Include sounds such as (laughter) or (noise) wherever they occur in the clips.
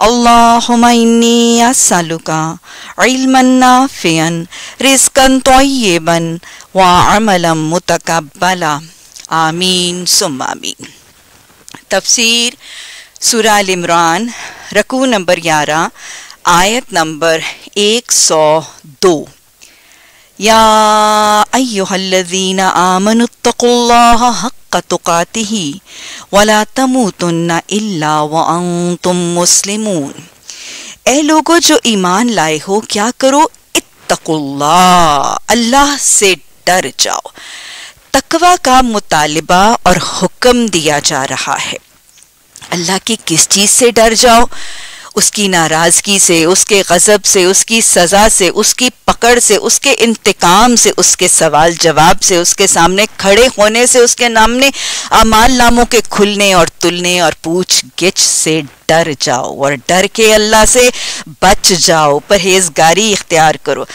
अल्लाहुम्मा इल्मन रिज़्क़न तय्यिबन व अमलन आमीन सुम्मा आमीन इमरान रकू नंबर 11 आयत नंबर 102 या अय्युहल्लज़ीना आमनुत्तकुल्लाह हक्क तुकातिही वला तमूतुन्ना इल्ला व अंतुम मुस्लिमून ए लोगो जो ईमान लाए हो क्या करो इत्तकुल्लाह अल्लाह से डर जाओ तकवा का मुतालिबा और हुक्म दिया जा रहा है अल्लाह की किस चीज़ से डर जाओ उसकी नाराज़गी से, उसके गजब से, उसकी सजा से, उसकी पकड़ से, उसके इंतकाम से, उसके सवाल जवाब से, उसके सामने खड़े होने से, उसके नामने अमाल नामों के खुलने और तुलने और पूछ गिच से डर जाओ और डर के अल्लाह से बच जाओ, परहेजगारी इख्तियार करो।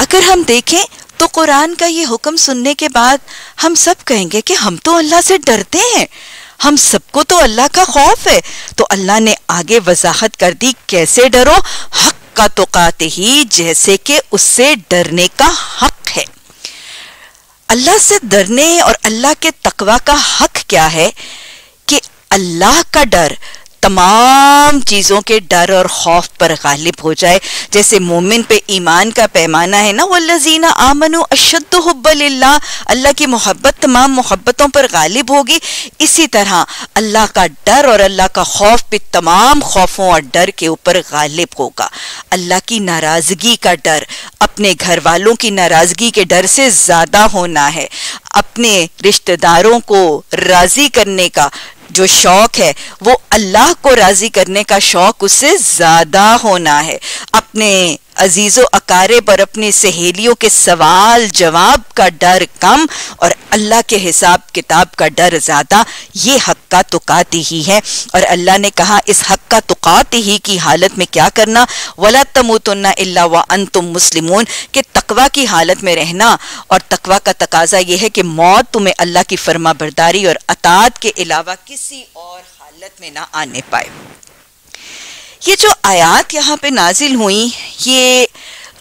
अगर हम देखें तो कुरान का ये हुक्म सुनने के बाद हम सब कहेंगे कि हम तो अल्लाह से डरते हैं। हम सबको तो अल्लाह का खौफ है। तो अल्लाह ने आगे वजाहत कर दी, कैसे डरो? हक का तो काते ही, जैसे कि उससे डरने का हक है। अल्लाह से डरने और अल्लाह के तकवा का हक क्या है? कि अल्लाह का डर तमाम चीज़ों के डर और खौफ पर गालिब हो जाए। जैसे मोमिन पे ईमान का पैमाना है ना, वल्लजीना आमनु अशद हब्बल्ला अल्लाह की मोहब्बत तमाम मोहब्बतों पर गालिब होगी। इसी तरह अल्लाह का डर और अल्लाह का खौफ भी तमाम खौफों और डर के ऊपर गालिब होगा। अल्लाह की नाराज़गी का डर, अपने घर वालों की नाराज़गी के डर से ज़्यादा होना है। अपने रिश्तेदारों को राज़ी करने का जो शौक है, वो अल्लाह को राज़ी करने का शौक उससे ज़्यादा होना है। अपने अजीज़ो अकारे पर अपनी सहेलियों के सवाल जवाब का डर कम और अल्लाह के हिसाब किताब का डर ज़्यादा, ये हक्का तुकाती ही है। और अल्लाह ने कहा, इस हक्का तुकाती ही की हालत में क्या करना? वला तमुतन्ना इल्ला व अंतुम मुस्लिमून, के तकवा की हालत में रहना। और तकवा का तकाजा यह है कि मौत तुम्हें अल्लाह की फर्मा बरदारी और अतात के अलावा किसी और हालत में ना आने पाए। ये जो आयात यहाँ पे नाजिल हुई, ये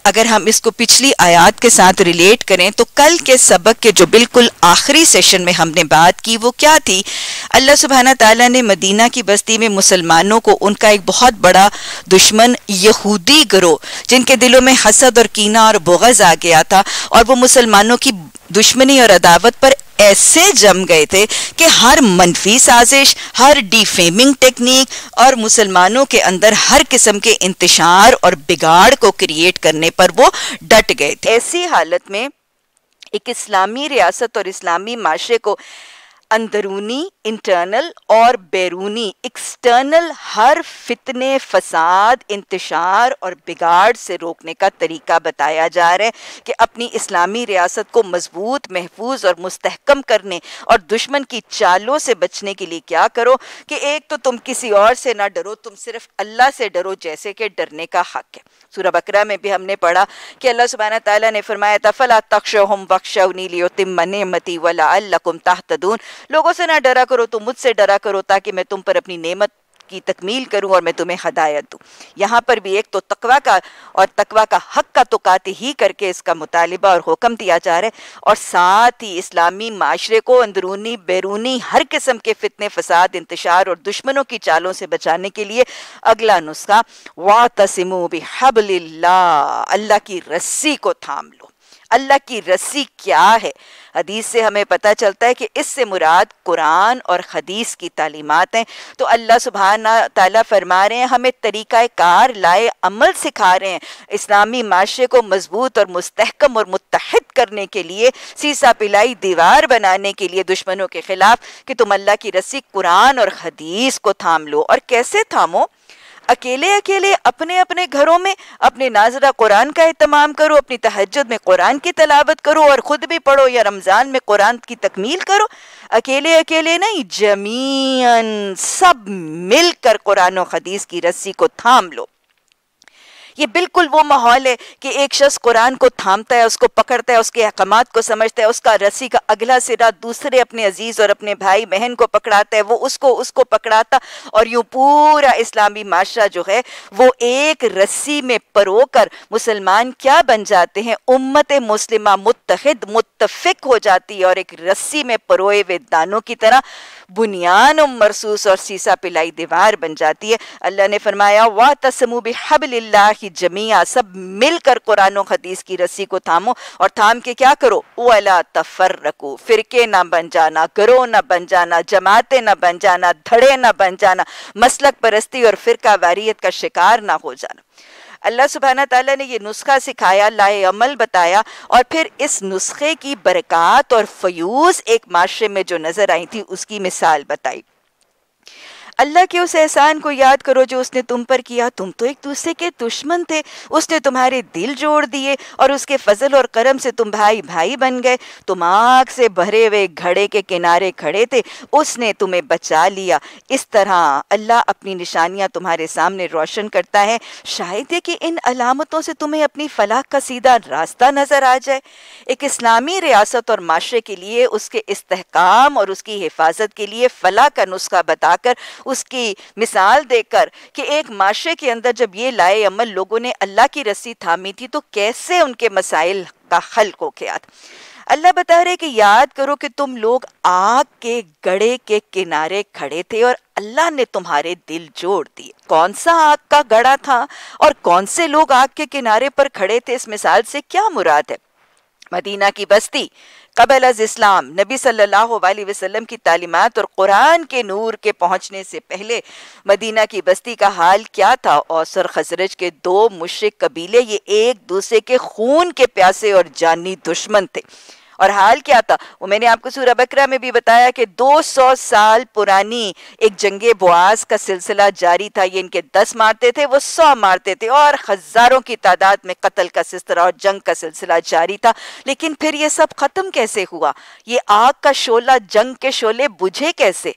अगर हम इसको पिछली आयात के साथ रिलेट करें तो कल के सबक के जो बिल्कुल आखिरी सेशन में हमने बात की, वो क्या थी? अल्लाह सुबहाना ताला ने मदीना की बस्ती में मुसलमानों को उनका एक बहुत बड़ा दुश्मन यहूदी ग्रोह, जिनके दिलों में हसद और कीना और बोगज आ गया था, और वो मुसलमानों की दुश्मनी और अदावत पर ऐसे जम गए थे कि हर मनफी साजिश, हर डिफेमिंग टेक्निक और मुसलमानों के अंदर हर किस्म के इंतशार और बिगाड़ को क्रिएट करने पर वो डट गए थे। ऐसी हालत में एक इस्लामी रियासत और इस्लामी माशरे को अंदरूनी इंटरनल और बैरूनी एक्सटर्नल हर फितने, फसाद, इंतशार और बिगाड़ से रोकने का तरीका बताया जा रहा है कि अपनी इस्लामी रियासत को मज़बूत, महफूज और मुस्तहकम करने और दुश्मन की चालों से बचने के लिए क्या करो कि एक तो तुम किसी और से ना डरो, तुम सिर्फ़ अल्लाह से डरो जैसे कि डरने का हक है। सूरह बकरा में भी हमने पढ़ा कि अल्लाह सुबहाना ताला ने फरमाया तफला तख्शहुम बख्शौनी लियुतिम्म नेमती वला अल्लकुम ताहतदून। लोगों से ना डरा करो तुम मुझसे डरा करो ताकि मैं तुम पर अपनी नेमत की तकमील करूँ और मैं तुम्हें हदायत दूँ। यहाँ पर भी एक तो तकवा का और तकवा का हक का तुकाती ही करके इसका मुतालबा और हुक्म दिया जा रहा है। और साथ ही इस्लामी माशरे को अंदरूनी, बैरूनी हर किस्म के फितने, फसाद, इंतशार और दुश्मनों की चालों से बचाने के लिए अगला नुस्खा वा तसिमु बिहबलिल्ला अल्लाह की रस्सी को थाम लो। अल्लाह की रस्सी क्या है? हदीस से हमें पता चलता है कि इससे मुराद कुरान और हदीस की तालीमत हैं। तो अल्लाह सुबहाना ताला फरमा रहे हैं, हमें तरीक़ा कार लाए अमल सिखा रहे हैं। इस्लामी माशरे को मज़बूत और मुस्तहकम और मुतहद करने के लिए, सीसा पिलाई दीवार बनाने के लिए दुश्मनों के खिलाफ कि तुम अल्लाह की रस्सी कुरान और हदीस को थाम लो। और कैसे थामो? अकेले अकेले अपने अपने घरों में अपने नाजरा कुरान का अहतमाम करो, अपनी तहजद में कुरान की तलावत करो और ख़ुद भी पढ़ो या रमज़ान में कुरान की तकमील करो। अकेले अकेले नहीं ज़मीन सब मिलकर कुरान और हदीस की रस्सी को थाम लो। ये बिल्कुल वो माहौल है कि एक शख्स कुरान को थामता है, उसको पकड़ता है, उसके अहकाम को समझता है, उसका रस्सी का अगला सिरा दूसरे अपने अज़ीज़ और अपने भाई बहन को पकड़ाता है, वो उसको उसको पकड़ाता और यूँ पूरा इस्लामी माशरा जो है, वो एक रस्सी में परोकर मुसलमान क्या बन जाते हैं? उम्मत मुस्लिमा मुतहद मुतफिक हो जाती है और एक रस्सी में परोए हुए दानों की तरह बुनियान मरसूस और सीसा पिलाई दीवार बन जाती है। अल्लाह ने फरमाया वाह तस्मू बेहबल्ला जमिया सब मिलकर कुरान हदीस की रस्सी को थामो और थाम के क्या करो? वला तफर रखो फिरके ना बन जाना करो ना बन जाना, जमाते ना बन जाना, धड़े ना बन जाना, मसलक परस्ती और फिरका वारियत का शिकार ना हो जाना। अल्लाह सुबहाना तला ने यह नुस्खा सिखाया, लाए अमल बताया और फिर इस नुस्खे की बरक़ात और फयूस एक माशरे में जो नज़र आई थी, उसकी मिसाल बताई। अल्लाह के उस एहसान को याद करो जो उसने तुम पर किया। तुम तो एक दूसरे के दुश्मन थे। उसने तुम्हारे दिल जोड़ दिए और उसके फजल और करम से तुम भाई भाई बन गए। तुम आग से भरे हुए घड़े के किनारे खड़े थे। उसने तुम्हें बचा लिया। इस तरह अल्लाह अपनी निशानियाँ तुम्हारे सामने रोशन करता है। शायद है कि इन अलामतों से तुम्हें अपनी फलाह का सीधा रास्ता नज़र आ जाए। एक इस्लामी रियासत और माशरे के लिए उसके इस्तेकाम और उसकी हिफाजत के लिए फलाह का नुस्खा बताकर उसकी मिसाल देकर कि एक माशरे के अंदर जब ये लाए अमल लोगों ने अल्लाह की रस्सी थामी थी तो कैसे उनके मसाइल का हल को किया अल्लाह बता रहे कि याद करो कि तुम लोग आग के गड़े के किनारे खड़े थे और अल्लाह ने तुम्हारे दिल जोड़ दिए। कौन सा आग का गड़ा था और कौन से लोग आग के किनारे पर खड़े थे? इस मिसाल से क्या मुराद है? मदीना की बस्ती कबल अज इस्लाम, नबी सल्लल्लाहु अलैहि वसल्लम की तालीमत और कुरान के नूर के पहुँचने से पहले मदीना की बस्ती का हाल क्या था? औसर खजरज के दो मुश्रिक कबीले ये एक दूसरे के खून के प्यासे और जानी दुश्मन थे। और हाल क्या था? वो मैंने आपको सूरह बकरा में भी बताया कि 200 साल पुरानी एक जंगे बुआस का सिलसिला जारी था। ये इनके दस मारते थे, वो सौ मारते थे और हज़ारों की तादाद में कत्ल का सिलसिला और जंग का सिलसिला जारी था। लेकिन फिर ये सब खत्म कैसे हुआ? ये आग का शोला, जंग के शोले बुझे कैसे?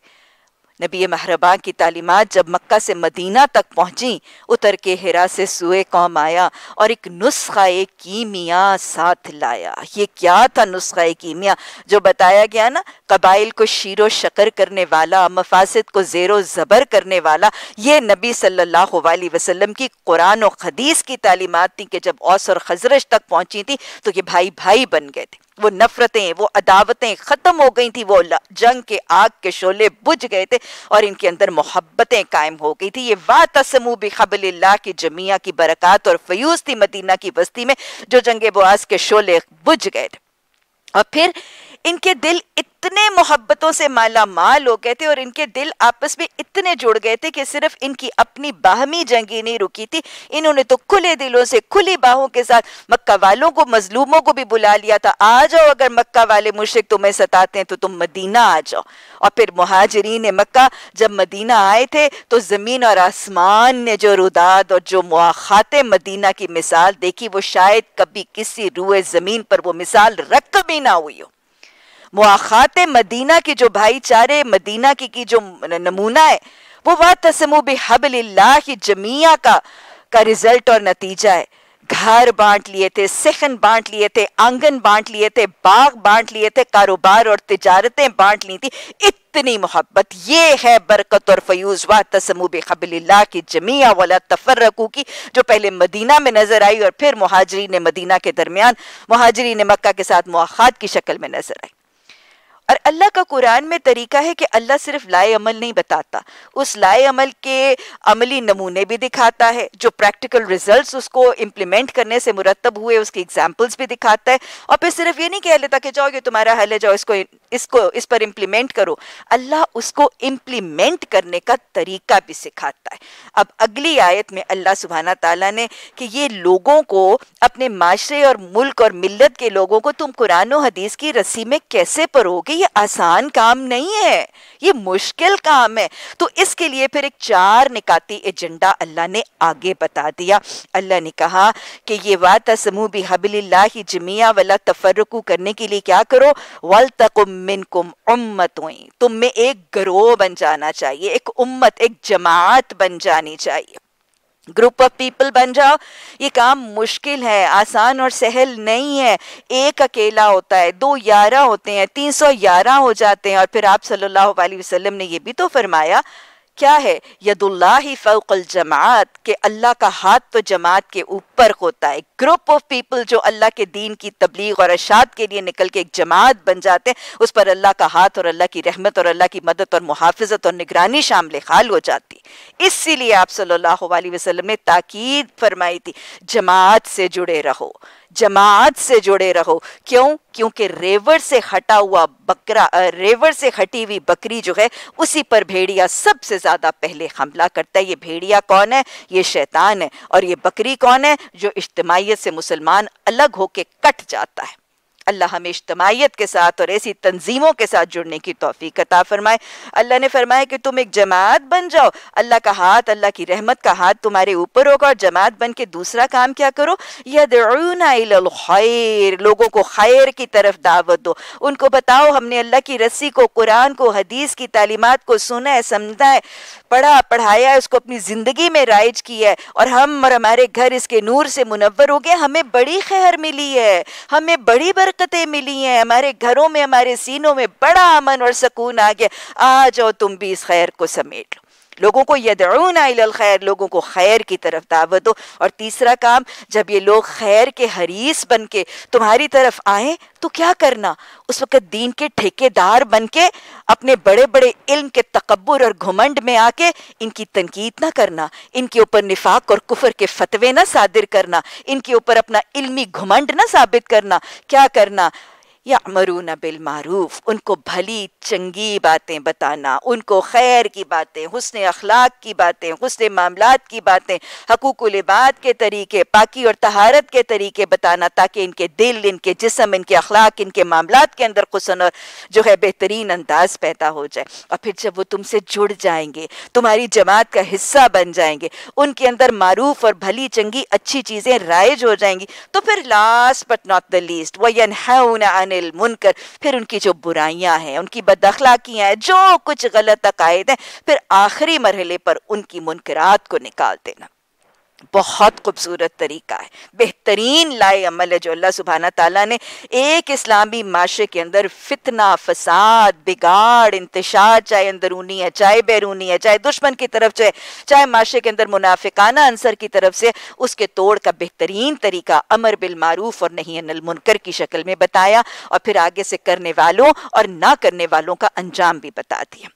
नबी महरबा की तालीमत जब मक्का से मदीना तक पहुँची, उतर के हिरा से सुए कौम आया और एक नुस्खा कीमिया साथ लाया। ये क्या था नुस्खा कीमिया? जो बताया गया ना, कबाइल को शीरो शकर करने वाला, मफासद को जेरो ज़बर करने वाला, ये नबी सल्लल्लाहु अलैहि वसल्लम की कुरान और हदीस की तालीमत थी कि जब औस और खजरज तक पहुँची थी तो ये भाई भाई बन गए थे। वो नफरतें, वो अदावतें खत्म हो गई थी, वो जंग के आग के शोले बुझ गए थे और इनके अंदर मोहब्बतें कायम हो गई थी। ये वाह तसमू बेखबल्ला की जमिया की बरकत और फयूज थी मदीना की बस्ती में, जो जंग बुआस के शोले बुझ गए थे। और फिर इनके दिल इतने मोहब्बतों से माला माल हो गए थे और इनके दिल आपस में इतने जुड़ गए थे कि सिर्फ़ इनकी अपनी बाहमी जंगी नहीं रुकी थी। इन्होंने तो खुले दिलों से, खुली बाहों के साथ मक्का वालों को, मजलूमों को भी बुला लिया था। आ जाओ, अगर मक्का वाले मुश्क तुम्हें सताते हैं तो तुम मदीना आ जाओ। और फिर महाजरीन मक्का, जब मदीना आए थे तो ज़मीन और आसमान ने जो रुदाद और जो मुआखात मदीना की मिसाल देखी, वो शायद कभी किसी रुए ज़मीन पर वो मिसाल रख भी ना हुई हो। मुआखात मदीना की जो भाईचारे मदीना की, की जो नमूना है वो वाह तसमु बेहबल्ला जमिया का का रिज़ल्ट और नतीजा है। घर बांट लिए थे सेखन बांट लिए थे आँगन बांट लिए थे बाग बांट लिए थे कारोबार और तजारतें बांट ली थी। इतनी मोहब्बत ये है बरकत और फयूज वाह तसमु बेखबल्ला की जमिया वाला तफर्रकू की जो पहले मदीना में नज़र आई और फिर मुहाजरी ने मदीना के दरमियान मुहाजरी ने मक्का के साथ मुआखात की शक्ल में नज़र आई। और अल्लाह का कुरान में तरीका है कि अल्लाह सिर्फ़ लाए अमल नहीं बताता। उस लाए अमल के अमली नमूने भी दिखाता है, जो प्रैक्टिकल रिजल्ट्स उसको इम्प्लीमेंट करने से मुरतब हुए, उसके एग्जाम्पल्स भी दिखाता है। और फिर सिर्फ़ ये नहीं कह लेता कि जाओ ये तुम्हारा हल है, जाओ इसको इसको, इस पर इम्प्लीमेंट करो। अल्लाह उसको इम्प्लीमेंट करने का तरीका भी सिखाता है। अब अगली आयत में अल्लाह सुबहाना तला ने कि ये लोगों को, अपने माशरे और मुल्क और मिल्लत के लोगों को तुम कुरान हदीस की रस्सी में कैसे परोगे? ये आसान काम नहीं है, ये मुश्किल काम है। तो इसके लिए फिर एक चार निकाती एजेंडा अल्लाह ने आगे बता दिया। अल्लाह ने कहा कि ये वात समूह भी हबिल्ला ही जमिया वाला तफरकू करने के लिए क्या करो? वल तकुम मिन कुम उम्मत तुम में एक गरोह बन जाना चाहिए, एक उम्मत, एक जमात बन जानी चाहिए। ग्रुप ऑफ़ पीपल बन जाओ। ये काम मुश्किल है, आसान और सहल नहीं है। एक अकेला होता है, दो ग्यारह होते हैं, तीन सौ ग्यारह हो जाते हैं और फिर आप सल्लल्लाहु अलैहि वसल्लम ने ये भी तो फरमाया। क्या है? यदुल्ला ही फ़ौकल जमात, के अल्लाह का हाथ तो जमात के ऊपर होता है। ग्रुप ऑफ़ पीपल जो अल्लाह के दीन की तबलीग और अशात के लिए निकल के एक जमात बन जाते हैं, उस पर अल्लाह का हाथ और अल्लाह की रहमत और अल्लाह की मदद और मुहाफ़त और निगरानी शामिल खाल हो जाती। इसीलिए आप सल्लल्लाहु अलैहि वसल्लम ने ताकीद फरमाई थी, जमात से जुड़े रहो। जमात से जुड़े रहो। क्यों? क्योंकि रेवर से हटा हुआ बकरा रेवर से हटी हुई बकरी जो है, उसी पर भेड़िया सबसे ज़्यादा पहले हमला करता है। ये भेड़िया कौन है? ये शैतान है। और ये बकरी कौन है? जो इज्तमाहीत से मुसलमान अलग होके कट जाता है। अल्लाह हमें इज्तमाहीत के साथ और ऐसी तंजीमों के साथ जुड़ने की तोफ़ी कता फरमाए। अल्लाह ने फरमाया कि तुम एक जमात बन जाओ। अल्लाह का हाथ, अल्लाह की रहमत का हाथ तुम्हारे ऊपर होगा और जमात बन के दूसरा काम क्या करो? खैर, लोगों को खैर की तरफ़ दावत दो। उनको बताओ, हमने अल्लाह की रस्सी को, कुरान को, हदीस की तालीमत को सुना है, समझा है। पढ़ा, पढ़ाया इसको अपनी ज़िंदगी में राइज किया है और हम और हमारे घर इसके नूर से मुनवर हो गए। हमें बड़ी खैर मिली है, हमें बड़ी बरकतें मिली हैं। हमारे घरों में, हमारे सीनों में बड़ा अमन और सुकून आ गया। आ जाओ तुम भी इस खैर को समेट लो। लोगों को यदून खैर, लोगों को खैर की तरफ़ दावत दो। और तीसरा काम, जब ये लोग खैर के हरीस बन के तुम्हारी तरफ़ आए तो क्या करना? उस वक्त दीन के ठेकेदार बन के अपने बड़े बड़े इल्म के तकबर और घुमंड में आके इनकी तनकीद ना करना। इनके ऊपर निफाक और कुफर के फतवे ना सादिर करना। इनके ऊपर अपना इल्मी घुमंड ना साबित करना। क्या करना? या मरून बिल मारूफ, उनको भली, चंगी बातें बताना, उनको खैर की बातें, हुसन अखलाक की बातें, हुसन मामलात की बातें हकूकुल बात के तरीके, पाकी और तहारत के तरीके बताना, ताकि इनके दिल, इनके जिसम, इनके अखलाक, इनके मामलात के अंदर खुसन और जो है बेहतरीन अंदाज पैदा हो जाए। और फिर जब वो तुमसे जुड़ जाएँगे, तुम्हारी जमात का हिस्सा बन जाएँगे, उनके अंदर मारूफ और भली, चंगी, अच्छी चीज़ें राइज हो जाएँगी तो फिर last but not the least वह अनिल मुनकर, फिर उनकी जो बुराइयाँ हैं, उनकी बदअखलाकियाँ हैं, जो कुछ गलत अकायद हैं, फिर आखिरी मरहले पर उनकी मुनकरात को निकाल देना। बहुत खूबसूरत तरीका है। बेहतरीन लाए अमल है जो अल्लाह सुबहाना ताला ने एक इस्लामी माशरे के अंदर फितना, फसाद, बिगाड़ इंतशार चाहे अंदरूनी है, चाहे बैरूनी है, चाहे दुश्मन की तरफ़ चाहे चाहे माशरे के अंदर मुनाफिकाना अंसर की तरफ़ से, उसके तोड़ का बेहतरीन तरीका अमर बिल मारूफ और नहीं अनल मुनकर की शक्ल में बताया और फिर आगे से करने वालों और ना करने वालों का अंजाम भी बता दिया।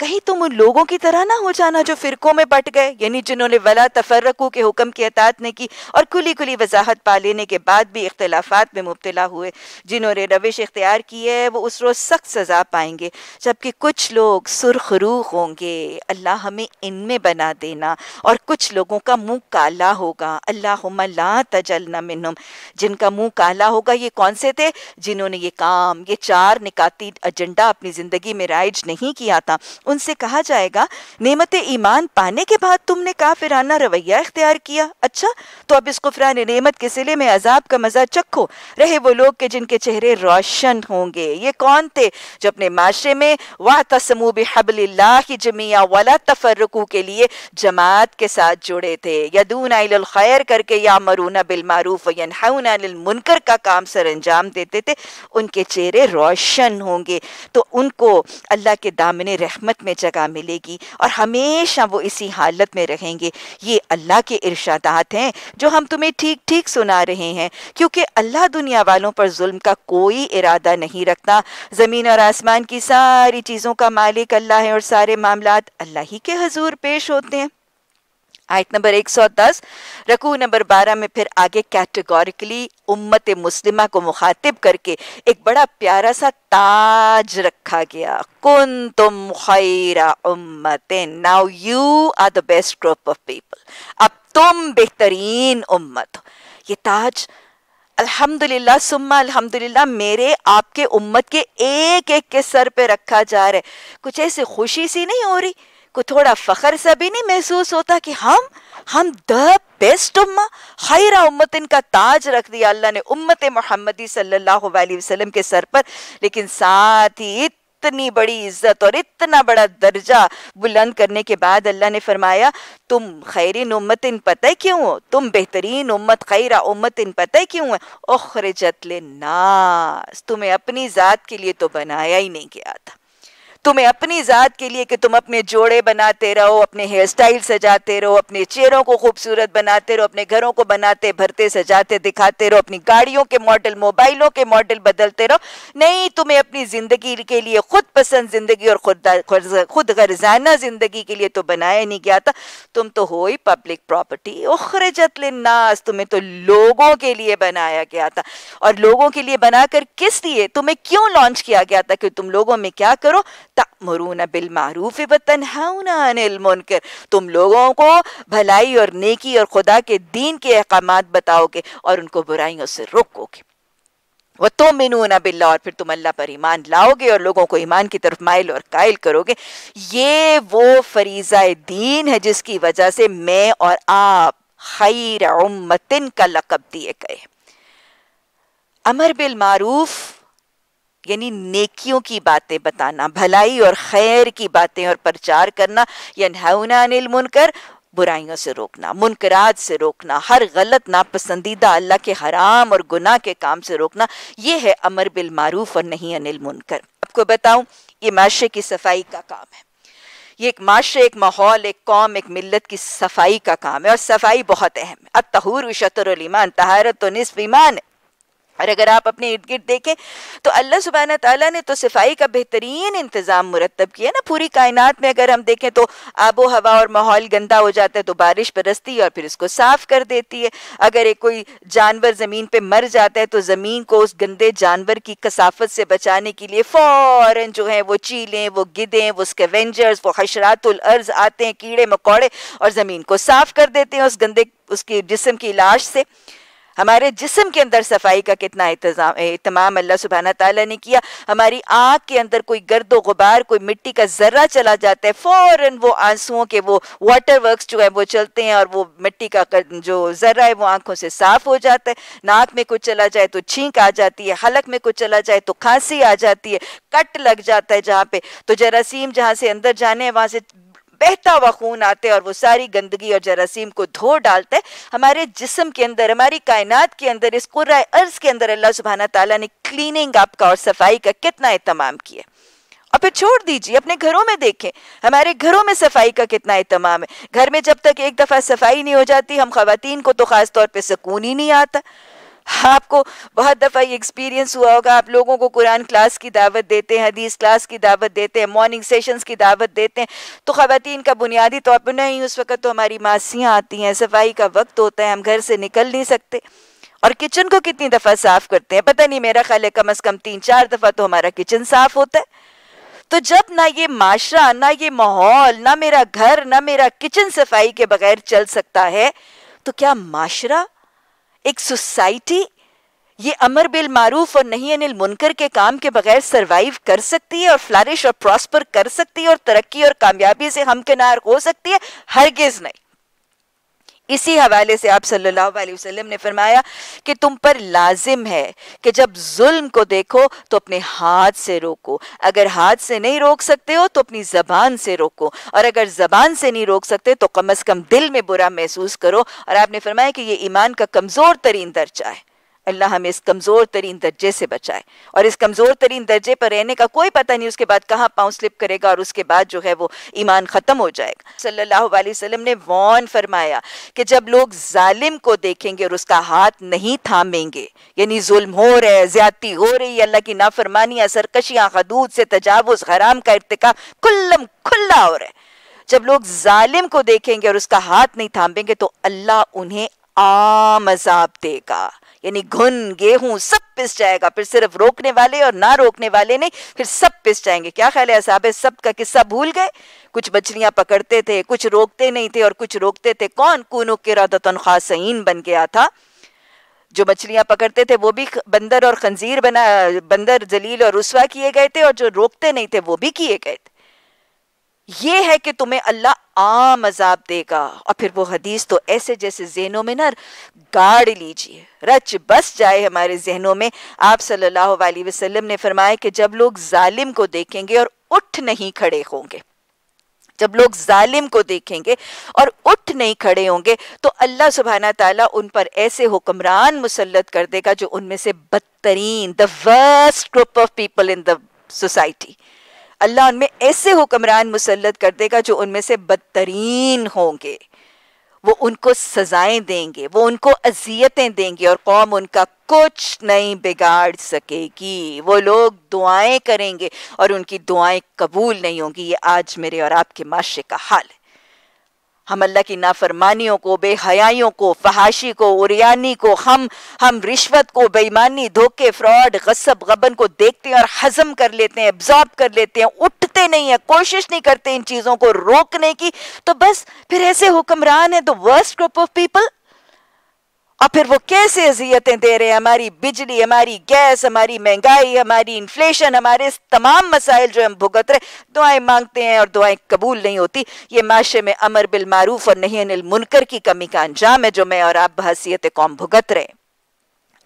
कहीं तुम उन लोगों की तरह ना हो जाना जो फिरकों में बट गए, यानी जिन्होंने वला तफरकू के हुक्म की अतात ने की और खुली खुली वजाहत पा लेने के बाद भी इख्तलाफात में मुबतला हुए। जिन्होंने रविश इख्तियार की है, वो उस रोज़ सख्त सज़ा पाएँगे, जबकि कुछ लोग सुरखरू होंगे। अल्लाह हमें इनमें बना देना और कुछ लोगों का मुँह काला होगा। अल्लाह ला तजल न मिनम जिनका मुँह काला होगा, ये कौन से थे? जिन्होंने ये काम, ये चार निकाती एजेंडा अपनी ज़िंदगी में राइज नहीं किया था। उनसे कहा जाएगा, नेमत ईमान पाने के बाद तुमने काफिराना रवैया इख्तियार किया। अच्छा तो अब इस कुफरान नेमत के सिले में अजाब का मज़ा चखो। रहे वो लोग के जिनके चेहरे रोशन होंगे। ये कौन थे जो अपने माशरे में वाह तसमू बहबल्ला जमिया वाला तफरकू के लिए जमात के साथ जुड़े थे? यदून खैर करके या मरून बिल मारूफ मुनकर का काम सर अंजाम देते थे। उनके चेहरे रोशन होंगे। तो उनको अल्लाह के दामन रहमत में जगह मिलेगी और हमेशा वो इसी हालत में रहेंगे। ये अल्लाह के इर्शादात हैं, जो हम तुम्हें ठीक ठीक सुना रहे हैं, क्योंकि अल्लाह दुनिया वालों पर जुल्म का कोई इरादा नहीं रखता। ज़मीन और आसमान की सारी चीज़ों का मालिक अल्लाह है और सारे मामला अल्लाह ही के हजूर पेश होते हैं। आयत नंबर 110 रकू नंबर 12 में फिर आगे कैटेगोरिकली उम्मत मुस्लिमा को मुखातिब करके एक बड़ा प्यारा सा ताज रखा गया। कुन तुम खैरा उम्मत now you are the best group of people अब तुम बेहतरीन उम्मत हो। ये ताज, अल्हम्दुलिल्लाह, सुम्मा अल्हम्दुलिल्लाह मेरे, आपके उम्मत के एक एक के सर पे रखा जा रहा है। कुछ ऐसी खुशी सी नहीं हो रही? को थोड़ा फखर सा भी नहीं महसूस होता कि हम हम द बेस्ट उम्मा, खैरा उम्मत इनका ताज रख दिया अल्लाह ने उम्मत मोहम्मदी सल्लल्लाहु अलैहि वसल्लम के सर पर। लेकिन साथ ही इतनी बड़ी इज़्ज़त और इतना बड़ा दर्जा बुलंद करने के बाद अल्लाह ने फरमाया, तुम खैरिन उम्मतिन पता है क्यों हो? तुम बेहतरीन उम्मत, खैरा उम्मतिन पता है क्यों है? ओखरजत ले नास तुम्हें अपनी जात के लिए तो बनाया ही नहीं गया था। तुम्हें अपनी ज़ात के लिए कि तुम अपने जोड़े बनाते रहो, अपने हेयर स्टाइल सजाते रहो, अपने चेहरों को खूबसूरत बनाते रहो, अपने घरों को बनाते, भरते, सजाते, दिखाते रहो, अपनी गाड़ियों के मॉडल मोबाइलों के मॉडल बदलते रहो। नहीं, तुम्हें अपनी ज़िंदगी के लिए खुद पसंद ज़िंदगी और खुद खुद गर्जाना ज़िंदगी के लिए तो बनाया नहीं गया था। तुम तो हो ही पब्लिक प्रॉपर्टी उखरजत नास तुम्हें तो लोगों के लिए बनाया गया था। और लोगों के लिए बनाकर किस लिए? तुम्हें क्यों लॉन्च किया गया था कि तुम लोगों में क्या करो? तमरून बिल मारूफ अनिल मुनकर। तुम लोगों को भलाई और नेकी और खुदा के दीन के अहकाम बताओगे और उनको बुराइयों से रोकोगे। वह तो मिनूना बिल्ला, और फिर तुम अल्लाह पर ईमान लाओगे और लोगों को ईमान की तरफ़ माइल और कायल करोगे। ये वो फरीजा दीन है जिसकी वजह से मैं और आप खैर उम्मतिन का लकब दिए गए। अमर बिल मारूफ यानी नेकियों की बातें बताना, भलाई और खैर की बातें और प्रचार करना या अनिल मुनकर, बुराइयों से रोकना, मुनकरात से रोकना, हर गलत नापसंदीदा अल्लाह के हराम और गुनाह के काम से रोकना, ये है अमर बिल मारूफ और नहीं अनिल मुनकर। आपको बताऊँ, ये माशरे की सफ़ाई का काम है। ये एक माशरे, एक माहौल, एक कौम, एक मिल्लत की सफ़ाई का काम है और सफ़ाई बहुत अहम है। अतहूर शतर ईमान, तहारत तो निसफ ईमान है और अगर आप अपने इर्द गिर्द देखें तो अल्लाह सुबहाना ताला ने तो सफ़ाई का बेहतरीन इंतज़ाम मुरतब किया ना, पूरी कायनात में अगर हम देखें तो आबो हवा और माहौल गंदा हो जाता है तो बारिश बरसती है और फिर इसको साफ़ कर देती है। अगर एक कोई जानवर ज़मीन पे मर जाता है तो ज़मीन को उस गंदे जानवर की कसाफत से बचाने के लिए फ़ौर जो है वो चीलें, वो गिदें, वो स्केवेंजर्स वो हशरातुल अर्ज़ आते हैं, कीड़े मकोड़े और ज़मीन को साफ़ कर देते हैं उस गंदे, उसके जिसम की लाश से। हमारे जिसम के अंदर सफ़ाई का कितना इतमाम अल्लाह सुबहाना ताला ने किया। हमारी आँख के अंदर कोई गर्द गुबार, कोई मिट्टी का जर्रा चला जाता है, फ़ौरन वो आंसुओं के वो वाटर वर्क जो है वो चलते हैं और वो मिट्टी का जो जर्रा है वो आँखों से साफ़ हो जाता है। नाक में कुछ चला जाए तो छींक आ जाती है, हलक में कुछ चला जाए तो खांसी आ जाती है, कट लग जाता है जहाँ पे। तो जरासीम जहाँ से अंदर जाने हैं, वहाँ से बहता हुआ खून आते हैं और वो सारी गंदगी और जरासीम को धो डालते हमारे जिस्म के अंदर, हमारी कायनात के अंदर, इस कुर्रा अर्ज़ के अंदर अल्लाह सुबहाना ताला ने क्लीनिंग अप का और सफ़ाई का कितना एहतमाम किया। और फिर छोड़ दीजिए, अपने घरों में देखें, हमारे घरों में सफ़ाई का कितना एहतमाम है। घर में जब तक एक दफ़ा सफ़ाई नहीं हो जाती, हम खातन को तो ख़ास तौर पर सुकून ही नहीं आता। आपको बहुत दफ़ा ये एक्सपीरियंस हुआ होगा। आप लोगों को कुरान क्लास की दावत देते हैं, हदीस क्लास की दावत देते हैं मॉर्निंग सेशंस की दावत देते हैं। तो खातन का बुनियादी तौर पर नहीं उस वक्त तो हमारी मासियाँ आती हैं, सफ़ाई का वक्त होता है, हम घर से निकल नहीं सकते। और किचन को कितनी दफ़ा साफ़ करते हैं? पता नहीं, मेरा ख्याल है कम अज़ कम तीन चार दफ़ा तो हमारा किचन साफ़ होता है। तो जब ना ये माशरा ना ये माहौल, ना मेरा घर, ना मेरा किचन सफ़ाई के बगैर चल सकता है तो क्या माशरा एक सोसाइटी, ये अमर बिल मारूफ और नहीं अनिल मुनकर के काम के बगैर सरवाइव कर सकती है और फ्लारिश और प्रॉस्पर कर सकती है और तरक्की और कामयाबी से हमकिनार हो सकती है, हरगिज नहीं। इसी हवाले से आप सल्लल्लाहु अलैहि वसल्लम ने फरमाया कि तुम पर लाजिम है कि जब जुल्म को देखो तो अपने हाथ से रोको। अगर हाथ से नहीं रोक सकते हो तो अपनी जबान से रोको। और अगर जबान से नहीं रोक सकते तो कम अज कम दिल में बुरा महसूस करो। और आपने फरमाया कि ये ईमान का कमज़ोर तरीन दर्जा है। अल्लाह हमें इस कमज़ोर तरीन दर्जे से बचाए। और इस कमज़ोर तरीन दर्जे पर रहने का कोई पता नहीं, उसके बाद कहाँ पाँव स्लिप करेगा और उसके बाद जो है वो ईमान ख़त्म हो जाएगा। सल्लल्लाहु अलैहि वसल्लम ने वॉन फरमाया कि जब लोग जालिम को देखेंगे और उसका हाथ नहीं थामेंगे, यानी जुल्म हो रहे है, ज्यादती हो रही है, अल्लाह की नाफरमानियाँ, सरकशियाँ हदूद से तजावुज, हराम का इरतका खुल्लम खुल्ला हो रहा है। जब लोग जालिम को देखेंगे और उसका हाथ नहीं थामेंगे तो अल्लाह उन्हें आम अजाब देगा। यानी घुन, गेहूँ, सब पिस जाएगा। फिर सिर्फ़ रोकने वाले और ना रोकने वाले नहीं, फिर सब पिस जाएँगे। क्या ख्याल है, साहब सब का किस्सा भूल गए? कुछ मछलियाँ पकड़ते थे, कुछ रोकते नहीं थे और कुछ रोकते थे। कौन कूनो किरादतन खासईन बन गया था? जो मछलियाँ पकड़ते थे, वो भी बंदर और खंजीर बना, बंदर, जलील और रुसवा किए गए थे और जो रोकते नहीं थे, वो भी किए गए थे। ये है कि तुम्हें अल्लाह आम अजाब देगा। और फिर वो हदीस तो ऐसे जैसे जहनों में ना गाड़ लीजिए। रच बस जाए हमारे जहनों में। आप सल्लल्लाहु अलैहि वसल्लम ने फरमाया कि जब लोग जालिम को देखेंगे और उठ नहीं खड़े होंगे, जब लोग जालिम को देखेंगे और उठ नहीं खड़े होंगे तो अल्लाह सुबहाना ताला उन पर ऐसे हुक्मरान मुसलत कर देगा जो उनमें से बदतरीन the worst group of people in the society अल्लाह उनमें ऐसे हुक्मरान मुसलत कर देगा जो उनमें से बदतरीन होंगे। वो उनको सजाएँ देंगे, वो उनको अजियतें देंगे और कौम उनका कुछ नहीं बिगाड़ सकेगी। वो लोग दुआएँ करेंगे और उनकी दुआएँ कबूल नहीं होंगी। ये आज मेरे और आपके माशरे का हाल है। हम अल्लाह की नाफरमानियों को, बेहयाइयों को, फहाशी को, उरियानी को, हम हम रिश्वत को, बेईमानी, धोखे, फ्रॉड, गसब, गबन को देखते हैं और हजम कर लेते हैं एब्जॉर्ब कर लेते हैं, उठते नहीं है, कोशिश नहीं करते इन चीज़ों को रोकने की। तो बस, फिर ऐसे हुक्मरान है the worst group of people और फिर वो कैसे अजियतें दे रहे हैं हमारी बिजली हमारी गैस हमारी महँगाई हमारी इन्फ्लेशन हमारे तमाम मसाइल जो हम भुगत रहे दुआएँ मांगते हैं और दुआएँ कबूल नहीं होती ये माशे में अमर बिल मारूफ और नहीं अनिल मुनकर की कमी का अंजाम है जो मैं और आप बहसीत कौम भुगत रहे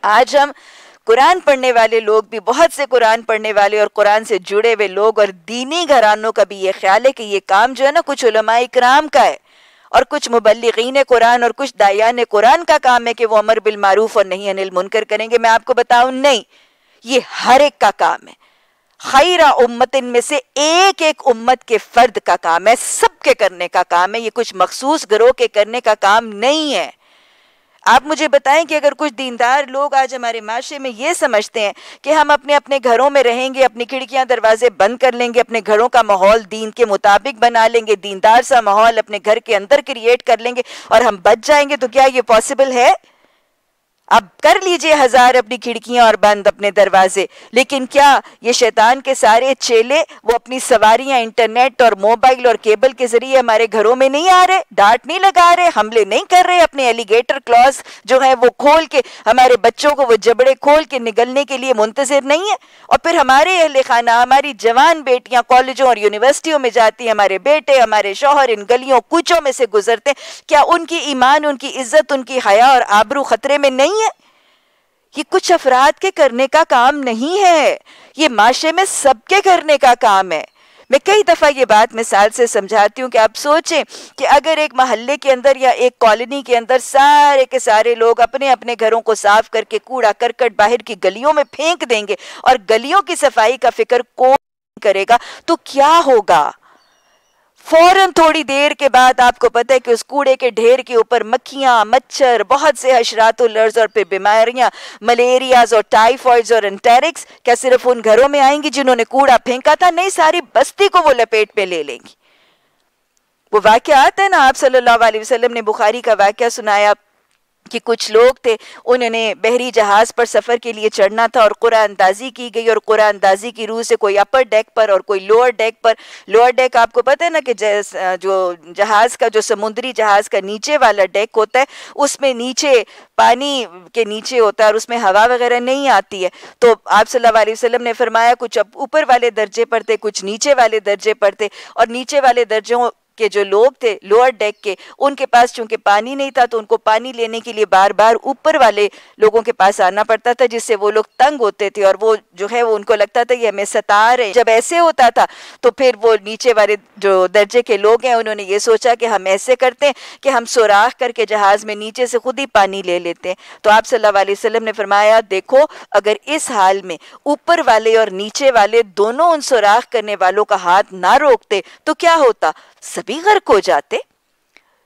आज हम कुरान पढ़ने वाले लोग भी बहुत से कुरान पढ़ने वाले और कुरान से जुड़े हुए लोग और दीनी घरानों का भी ये ख्याल है कि ये काम जो है ना कुछ उलमा कराम का है और कुछ मुबलिन कुरान और कुछ दायान कुरान का काम है कि वो अमर बिल मारूफ और नहीं अनिल मुनकर करेंगे। मैं आपको बताऊँ, नहीं, ये हर एक का काम है। खैरा उम्मत इनमें से एक एक उम्मत के फर्द का काम है, सबके करने का काम है। ये कुछ मखसूस ग्रोह के करने का काम नहीं है। आप मुझे बताएँ कि अगर कुछ दीनदार लोग आज हमारे माशरे में ये समझते हैं कि हम अपने अपने घरों में रहेंगे, अपनी खिड़कियाँ, दरवाजे बंद कर लेंगे, अपने घरों का माहौल दीन के मुताबिक बना लेंगे, दीनदार सा माहौल अपने घर के अंदर क्रिएट कर लेंगे और हम बच जाएँगे तो क्या ये पॉसिबल है? अब कर लीजिए हज़ार अपनी खिड़कियाँ और बंद अपने दरवाजे। लेकिन क्या ये शैतान के सारे चेले वो अपनी सवारियाँ इंटरनेट और मोबाइल और केबल के ज़रिए हमारे घरों में नहीं आ रहे, डांट नहीं लगा रहे, हमले नहीं कर रहे अपने एलिगेटर क्लॉज जो है वो खोल के हमारे बच्चों को वो जबड़े खोल के निगलने के लिए मुंतजर नहीं है। और फिर हमारे अहल खाना, हमारी जवान बेटियाँ कॉलेजों और यूनिवर्सिटियों में जाती हमारे बेटे, हमारे शोहर इन गलियों कूचों में से गुजरते क्या उनकी ईमान, उनकी इज़्ज़त, उनकी हया और आबरू खतरे में नहीं है। ये कुछ अफराद के करने का काम नहीं है। ये माशरे में सबके करने का काम है। मैं कई दफ़ा ये बात मिसाल से समझाती हूँ कि आप सोचें कि अगर एक मोहल्ले के अंदर या एक कॉलोनी के अंदर सारे के सारे लोग अपने अपने घरों को साफ़ करके कूड़ा करकट बाहर की गलियों में फेंक देंगे और गलियों की सफ़ाई का फ़िक्र कौन करेगा तो क्या होगा? फ़ौरन थोड़ी देर के बाद आपको पता है कि उस कूड़े के ढेर के ऊपर मक्खियाँ, मच्छर, बहुत से हशरातुलर्ज और फिर बीमारियाँ, मलेरियाज और टाइफॉइड्स और एंटेरिक्स, क्या सिर्फ़ उन घरों में आएँगी जिन्होंने कूड़ा फेंका था? नहीं, सारी बस्ती को वो लपेट में ले लेंगी। वो वाक्य आता है ना, आप सल्लल्लाहु अलैहि वसल्लम ने बुखारी का वाक्य सुनाया कि कुछ लोग थे, उन्होंने बहरी जहाज़ पर सफ़र के लिए चढ़ना था और कुरानदाजी की गई और कुरानदाजी की रूह से कोई अपर डेक पर और कोई लोअर डेक पर लोअर डेक आपको पता है ना कि जो जहाज़ का, जो समुद्री जहाज़ का नीचे वाला डेक होता है, उसमें नीचे पानी के नीचे होता है और उसमें हवा वगैरह नहीं आती है। तो आप सल्लल्लाहु अलैहि वसल्लम ने फरमाया, कुछ ऊपर वाले दर्जे पर थे, कुछ नीचे वाले दर्जे पर थे और नीचे वाले दर्जों के जो लोग थे, लोअर डेक के, उनके पास चूँकि पानी नहीं था तो उनको पानी लेने के लिए बार बार ऊपर वाले लोगों के पास आना पड़ता था, जिससे वो लोग तंग होते थे और वो जो है, वो उनको लगता था ये हमें सता रहे जब ऐसे होता था तो फिर वो नीचे वाले जो दर्जे के लोग हैं, उन्होंने ये सोचा कि हम ऐसे करते हैं कि हम सुराख करके जहाज़ में नीचे से खुद ही पानी ले लेते हैं। तो आप सल्लल्लाहु ने फरमाया, देखो, अगर इस हाल में ऊपर वाले और नीचे वाले दोनों उन सुराख करने वालों का हाथ ना रोकते तो क्या होता? सभी गर्क हो जाते।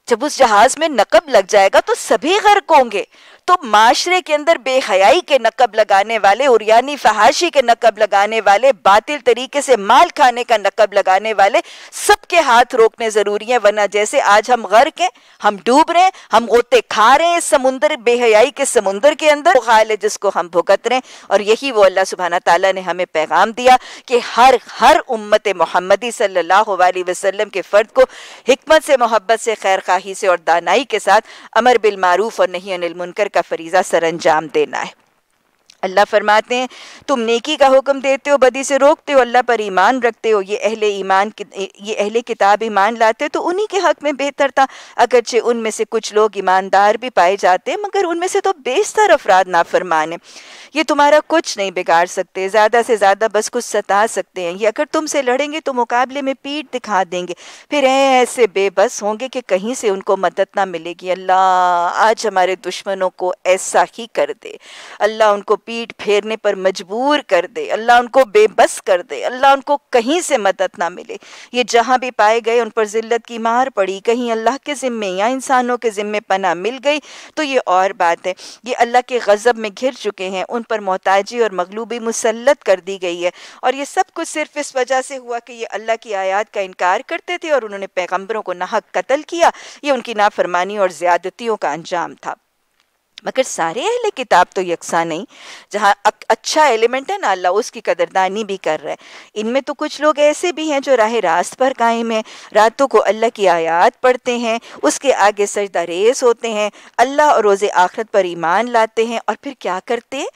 जब उस जहाज़ में नकब लग जाएगा तो सभी गर्क होंगे। तो माशरे के अंदर बेहयाई के नकब लगाने वाले उरियानी फहाशी के नकब लगाने वाले, बातिल तरीके से माल खाने का नकब लगाने वाले सबके हाथ रोकने ज़रूरी है। वरना जैसे आज हम गर्क हैं, हम डूब रहे हैं, हम गोते खा रहे हैं समुंदर, बेहयाई के समुंदर के अंदर खाल है जिसको हम भुगत रहे हैं। और यही वो अल्लाह सुबहाना ताला ने हमें पैगाम दिया कि हर हर उम्मत मोहम्मदी सल्लल्लाहु अलैहि वसल्लम के फ़र्द को हिकमत से, मोहब्बत से, खैर खाही से और दानाई के साथ अमर बिल मारूफ और नहीं अनिल मुनकर का फरीज़ा सर अंजाम देना है। अल्लाह फरमाते हैं, तुम नेकी का हुक्म देते हो, बदी से रोकते हो, अल्लाह पर ईमान रखते हो, ये अहले ईमान ये अहले किताब ईमान लाते हो तो उन्हीं के हक में बेहतर था। अगरचे उनमें से कुछ लोग ईमानदार भी पाए जाते हैं, मगर उनमें से तो बेशतर अफराद नाफरमान है। ये तुम्हारा कुछ नहीं बिगाड़ सकते, ज़्यादा से ज़्यादा बस कुछ सता सकते हैं। ये अगर तुमसे लड़ेंगे तो मुकाबले में पीठ दिखा देंगे। फिर ऐसे बेबस होंगे कि कहीं से उनको मदद ना मिलेगी। अल्लाह आज हमारे दुश्मनों को ऐसा ही कर दे। अल्लाह उनको पीठ फेरने पर मजबूर कर दे। अल्लाह उनको बेबस कर दे। अल्लाह उनको कहीं से मदद ना मिले। ये जहाँ भी पाए गए, उन पर जिल्लत की मार पड़ी। कहीं अल्लाह के ज़िम्मे या इंसानों के ज़िम्मे पना मिल गई तो ये और बात है। ये अल्लाह के गज़ब में घिर चुके हैं। उन पर मोहताजी और मगलूबी मुसलत कर दी गई है। और ये सब कुछ सिर्फ़ इस वजह से हुआ कि ये अल्लाह की आयात का इनकार करते थे और उन्होंने पैगम्बरों को नाहक कत्ल किया। ये उनकी नाफरमानी और ज़्यादतियों का अंजाम था। मगर सारे अहले किताब तो यकसा नहीं, जहाँ अच्छा एलिमेंट है ना, अल्लाह उसकी कदरदानी भी कर रहा है। इनमें तो कुछ लोग ऐसे भी हैं जो राह रास्त पर कायम है, रातों को अल्लाह की आयात पढ़ते हैं, उसके आगे सजदा रेस होते हैं, अल्लाह और रोज़े आखरत पर ईमान लाते हैं, और फिर क्या करते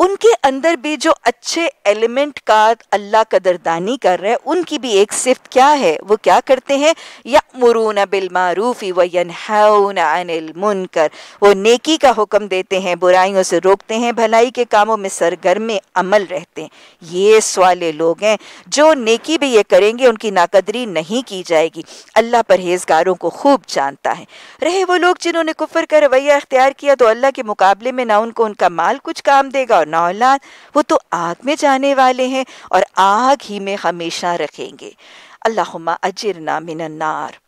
उनके अंदर भी जो अच्छे एलिमेंट का अल्लाह कदरदानी कर रहे हैं, उनकी भी एक सिफ्त क्या है? वो क्या करते हैं? या मुरून बिल मारूफी अनिल मुनकर। वो नेकी का हुक्म देते हैं, बुराइयों से रोकते हैं, भलाई के कामों में सरगर्म अमल रहते हैं। ये सवाले लोग हैं, जो नेकी भी ये करेंगे, उनकी नाकदरी नहीं की जाएगी। अल्लाह परहेजगारों को खूब जानता है। रहे वो लोग जिन्होंने कुफर का रवैया अख्तियार किया तो अल्लाह के मुकाबले में ना उनको उनका माल कुछ काम देगा और नौलाद, वो तो आग में जाने वाले हैं और आग ही में हमेशा रखेंगे। अल्लाह अजरना मिनन्नार।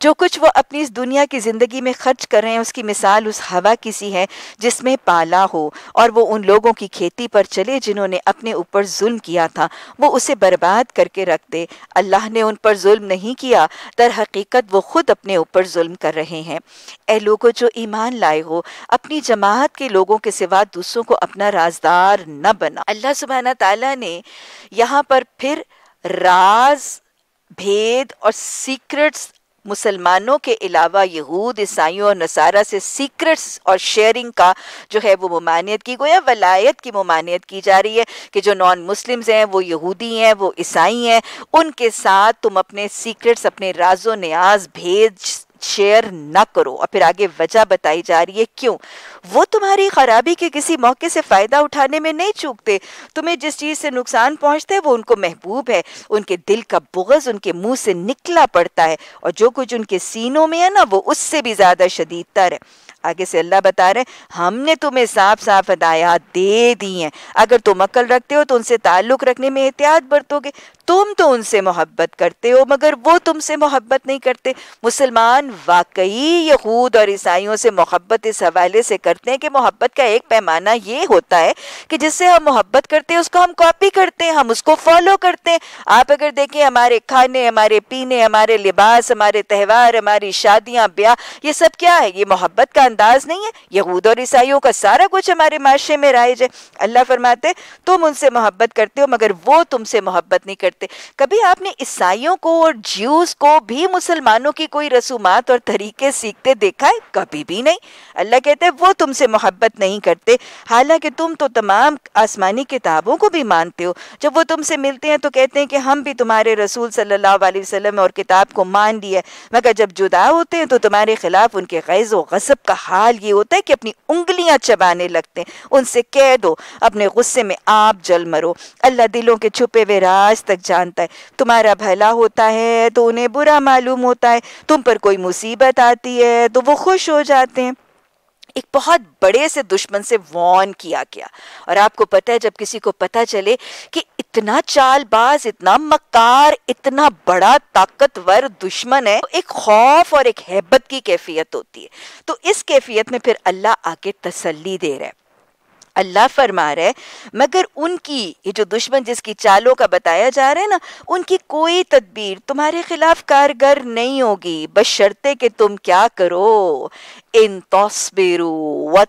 जो कुछ वो अपनी इस दुनिया की ज़िंदगी में खर्च कर रहे हैं, उसकी मिसाल उस हवा की सी है, जिसमें पाला हो और वो उन लोगों की खेती पर चले जिन्होंने अपने ऊपर जुल्म किया था। वो उसे बर्बाद करके रख दे। अल्लाह ने उन पर जुल्म नहीं किया, दर हकीकत वो खुद अपने ऊपर जुल्म कर रहे हैं। ए लोगों, जो ईमान लाए हो, अपनी जमात के लोगों के सिवा दूसरों को अपना राजदार न बना। अल्लाह सुबहाना ताला ने यहाँ पर फिर राज, भेद और सीक्रेट्स मुसलमानों के अलावा यहूद, ईसाइयों और नसारा से सीक्रेट्स और शेयरिंग का जो है वो ममानियत की गोया वलायत की ममानियत की जा रही है कि जो नॉन मुस्लिम्स हैं, वो यहूदी हैं, वो ईसाई हैं, उनके साथ तुम अपने सीक्रेट्स अपने राजो न्याज भेज शेयर न करो। और फिर आगे वजह बताई जा रही है क्यों? वो तुम्हारी खराबी के किसी मौके से फ़ायदा उठाने में नहीं चूकते। तुम्हें जिस चीज़ से नुकसान पहुँचता है, वो उनको महबूब है। उनके दिल का बुगज उनके मुँह से निकला पड़ता है। और जो कुछ उनके सीनों में है ना, वो उससे भी ज़्यादा शदीद तर है। आगे से अल्लाह बता रहे हमने तुम्हें साफ़ साफ़ हदायत दे दी हैं। अगर तुम अकल रखते हो तो उनसे ताल्लुक रखने में एहतियात बरतोगे। तुम तो उनसे मोहब्बत करते हो, मगर वो तुमसे मोहब्बत नहीं करते। मुसलमान वाकई यहूद और ईसाइयों से मोहब्बत इस हवाले से करते हैं कि मोहब्बत का एक पैमाना ये होता है कि जिससे हम मोहब्बत करते हैं, उसको हम कॉपी करते हैं, हम उसको फॉलो करते हैं। आप अगर देखें, हमारे खाने, हमारे पीने, हमारे लिबास, हमारे त्यौहार, हमारी शादियाँ, ब्याह, ये सब क्या है? ये मोहब्बत का अंदाज नहीं है। यहूद और ईसाइयों का सारा कुछ हमारे माशरे में राइज है। अल्लाह फरमाते तुम उनसे मोहब्बत करते हो, मगर वो तुमसे मोहब्बत नहीं करते। कभी आपने ईसाइयों को और ज्यूस को भी मुसलमानों की कोई रसूमात और तरीके सीखते देखा है? कभी भी नहीं। अल्लाह कहते वो तुमसे मोहब्बत नहीं करते। हालाँकि तुम तो तमाम आसमानी किताबों को भी मानते हो। जब वो तुमसे मिलते हैं तो कहते हैं कि हम भी तुम्हारे रसूल सल्लल्लाहु अलैहि वसल्लम और किताब को मान लिया मगर जब जुदा होते हैं तो तुम्हारे खिलाफ उनके गैज़ व गसब का हाल ये होता है कि अपनी उंगलियाँ चबाने लगते हैं। उनसे कह दो, अपने गुस्से में आप जल मरो। अल्लाह दिलों के छुपे हुए राज तक जानता है। तुम्हारा भला होता है तो उन्हें बुरा मालूम होता है। तुम पर कोई मुसीबत आती है तो वो खुश हो जाते हैं। एक बहुत बड़े से दुश्मन से वॉन किया गया। और आपको पता है, जब किसी को पता चले कि इतना चालबाज, इतना मकार इतना बड़ा ताकतवर दुश्मन है तो एक खौफ और एक हैबत की कैफियत होती है। तो इस कैफियत में फिर अल्लाह आके तसल्ली दे रहा है। अल्लाह फरमा रहे, मगर उनकी, ये जो दुश्मन जिसकी चालों का बताया जा रहा है ना, उनकी कोई तदबीर तुम्हारे खिलाफ कारगर नहीं होगी। बस शर्ते कि तुम क्या करो? इन तस्बिरू व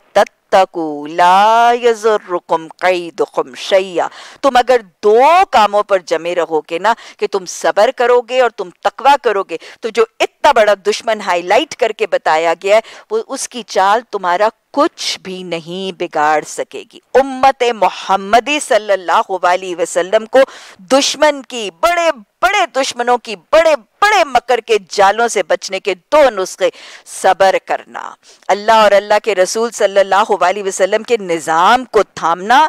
तुम अगर दो कामों पर जमे रहोगे ना, कि तुम सबर करोगे और तुम तकवा करोगे तो जो इतना बड़ा दुश्मन हाईलाइट करके बताया गया है, वो उसकी चाल तुम्हारा कुछ भी नहीं बिगाड़ सकेगी। उम्मत मोहम्मदी सल्लल्लाहु अलैहि वसल्लम को दुश्मन की, बड़े बड़े दुश्मनों की, बड़े बड़े मकर के जालों से बचने के दो नुस्खे सबर करना। अल्लाह और अल्लाह के रसूल सल्लल्लाहु अलैहि वसल्लम के निज़ाम को थामना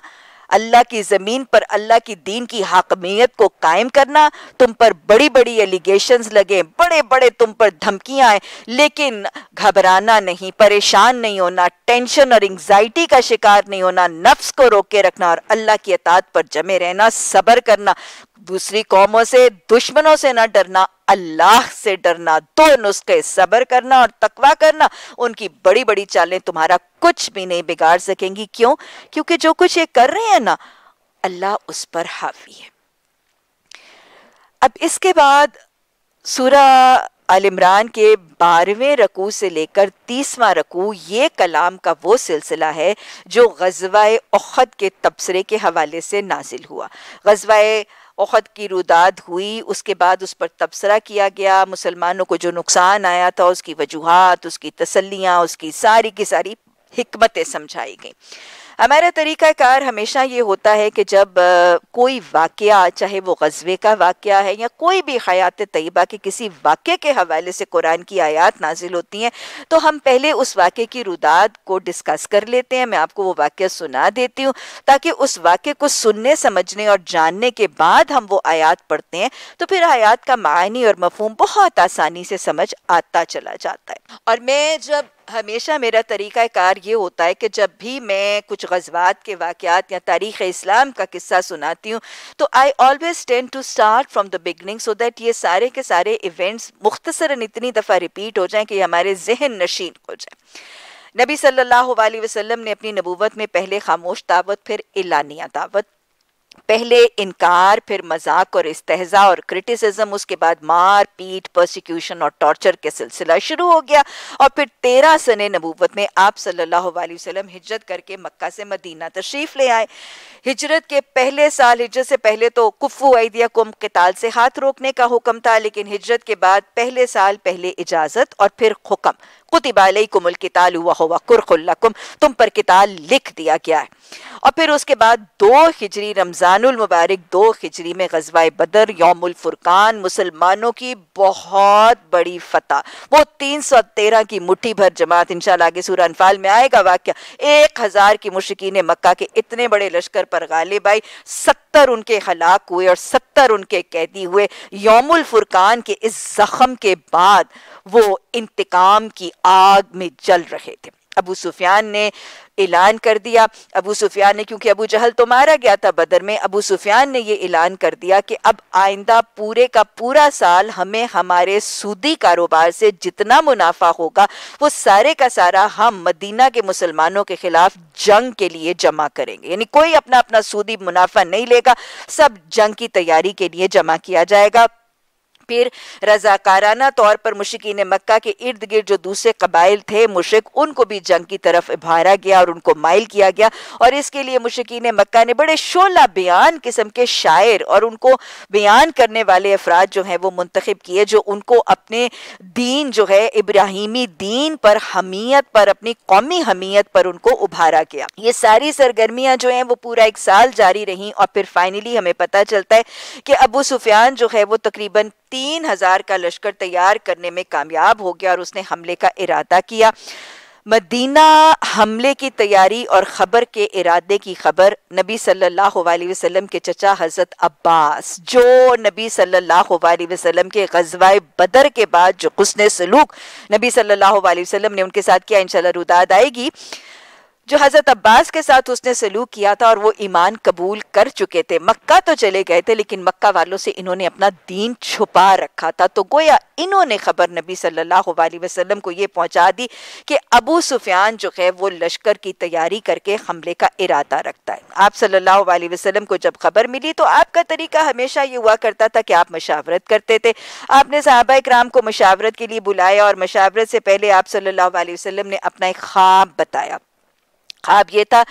अल्लाह की ज़मीन पर, अल्लाह की दीन की हाकमियत को कायम करना, तुम पर बड़ी बड़ी एलिगेशन लगे बड़े बड़े तुम पर धमकियाँ आए लेकिन घबराना नहीं, परेशान नहीं होना टेंशन और एंगजाइटी का शिकार नहीं होना, नफ्स को रोक रखना और अल्लाह की अतात पर जमे रहना, सबर करना। दूसरी कौमों से, दुश्मनों से ना डरना, अल्लाह से डरना, दो नुस्खे सबर करना और तकवा करना, उनकी बड़ी बड़ी चालें तुम्हारा कुछ भी नहीं बिगाड़ सकेंगी। क्यों? क्योंकि जो कुछ ये कर रहे हैं ना, अल्लाह उस पर हावी है। अब इसके बाद सूरा अल इमरान के बारहवें रकू से लेकर तीसवा रकू, ये कलाम का वो सिलसिला है जो गजवा अहद के तबसरे के हवाले से नाजिल हुआ। गजवा अहद की रुदाद हुई, उसके बाद उस पर तबसरा किया गया, मुसलमानों को जो नुकसान आया था, उसकी वजूहत, उसकी तसलियाँ उसकी सारी की सारी हमतें समझाई गई। हमारा तरीक़ाकार हमेशा ये होता है कि जब कोई वाक़ चाहे वो गजबे का वाक़ है या कोई भी हयात तयबा के किसी वाक़े के हवाले से कुरान की आयात नाजिल होती हैं तो हम पहले उस वाक़े की रुदाद को डिस्कस कर लेते हैं। मैं आपको वो वाक़ सुना देती हूँ, ताकि उस वाक़े को सुनने, समझने और जानने के बाद हम वो आयात पढ़ते हैं तो फिर आयात का मानी और मफहम बहुत आसानी से समझ आता चला जाता है। और मैं जब हमेशा मेरा तरीक़ा कार ये होता है कि जब भी मैं कुछ गजबात के वाक़ात या तारीख़ इस्लाम का किस्सा सुनाती हूँ तो I always tend to start from the beginning so that ये सारे के सारे इवेंट्स मुख्तसरन इतनी दफ़ा रिपीट हो जाएँ कि हमारे जहन नशीन हो जाए। नबी सल्लल्लाहु अलैहि वसल्लम ने अपनी नबूवत में पहले खामोश दावत, फिर इलानिया दावत। पहले इनकार, फिर मज़ाक और इस्तेजा और क्रिटिसिज्म उसके बाद मार, पीट प्रोसिक्यूशन और टॉर्चर के सिलसिला शुरू हो गया और फिर तेरह सने नबूवत में आप सल्लल्लाहु अलैहि वसल्लम हिजरत करके मक्का से मदीना तशरीफ़ ले आए। हिजरत के पहले साल, हिजरत से पहले तो कुफू ऐदिया कुम कताल से हाथ रोकने का हुक्म था, लेकिन हिजरत के बाद पहले साल पहले इजाज़त और फिर हुक्म। कुरकुल्लकुम तुम पर किताल लिख दिया गया है। और फिर उसके बाद दो हिजरी रमज़ानुल मुबारक, दो हिजरी में गजवा बदर, यौमुल फुरकान, मुसलमानों की बहुत बड़ी फतह। वो तीन सौ तेरह की मुट्ठी भर जमात, इंशाल्लाह आगे सूरह अनफाल में आएगा वाक्य, एक हज़ार की मुशकिन मक्का के इतने बड़े लश्कर पर गालिब आई, सत्तर उनके हलाक हुए और सत्तर उनके कैदी हुए। योमुल फुरकान के इस जख्म के बाद वो इंतकाम की आग में जल रहे थे। अबू सुफियान ने ऐलान कर दिया। अबू सुफियान ने, क्योंकि अबू जहल तो मारा गया था बदर में, अबू सुफियान ने ये ऐलान कर दिया कि अब आइंदा पूरे का पूरा साल हमें हमारे सूदी कारोबार से जितना मुनाफा होगा, वो सारे का सारा हम मदीना के मुसलमानों के खिलाफ जंग के लिए जमा करेंगे। यानी कोई अपना अपना सूदी मुनाफा नहीं लेगा, सब जंग की तैयारी के लिए जमा किया जाएगा। फिर रजाकाराना तौर पर मुशिकीन मक्का के इर्द गिर्द जो दूसरे कबाइल थे मुशिक उनको भी जंग की तरफ़ उभारा गया और उनको माइल किया गया। और इसके लिए मुशिकीन मक्का ने बड़े शोला बयान किस्म के शायर और उनको बयान करने वाले अफराद जो हैं वो मुंतखब किए, जो उनको अपने दीन जो है, इब्राहिमी दीन पर, हमीयत पर, अपनी कौमी हमीयत पर उनको उभारा गया। ये सारी सरगर्मियाँ जो हैं वो पूरा एक साल जारी रही और फिर फाइनली हमें पता चलता है कि अबू सुफियान जो है वो तकरीबन तीन हज़ार का लश्कर तैयार करने में कामयाब हो गया और उसने हमले का इरादा किया। मदीना हमले की तैयारी और खबर के इरादे की खबर, नबी सल्लल्लाहु अलैहि वसल्लम के चचा हज़रत अब्बास, जो नबी सल्लल्लाहु अलैहि वसल्लम के गजवाए बदर के बाद जो हुस्न सलूक नबी सल्लल्लाहु अलैहि वसल्लम ने उनके साथ किया, इंशाल्लाह रुदाद आएगी। जो हज़रत अब्बास के साथ उसने सलूक किया था और वो ईमान कबूल कर चुके थे। मक्का तो चले गए थे, लेकिन मक्का वालों से इन्होंने अपना दीन छुपा रखा था। तो गोया इन्होंने खबर नबी सल्लल्लाहु अलैहि वसल्लम को ये पहुँचा दी कि अबू सुफियान जो है, वो लश्कर की तैयारी करके हमले का इरादा रखता है। आप सल्लल्लाहु अलैहि वसल्लम को जब खबर मिली तो आपका तरीका हमेशा ये हुआ करता था कि आप मशावरत करते थे। आपने साहबा कराम को मशावरत के लिए बुलाया और मशावरत से पहले आप सल्लल्लाहु अलैहि वसल्लम ने अपना एक ख्वाब बताया। ख्वाब ये था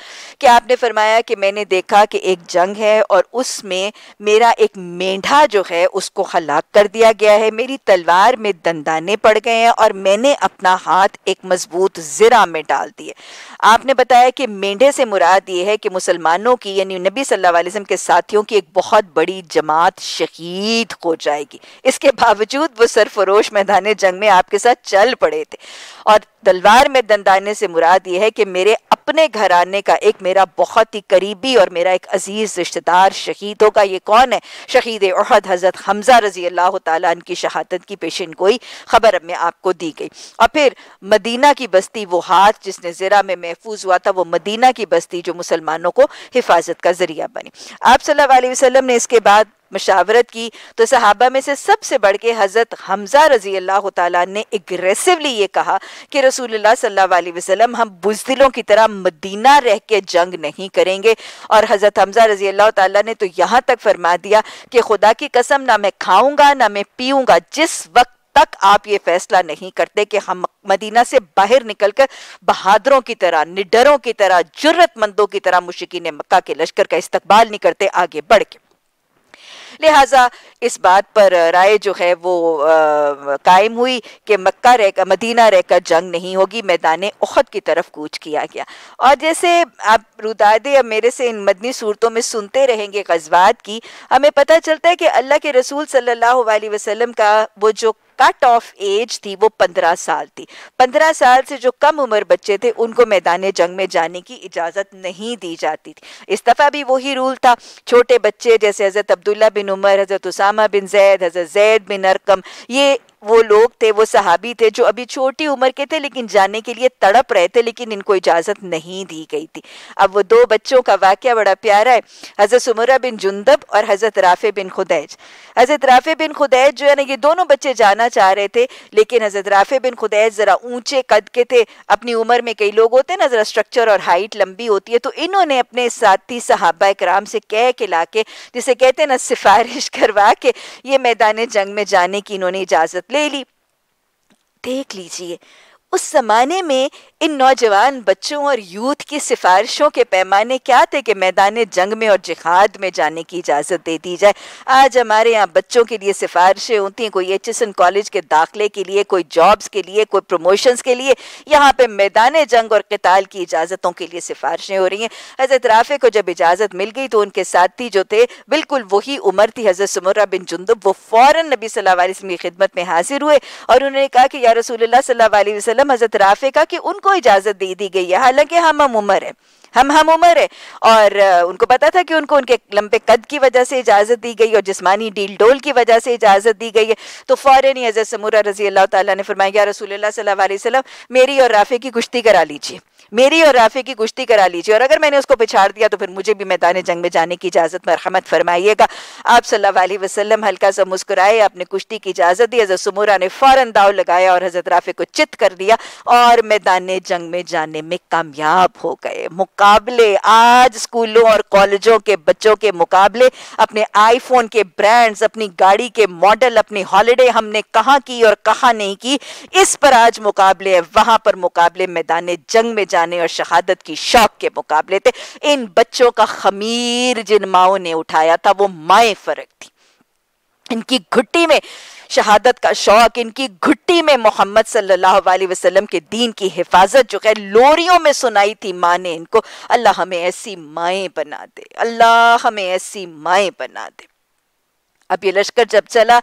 कि आपने फरमाया कि मैंने देखा कि एक जंग है और उसमें मेरा एक मेंढा जो है उसको हलाक कर दिया गया है। मेरी तलवार में दंदाने पड़ गए हैं और मैंने अपना हाथ एक मज़बूत ज़रा में डाल दिए। आपने बताया कि मेंढे से मुराद ये है कि मुसलमानों की, यानी नबी सल्लल्लाहु अलैहि वसल्लम के साथियों की एक बहुत बड़ी जमात शहीद हो जाएगी। इसके बावजूद वो सरफरोश मैदान जंग में आपके साथ चल पड़े थे। और तलवार में दंदाने से मुराद ये है कि मेरे अपने घराने का एक मेरा बहुत ही करीबी और मेरा एक अज़ीज़ रिश्तेदार शहीद होगा। ये कौन है? शहीद अहद हज़रत हमजा रज़ी अल्लाह तन की शहादत की पेशन गोई खबर अब में आपको दी गई। और फिर मदीना की बस्ती वो हाथ जिसने ज़रा में महफूज हुआ था, वो मदीना की बस्ती जो मुसलमानों को हिफाजत का ज़रिया बनी। आप सल्लल्लाहु अलैहि वसल्लम ने इसके बाद मशावरत की तो सहाबा में से सबसे बढ़ के हज़रत हमजा रज़ी अल्लाह तला ने एग्रेसिवली ये कहा कि रसूलुल्लाह सल्लल्लाहु अलैहि वसल्लम, हम बुजदिलों की तरह मदीना रह के जंग नहीं करेंगे। और हज़रत हमजा रज़ी अल्लाह ने तो यहाँ तक फरमा दिया कि खुदा की कसम, ना मैं खाऊँगा, ना मैं पीऊँगा, जिस वक्त तक आप ये फैसला नहीं करते कि हम मदीना से बाहर निकलकर बहादुरों की तरह, निडरों की तरह, जरूरतमंदों की तरह मुशिकी ने मक्का के लश्कर का इस्तकबाल नहीं करते, आगे बढ़ के। लिहाजा इस बात पर राय जो है वो कायम हुई कि मक्का रहकर मदीना रहकर जंग नहीं होगी, मैदान उखद की तरफ़ कूच किया गया। और जैसे आप रुदादे अब मेरे से इन मदनी सूरतों में सुनते रहेंगे गजबात की, हमें पता चलता है कि अल्लाह के रसूल सल्लल्लाहु अलैहि वसल्लम का वो जो कट ऑफ़ एज थी वो पंद्रह साल थी। पंद्रह साल से जो कम उम्र बच्चे थे, उनको मैदान जंग में जाने की इजाज़त नहीं दी जाती थी। इस दफ़ा भी वही रूल था। छोटे बच्चे जैसे हज़रत अब्दुल्ला बिन उमर, हज़रत उसामा बिन जैद, हज़रत जैद बिन अरकम, ये वो लोग थे, वो सहाबी थे जो अभी छोटी उम्र के थे, लेकिन जाने के लिए तड़प रहे थे, लेकिन इनको इजाज़त नहीं दी गई थी। अब वो दो बच्चों का वाक्य बड़ा प्यारा है, हज़रत सुमरा बिन जुंदब और हज़रत राफे बिन खुदैज। हज़रत राफे बिन खुदैज जो है ना, ये दोनों बच्चे जाना चाह रहे थे, लेकिन हज़रत राफे बिन खुदैज ज़रा ऊँचे कद के थे। अपनी उम्र में कई लोग होते हैं ना, ज़रा स्ट्रक्चर और हाइट लंबी होती है तो इन्होंने अपने साथी सहाबा कराम से कह के ला के, जिसे कहते हैं ना, सिफारिश करवा के, ये मैदान जंग में जाने की इन्होंने इजाज़त ले ली देख लीजिए। उस जमाने में इन नौजवान बच्चों और यूथ की सिफारिशों के पैमाने क्या थे कि मैदान जंग में और जिहाद में जाने की इजाज़त दे दी जाए? आज हमारे यहाँ बच्चों के लिए सिफारिशें होती हैं, कोई एचएसएन कॉलेज के दाखिले के लिए, कोई जॉब्स के लिए, कोई प्रमोशंस के लिए, यहाँ पे मैदान जंग और कताल की इजाज़तों के लिए सिफारिशें हो रही हैं। हज़रत राफे को जब इजाज़त मिल गई तो उनके साथी जो थे, बिल्कुल वही उम्र थी, हज़रत सुमर्रा बिन जुंदुब, वो फ़ौर नबी अलैहि वसल्लम की खिदमत में हाजिर हुए और उन्होंने कहा कि या रसूल सल्लल्लाहु अलैहि वसल्लम हज़रत राफे का कि उनको इजाज़त दे दी गई है। हालाँकि हम हम उम्र है। हम हम उम्र है। और उनको पता था कि उनको उनके लंबे कद की वजह से इजाज़त दी गई और जिसमानी डील डोल की वजह से इजाज़त दी गई है। तो फ़ौरन ही हज़रत समूरा रज़ी अल्लाह ताला ने फरमाया रसूल सल्लल्लाहु अलैहि वसल्लम, मेरी और राफे की कुश्ती करा लीजिए। मेरी और राफे की कुश्ती करा लीजिए। और अगर मैंने उसको पिछाड़ दिया तो फिर मुझे भी मैदान जंग में जाने की इजाज़त, मरहमत फरमाइएगा। आप सल्लल्लाहु अलैहि वसल्लम हल्का सा मुस्कुराए अपने कुश्ती की इजाज़त दी, हज़रत सुमूरा ने फ़ौरन दाव लगाया और हज़रत राफे को चित कर दिया और मैदान जंग में जाने में कामयाब हो गए। मुकाबले, आज स्कूलों और कॉलेजों के बच्चों के मुकाबले, अपने आईफोन के ब्रांड्स अपनी गाड़ी के मॉडल अपनी हॉलीडे हमने कहाँ की और कहाँ नहीं की, इस पर आज मुकाबले है। वहाँ पर मुकाबले मैदान जंग में जाने और शहादत की शौक के मुकाबले थे। इन बच्चों का खमीर जिन माओ ने उठाया था, वो माए फ़र्क थी। इनकी घुट्टी में शहादत का शौक, इनकी घुट्टी में मोहम्मद सल्लल्लाहु अलैहि वसल्लम के दीन की हिफाजत जो है लोरियों में सुनाई थी, माँ ने इनको, अल्लाह हमें ऐसी माएँ बना दे, अल्लाह हमें ऐसी माएँ बना दे। अब ये लश्कर जब चला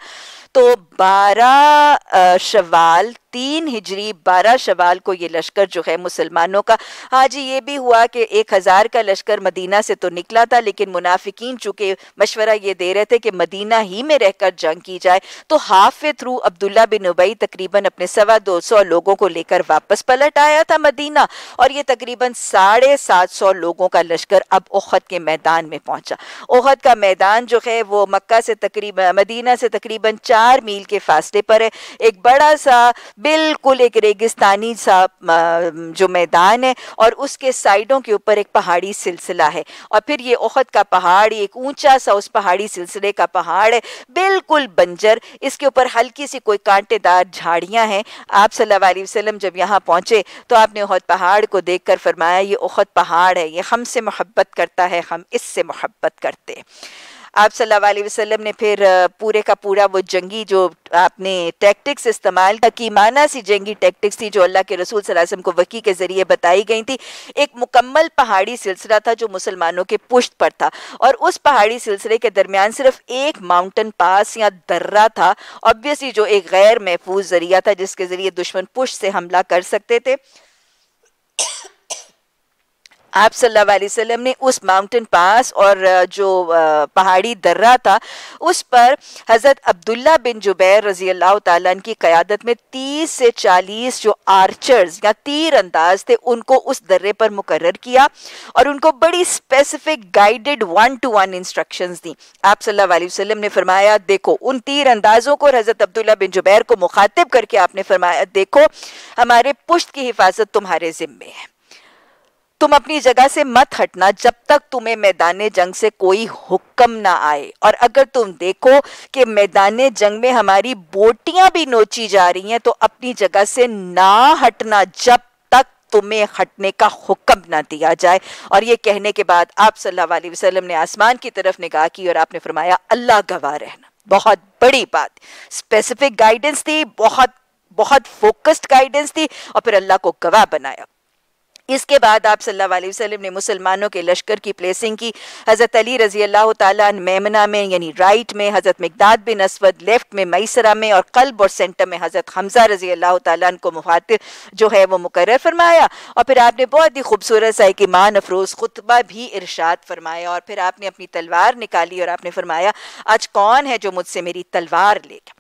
तो बारह शवाल तीन हिजरी, बारह शवाल को ये लश्कर जो है मुसलमानों का। हाँ जी ये भी हुआ कि एक हज़ार का लश्कर मदीना से तो निकला था, लेकिन मुनाफिकीन चूँकि मशवरा ये दे रहे थे कि मदीना ही में रहकर जंग की जाए तो हाफ़ थ्रू अब्दुल्ला बिन उबई तकरीबन अपने सवा दो सौ लोगों को लेकर वापस पलट आया था मदीना, और ये तकरीबन साढ़े सात सौ लोगों का लश्कर अब ओहद के मैदान में पहुँचा। ओहद का मैदान जो है वो मक्का से तकरीबन मदीना से तकरीबन चार मील के फासले पर है। एक बड़ा सा बिल्कुल एक रेगिस्तानी सा जो मैदान है और उसके साइडों के ऊपर एक पहाड़ी सिलसिला है। और फिर ये ओहद का पहाड़ एक ऊँचा सा उस पहाड़ी सिलसिले का पहाड़ है। बिल्कुल बंजर, इसके ऊपर हल्की सी कोई कांटेदार झाड़ियाँ हैं। आप सल्लल्लाहु अलैहि वसल्लम जब यहाँ पहुँचे तो आपने ओहद पहाड़ को देखकर फरमाया, ये ओहद पहाड़ है, ये हमसे मोहब्बत करता है, हम इससे मोहब्बत करते आप सल्लल्लाहु अलैहि वसल्लम ने फिर पूरे का पूरा वो जंगी जो आपने टैक्टिक्स इस्तेमाल की माना सी जंगी टैक्टिक्स थी जो अल्लाह के रसूल वसल्लम को वकी के ज़रिए बताई गई थी। एक मुकम्मल पहाड़ी सिलसिला था जो मुसलमानों के पुश्त पर था और उस पहाड़ी सिलसिले के दरमियान सिर्फ़ एक माउंटेन पास या दर्रा था ऑब्वियसली जो एक गैर महफूज ज़रिया था जिसके ज़रिए दुश्मन पुष्ट से हमला कर सकते थे। आप सल्लल्लाहु अलैहि वसल्लम ने उस माउंटेन पास और जो पहाड़ी दर्रा था, उस पर हज़रत अब्दुल्ला बिन जुबैर रज़ी अल्लाह तन की क़यादत में 30 से 40 जो आर्चर्स या तीर अंदाज थे, उनको उस दर्रे पर मुकर किया और उनको बड़ी specific guided one to one instructions दी। आप सल्लल्लाहु अलैहि वसल्लम ने फरमाया, देखो, उन तीर अंदाजों को हज़रत अब्दुल्ला बिन जुबैर को मुखातिब करके आपने फरमाया, देखो, हमारे पुश्त की हिफाजत तुम्हारे ज़िम्मे है। तुम अपनी जगह से मत हटना जब तक तुम्हें मैदान जंग से कोई हुक्म ना आए। और अगर तुम देखो कि मैदान जंग में हमारी बोटियाँ भी नोची जा रही हैं तो अपनी जगह से ना हटना जब तक तुम्हें हटने का हुक्म ना दिया जाए। और ये कहने के बाद आप सल्लल्लाहु अलैहि वसल्लम ने आसमान की तरफ़ निगाह की और आपने फरमाया, अल्लाह गवाह रहना। बहुत बड़ी बात। स्पेसिफिक गाइडेंस थी, बहुत बहुत फोकस्ड गाइडेंस थी, और फिर अल्लाह को गवाह बनाया। इसके बाद आप सल्लल्लाहु अलैहि वसल्लम ने मुसलमानों के लश्कर की प्लेसिंग की। हज़रत अली रज़ी अल्लाह मेमना में, यानी राइट में, हज़रत मकदाद बिन असवद लेफ़्ट में, मैसरा में और कल्ब और सेंटर में हज़रत हमजा रज़ी अल्लाह को मुखातिब जो है वो मुकर फरमाया। और फिर आपने बहुत ही खूबसूरत सा एक ईमान अफरोज़ खुतबा भी इरशाद फरमाया और फिर आपने अपनी तलवार निकाली और आपने फरमाया, आज कौन है जो मुझसे मेरी तलवार लेगा?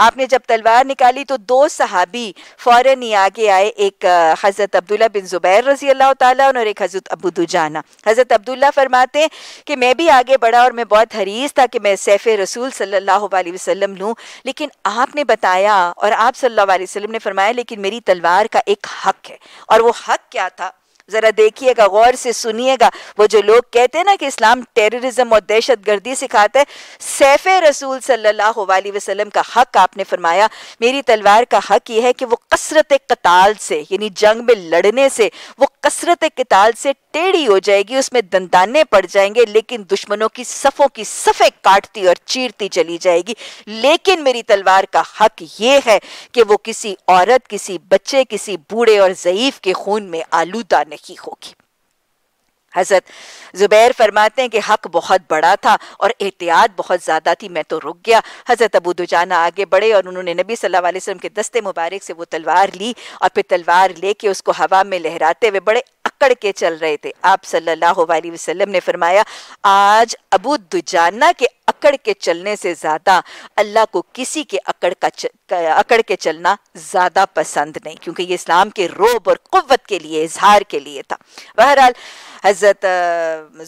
आपने जब तलवार निकाली तो दो सहाबी फ़ौरन ही आगे आए, एक हज़रत अब्दुल्ला बिन ज़ुबैर रज़ी अल्लाह ताला और एक हज़रत अबू दुजाना। हज़रत अब्दुल्ला फरमाते हैं कि मैं भी आगे बढ़ा और मैं बहुत हरीस था कि मैं सैफ रसूल सल्लल्लाहु अलैहि वसल्लम लूँ, लेकिन आपने बताया और आप सल्लल्लाहु अलैहि वसल्लम ने फरमाया, लेकिन मेरी तलवार का एक हक है। और वो हक क्या था? जरा देखिएगा, गौर से सुनिएगा। वो जो लोग कहते हैं ना कि इस्लाम टेररिज्म और दहशत गर्दी सिखाता है, सैफ रसूल सल्लल्लाहु अलैहि वसल्लम का हक आपने फरमाया। मेरी तलवार का हक ये है कि वो कसरत कताल से, यानी जंग में लड़ने से, वो कसरत कताल से टेढ़ी हो जाएगी, उसमें दंदाने पड़ जाएँगे, लेकिन दुश्मनों की सफ़ों की सफ़े काटती और चीरती चली जाएगी। लेकिन मेरी तलवार का हक ये है कि वो किसी औरत, किसी बच्चे, किसी बूढ़े और ज़यीफ के खून में आलूदा नहीं होगी। हज़रत जुबैर फरमाते हैं कि हक बहुत बड़ा था और एहतियात बहुत ज़्यादा थी। मैं तो रुक गया। हज़रत अबू दुजाना आगे बढ़े और उन्होंने नबी सल्लल्लाहु अलैहि वसल्लम के दस्ते मुबारक से वो तलवार ली और फिर तलवार लेके उसको हवा में लहराते हुए बड़े अकड़ के चल रहे थे। आप सल्लल्लाहु अलैहि वसल्लम ने फरमाया, आज अबू दुजाना के अकड़ के चलने से ज़्यादा अल्लाह को किसी के अकड़ का च, अकड़ के चलना ज़्यादा पसंद नहीं क्योंकि ये इस्लाम के रोब और कुत के लिए इजहार के लिए था। बहरहाल हज़रत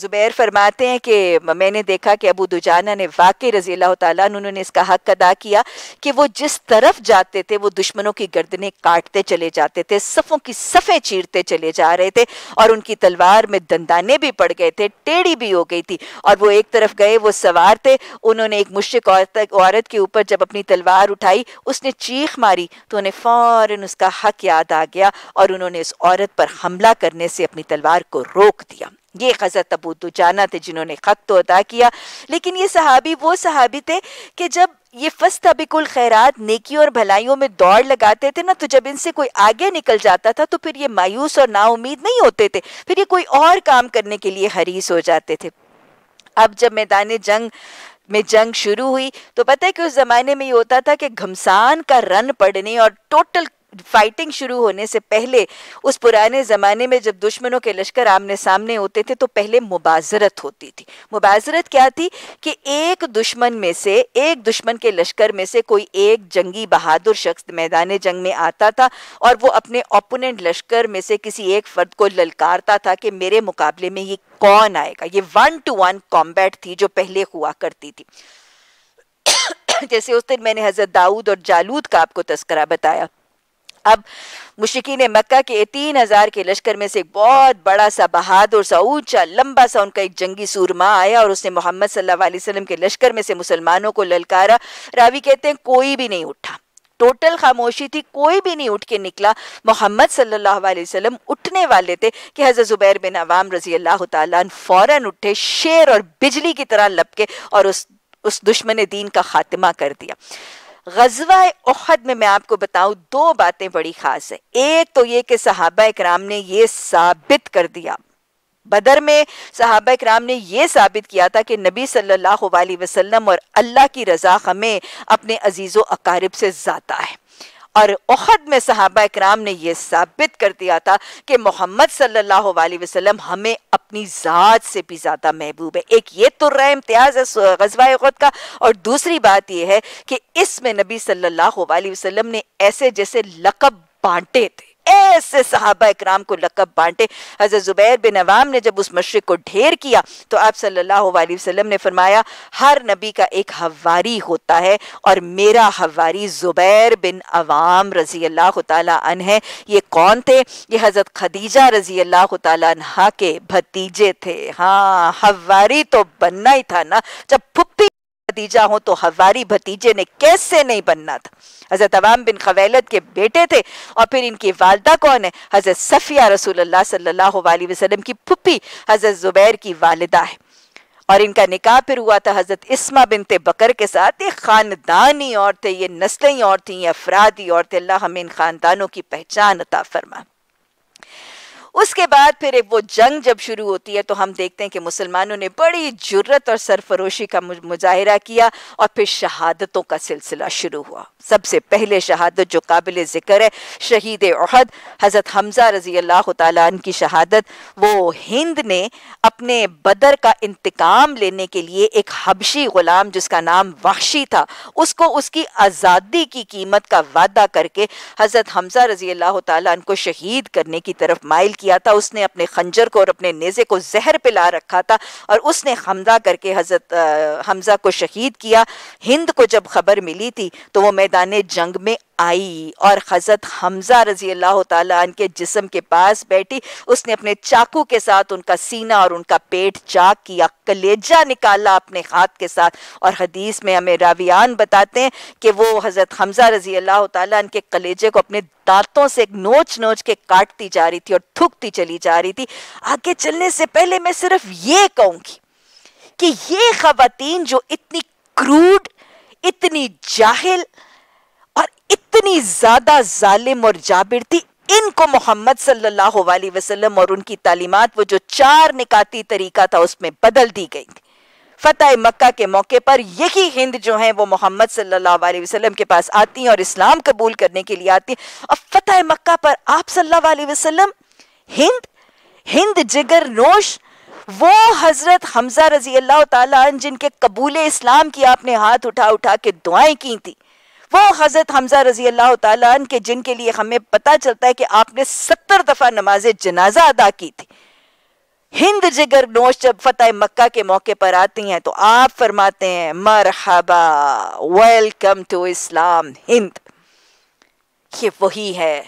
ज़ुबैर फरमाते हैं कि मैंने देखा कि अबू दुजाना ने वाकई रज़ी अल्लाह उन्होंने इसका हक अदा किया कि वो जिस तरफ़ जाते थे वो दुश्मनों की गर्दनें काटते चले जाते थे सफ़ों की सफ़ें चीरते चले जा रहे थे और उनकी तलवार में दंदाने भी पड़ गए थे टेढ़ी भी हो गई थी और वो एक तरफ़ गए वो सवार थे उन्होंने एक मुश्क औरत औरत के ऊपर जब अपनी तलवार उठाई, उसने चीख मारी तो उन्हें फ़ौरन उसका हक याद आ गया और उन्होंने उस औरत पर हमला करने से अपनी तलवार को रोक दिया। ये हज़रत अबू दुजाना थे जिन्होंने खत तो अदा किया, लेकिन ये सहाबी, वो सहाबी थे कि जब ये फस्त अबिकुल खैरात नेकी और भलाइयों में दौड़ लगाते थे ना तो जब इनसे कोई आगे निकल जाता था तो फिर ये मायूस और नाउमीद नहीं होते थे। फिर ये कोई और काम करने के लिए हरीस हो जाते थे। अब जब मैदान जंग में जंग शुरू हुई। तो पता है कि उस जमाने में ये होता था कि घमसान का रन पड़ने और टोटल फाइटिंग शुरू होने से पहले, उस पुराने ज़माने में जब दुश्मनों के लश्कर आमने सामने होते थे तो पहले मुबाजरत होती थी। मुबाजरत क्या थी? कि एक दुश्मन में से, एक दुश्मन के लश्कर में से कोई एक जंगी बहादुर शख्स मैदान जंग में आता था और वो अपने ओपोनेंट लश्कर में से किसी एक फर्द को ललकारता था कि मेरे मुकाबले में ये कौन आएगा? ये वन टू वन कॉम्बैट थी जो पहले हुआ करती थी। (coughs) जैसे उस दिन मैंने हज़रत दाऊद और जालूद का आपको तस्करा बताया। अब मुशिकी ने मक्का के तीन हज़ार के लश्कर में से एक बहुत बड़ा सा बहादुर सा, ऊँचा, लंबा सा उनका एक जंगी सूरमा आया और उसने मोहम्मद वसल्लम के लश्कर में से मुसलमानों को ललकारा। रावी कहते हैं, कोई भी नहीं उठा। टोटल खामोशी थी, कोई भी नहीं उठ के निकला। मोहम्मद सल्लल्लाहु अलैहि वसल्लम उठने वाले थे कि हज़रत जुबैर बिन अवाम रज़ी अल्लाह तआला फ़ौरन उठे, शेर और बिजली की तरह लपके और उस उस दुश्मन दीन का खात्मा कर दिया। गजवा उहद में मैं आपको बताऊँ, दो बातें बड़ी खास है। एक तो ये कि सहाबा कराम ने यह साबित कर दिया। बदर में सहाबा कराम ने यह साबित किया था कि नबी सल्लल्लाहु अलैहि वसल्लम और अल्लाह की रजा हमें अपने अज़ीज़ अकारिब से ज़्यादा है। और उहद में सहाबा कराम ने यह साबित कर दिया था कि मोहम्मद सल्लल्लाहु अलैहि वसल्लम हमें अपनी ज़ात से भी ज़्यादा महबूब है। एक ये तो इम्तियाज़ है गजवा उहद का। और दूसरी बात यह है कि इसमें नबी सल्लल्लाहु अलैहि वसल्लम ने ऐसे जैसे लकब बांटे थे। ऐसे सहाबा इकराम को लकब बांटे। हज़रत जुबैर बिन अवाम ने जब उस मशरक को ढेर किया तो आप सल्लल्लाहु अलैहि वसल्लम ने फरमाया, हर नबी का एक हवारी होता है और मेरा हवारी जुबैर बिन अवाम रज़ी अल्लाह तन है ये कौन थे? ये हज़रत खदीजा रज़ी अल्लाह तहा के भतीजे थे। हाँ हवारी तो बनना ही था ना। जब फुप्पी भतीजा हो तो हवारी भतीजे ने कैसे नहीं बनना था? हज़रत अवाम बिन खवैलत के बेटे थे और फिर इनकी वालदा कौन है? हज़रत सफ़िया रसूल सल्ला वसलम की पुप्पी हज़रत जुबैर की वालदा है। और इनका निकाह फिर हुआ था हज़रत इस्मा बिनते बकर के साथ। ये खानदानी औरतें, ये नस्लें और थी ये अफरादी औरतें, अल्लाह हमें इन खानदानों की पहचान अता फरमा उसके बाद फिर वो जंग जब शुरू होती है तो हम देखते हैं कि मुसलमानों ने बड़ी जुर्रत और सरफरोशी का मुजाहरा किया और फिर शहादतों का सिलसिला शुरू हुआ। सबसे पहले शहादत जो काबिल ज़िक्र है, शहीद अहद हज़रत हमज़ा रज़ी अल्लाह तन की शहादत। वो हिंद ने अपने बदर का इंतकाम लेने के लिए एक हबशी ग़ुलाम, जिसका नाम वहशी था, उसको उसकी आज़ादी की कीमत का वादा करके हज़रत हमज़ा रज़ी अल्लाह तन को शहीद करने की तरफ़ माइल किया था, उसने अपने खंजर को और अपने नेज़े को जहर पिला रखा था और उसने हमजा करके हज़रत हमज़ा को शहीद किया। हिंद को जब खबर मिली थी तो वो मैदान जंग में आई और हज़रत हमजा रज़ी अल्लाह तन के जिसम के पास बैठी। उसने अपने चाकू के साथ उनका सीना और उनका पेट चाक किया, कलेजा निकाला अपने हाथ के साथ। और हदीस में हमें रावियान बताते हैं कि वो हज़रत हमजा रज़ी अल्लाह तन के कलेजे को अपने दांतों से एक नोच नोच के काटती जा रही थी और थुकती चली जा रही थी। आगे चलने से पहले मैं सिर्फ़ ये कहूँगी कि ये खातन जो इतनी क्रूड, इतनी जाहिल इतनी ज़्यादा जालिम और जाबिर थी इनको मोहम्मद सल्लल्लाहु अलैहि वसल्लम और उनकी तालीमत, वो जो चार निकाती तरीका था उसमें बदल दी गई। थी फतेह मक्का के मौके पर यही हिंद जो है, वो मोहम्मद सल्लल्लाहु अलैहि वसल्लम के पास आती हैं और इस्लाम कबूल करने के लिए आती हैं। और फतेह मक्का पर आप सल्लल्लाहु अलैहि वसल्लम, हिंद हिंद जिगर नोश, वो हज़रत हमजा रज़ी अल्लाह जिनके कबूल इस्लाम की आपने हाथ उठा उठा के दुआएँ की थी वो हज़रत हमजा रज़ी अल्लाह तन के, जिनके लिए हमें पता चलता है कि आपने सत्तर दफ़ा नमाज़ जनाजा अदा की थी। हिंद जिगर नोश जब फतेह मक्का के मौके पर आती हैं तो आप फरमाते हैं, मरहबा, वेलकम टू इस्लाम, हिंद। ये वही है,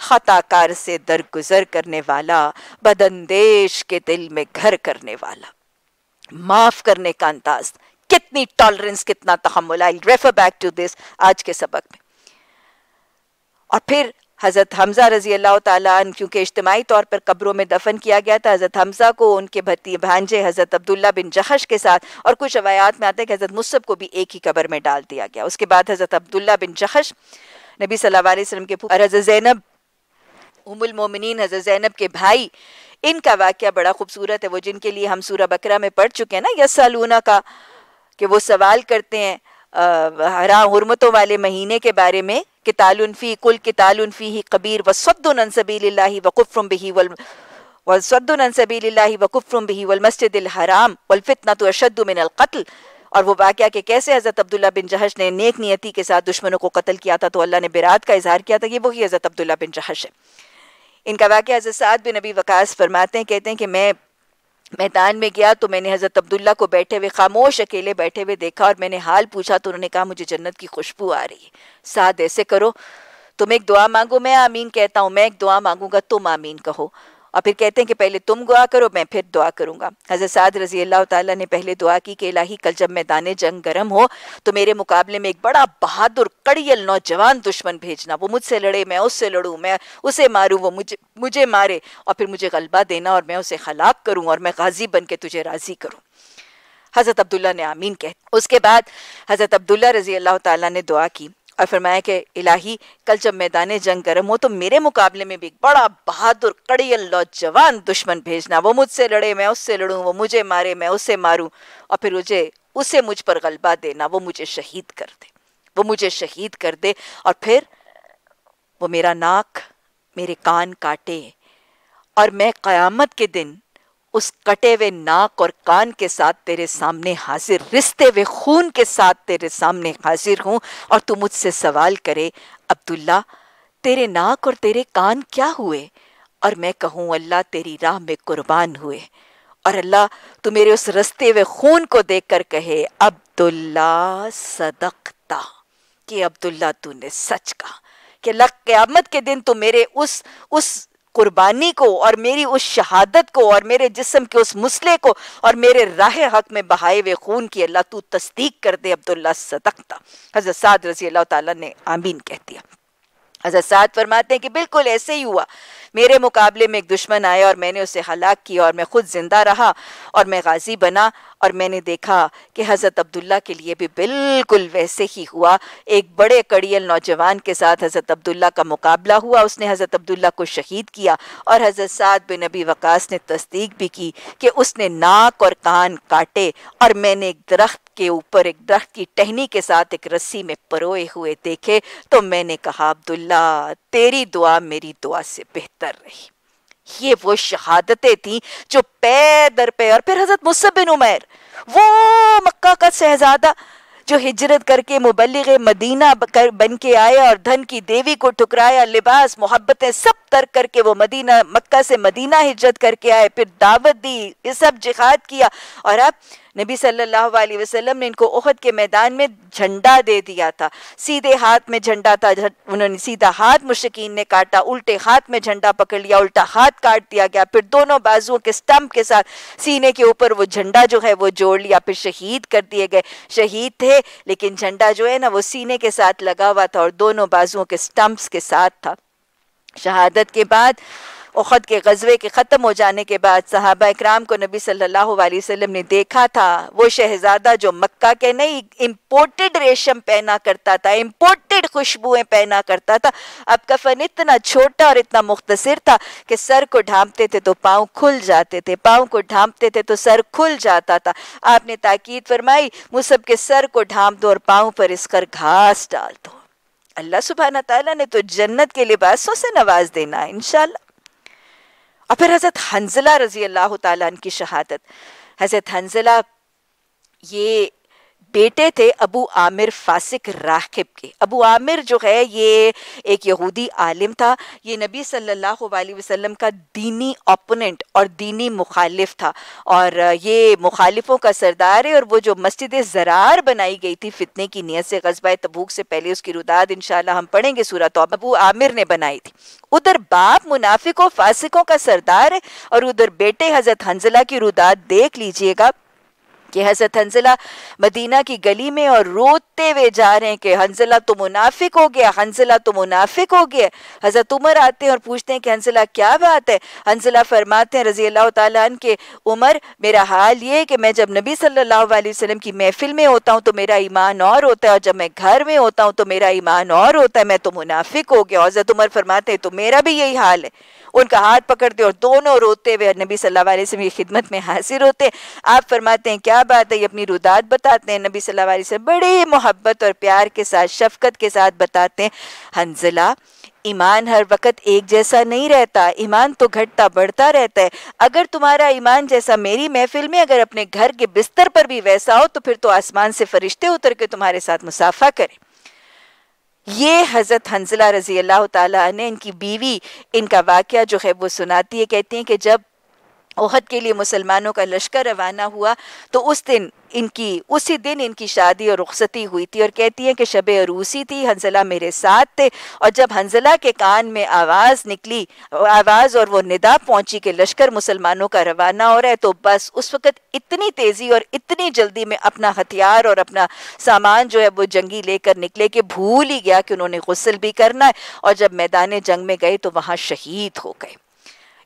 खताकार से दरगुजर करने वाला बदंदेश के दिल में घर करने वाला। माफ़ करने का अंदाज। कितनी टॉलरेंस कितना तहमुल I refer back to this आज के सबक में। और फिर हज़रत हमज़ा रज़ी अल्लाह तन क्योंकि इज्तमाही तौर पर कब्रों में दफन किया गया था, हज़रत हमज़ा को, उनके भती भांजे हज़रत अब्दुल्ला बिन जहश के साथ, और कुछ रवायात में आते हैं कि हज़रत मुसब को भी एक ही कब्र में डाल दिया गया। उसके बाद हज़रत अब्दुल्ला बिन जहश नबी सल्लल्लाहु के हज़रत जैनब, उमुल मोमिनीन, हज़रत जैनब के भाई, इनका वाक्य बड़ा खूबसूरत है। वो जिनके लिए हम सूरा बकरा में पढ़ चुके हैं ना यसालूना का कि वो सवाल करते हैं हरा हरमतों वाले महीने के बारे में, कितालुन फ़ी, कुल कितालुन फ़ी ही कबीर, व सद्दुन अन सबीलिल्लाहि व वल, व सद्दुन अन सबीलिल्लाहि व कुफ्रुम बिही वल मस्जिदिल हराम, वल तो अशद्दु मिनल कत्ल। और वो वाक्य कि कैसे हज़रत अब्दुल्ला बिन जहश ने नेक नियति के साथ दुश्मनों को कत्ल किया था तो अल्लाह ने बिरात का इजहार किया था, ये वही हज़रत अब्दुल्ला बिन जहश है। इनका वाक्य हज़रत साद बिन नबी वकास फरमाते हैं, कहते हैं कि मैं मैदान में गया तो मैंने हज़रत अब्दुल्ला को बैठे हुए, खामोश अकेले बैठे हुए देखा और मैंने हाल पूछा तो उन्होंने कहा, मुझे जन्नत की खुशबू आ रही है। साथ ऐसे करो। तुम एक दुआ मांगो, मैं आमीन कहता हूँ। मैं एक दुआ मांगूँगा, तुम आमीन कहो। और फिर कहते हैं कि पहले तुम दुआ करो, मैं फिर दुआ करूँगा। हज़रत साद रज़ी अल्लाह ताला ने पहले दुआ की कि इलाही कल जब मैदान जंग गर्म हो तो मेरे मुकाबले में एक बड़ा बहादुर, कड़ियल नौजवान दुश्मन भेजना। वो मुझसे लड़े, मैं उससे लड़ूँ, मैं उसे मारूँ, वो मुझे मुझे मारे और फिर मुझे गलबा देना और मैं उसे हलाक करूँ और मैं गाजी बन के तुझे राज़ी करूँ। हज़रत अब्दुल्ला ने आमीन कह, उसके बाद हज़रत अब्दुल्ला रज़ी अल्लाह ताला ने दुआ की और फरमाया कि, इलाही, कल जब मैदान जंग गर्म हो तो मेरे मुकाबले में भी एक बड़ा बहादुर कड़ियल नौजवान दुश्मन भेजना। वो मुझसे लड़े, मैं उससे लड़ूं, वो मुझे मारे, मैं उसे मारूं, और फिर मुझे उसे मुझ पर गलबा देना, वो मुझे शहीद कर दे, वो मुझे शहीद कर दे, और फिर वो मेरा नाक, मेरे कान काटे, और मैं क़यामत के दिन उस कटे हुए नाक और कान के साथ तेरे सामने हाजिर, रिश्ते हुए खून के साथ तेरे सामने हाजिर हूँ और तू मुझसे सवाल करे, अब्दुल्ला, तेरे नाक और तेरे कान क्या हुए? और मैं कहूँ, अल्लाह तेरी राह में कुर्बान हुए। और अल्लाह, तू मेरे उस रस्ते हुए खून को देखकर कहे, अब्दुल्ला सदकता, कि अब्दुल्ला तूने सच कहा, कि अल्लाह क्यामत के दिन तू मेरे उस उस कुर्बानी को और मेरी उस शहादत को और मेरे जिस्म के उस मुसले को और मेरे राह हक में बहाए हुए खून की अल्लाह तू तस्दीक कर दे, अब्दुल्ला सदकता। हज़रत साद रज़ी अल्लाह ताला ने आमीन कह दिया। हज़रत साद फरमाते हैं कि बिल्कुल ऐसे ही हुआ। मेरे मुकाबले में एक दुश्मन आया और मैंने उसे हलाक किया और मैं खुद ज़िंदा रहा और मैं गाजी बना और मैंने देखा कि हज़रत अब्दुल्ला के लिए भी बिल्कुल वैसे ही हुआ। एक बड़े कड़ियल नौजवान के साथ हज़रत अब्दुल्ला का मुकाबला हुआ। उसने हज़रत अब्दुल्ला को शहीद किया और हज़रत साद बिन नबी वकास ने तस्दीक भी की कि उसने नाक और कान काटे और मैंने एक दरख्त के ऊपर, एक दरख्त की टहनी के साथ एक रस्सी में परोए हुए देखे तो मैंने कहा, अब्दुल्ला, तेरी दुआ मेरी दुआ से बेहतर रही। ये वो शहादतें थी जो पैर दर पैर और फिर हज़रत मुसब बिन उमैर, वो मक्का का शहजादा जो हिजरत करके मुबलिग मदीना कर बन के आया और धन की देवी को ठुकराया, लिबास, मोहब्बतें सब तर्क करके वो मदीना, मक्का से मदीना हिजरत करके आए, फिर दावत दी, ये सब जिहाद किया और अब नबी सल्लल्लाहु अलैहि वसल्लम ने इनको ओहद के मैदान में झंडा दे दिया था। सीधे हाथ में झंडा था उन्होंने सीधा हाथ मुशकीन ने काटा, उल्टे हाथ में झंडा पकड़ लिया, उल्टा हाथ काट दिया गया, फिर दोनों बाजुओं के स्टंप के साथ सीने के ऊपर वो झंडा जो है वो जोड़ लिया, फिर शहीद कर दिए गए। शहीद थे, लेकिन झंडा जो है ना वो सीने के साथ लगा हुआ था और दोनों बाजुओं के स्टम्प्स के साथ था। शहादत के बाद उखद के गजबे के ख़त्म हो जाने के बाद सहाबा इक्राम को नबी सल्लल्लाहु अलैहि वसल्लम ने देखा था, वो शहजादा जो मक्का के नहीं इम्पोर्टेड रेशम पहना करता था इम्पोर्टेड खुशबुएँ पहना करता था, अब कफन इतना छोटा और इतना मुख्तसर था कि सर को ढांपते थे तो पाँव खुल जाते थे, पाँव को ढांपते थे तो सर खुल जाता था। आपने ताकीद फरमाई मुसब के सर को ढांप दो और पाँव पर इसकर घास डाल दो। अल्लाह सुबहाना तला ने तो जन्नत के लिबासों से नवाज़ देना है इनशाला और फिर हज़रत हंजला रज़ी अल्लाह तन की शहादत। हज़रत हंजला ये बेटे थे अबू आमिर फासिक राखिब के। अबू आमिर जो है, ये एक यहूदी आलिम था। ये नबी सल्लल्लाहु अलैहि वसल्लम का दीनी ओपोनेंट और दीनी मुखालिफ था। और ये मुखालिफों का सरदार है और वो जो मस्जिद ज़रार बनाई गई थी फितने की नीयत से गजबा तबूक से पहले उसकी रुदाद इंशाल्लाह हम पढ़ेंगे सूरत तो अबू आमिर ने बनाई थी। उधर बाप मुनाफिकों, फासिकों का सरदार है और उधर बेटे हज़रत हंजला की रुदाद देख लीजिएगा। कि हज़रत हंजिला मदीना की गली में और रोते हुए जा रहे हैं कि हंजला तो मुनाफिक हो गया हंजला तो मुनाफिक हो गया। हज़रत उमर आते हैं और पूछते हैं कि हंजला क्या बात है? हंजला फरमाते हैं रज़ी अल्लाह तन के, उमर, मेरा हाल ये कि मैं जब नबी सल्लल्लाहु अलैहि वसल्लम की महफिल में होता हूँ तो मेरा ईमान और होता है और जब मैं घर में होता हूँ तो मेरा ईमान और होता है, मैं तो मुनाफिक हो गया। हज़रत उमर फरमाते हैं तो मेरा भी यही हाल है। उनका हाथ पकड़ते और दोनों रोते हुए नबी सल्लल्लाहु अलैहि वसल्लम की खिदमत में हाजिर होते आप फरमाते हैं, क्या बात है? ये अपनी रुदात बताते हैं। नबी सल्लल्लाहु अलैहि वसल्लम बड़े मोहब्बत और प्यार के साथ, शफकत के साथ बताते हैं, हंजला, ईमान हर वक्त एक जैसा नहीं रहता, ईमान तो घटता बढ़ता रहता है। अगर तुम्हारा ईमान जैसा मेरी महफिल में अगर अपने घर के बिस्तर पर भी वैसा हो तो फिर तो आसमान से फरिश्ते उतर के तुम्हारे साथ मुसाफा करें। ये हज़रत हंजला रज़ी अल्लाह तला ने इनकी बीवी, इनका वाक़ जो है वो सुनाती है, कहती हैं कि जब ओहद के लिए मुसलमानों का लश्कर रवाना हुआ तो उस दिन इनकी, उसी दिन इनकी शादी और रुखसती हुई थी और कहती हैं कि शब अरूसी थी हंजला मेरे साथ थे और जब हंजला के कान में आवाज़ निकली, आवाज़ और वो निदा पहुँची कि लश्कर मुसलमानों का रवाना हो रहा है तो बस उस वक़्त इतनी तेज़ी और इतनी जल्दी में अपना हथियार और अपना सामान जो है वो जंगी लेकर निकले कि भूल ही गया कि उन्होंने गसल भी करना है और जब मैदान जंग में गए तो वहाँ शहीद हो गए।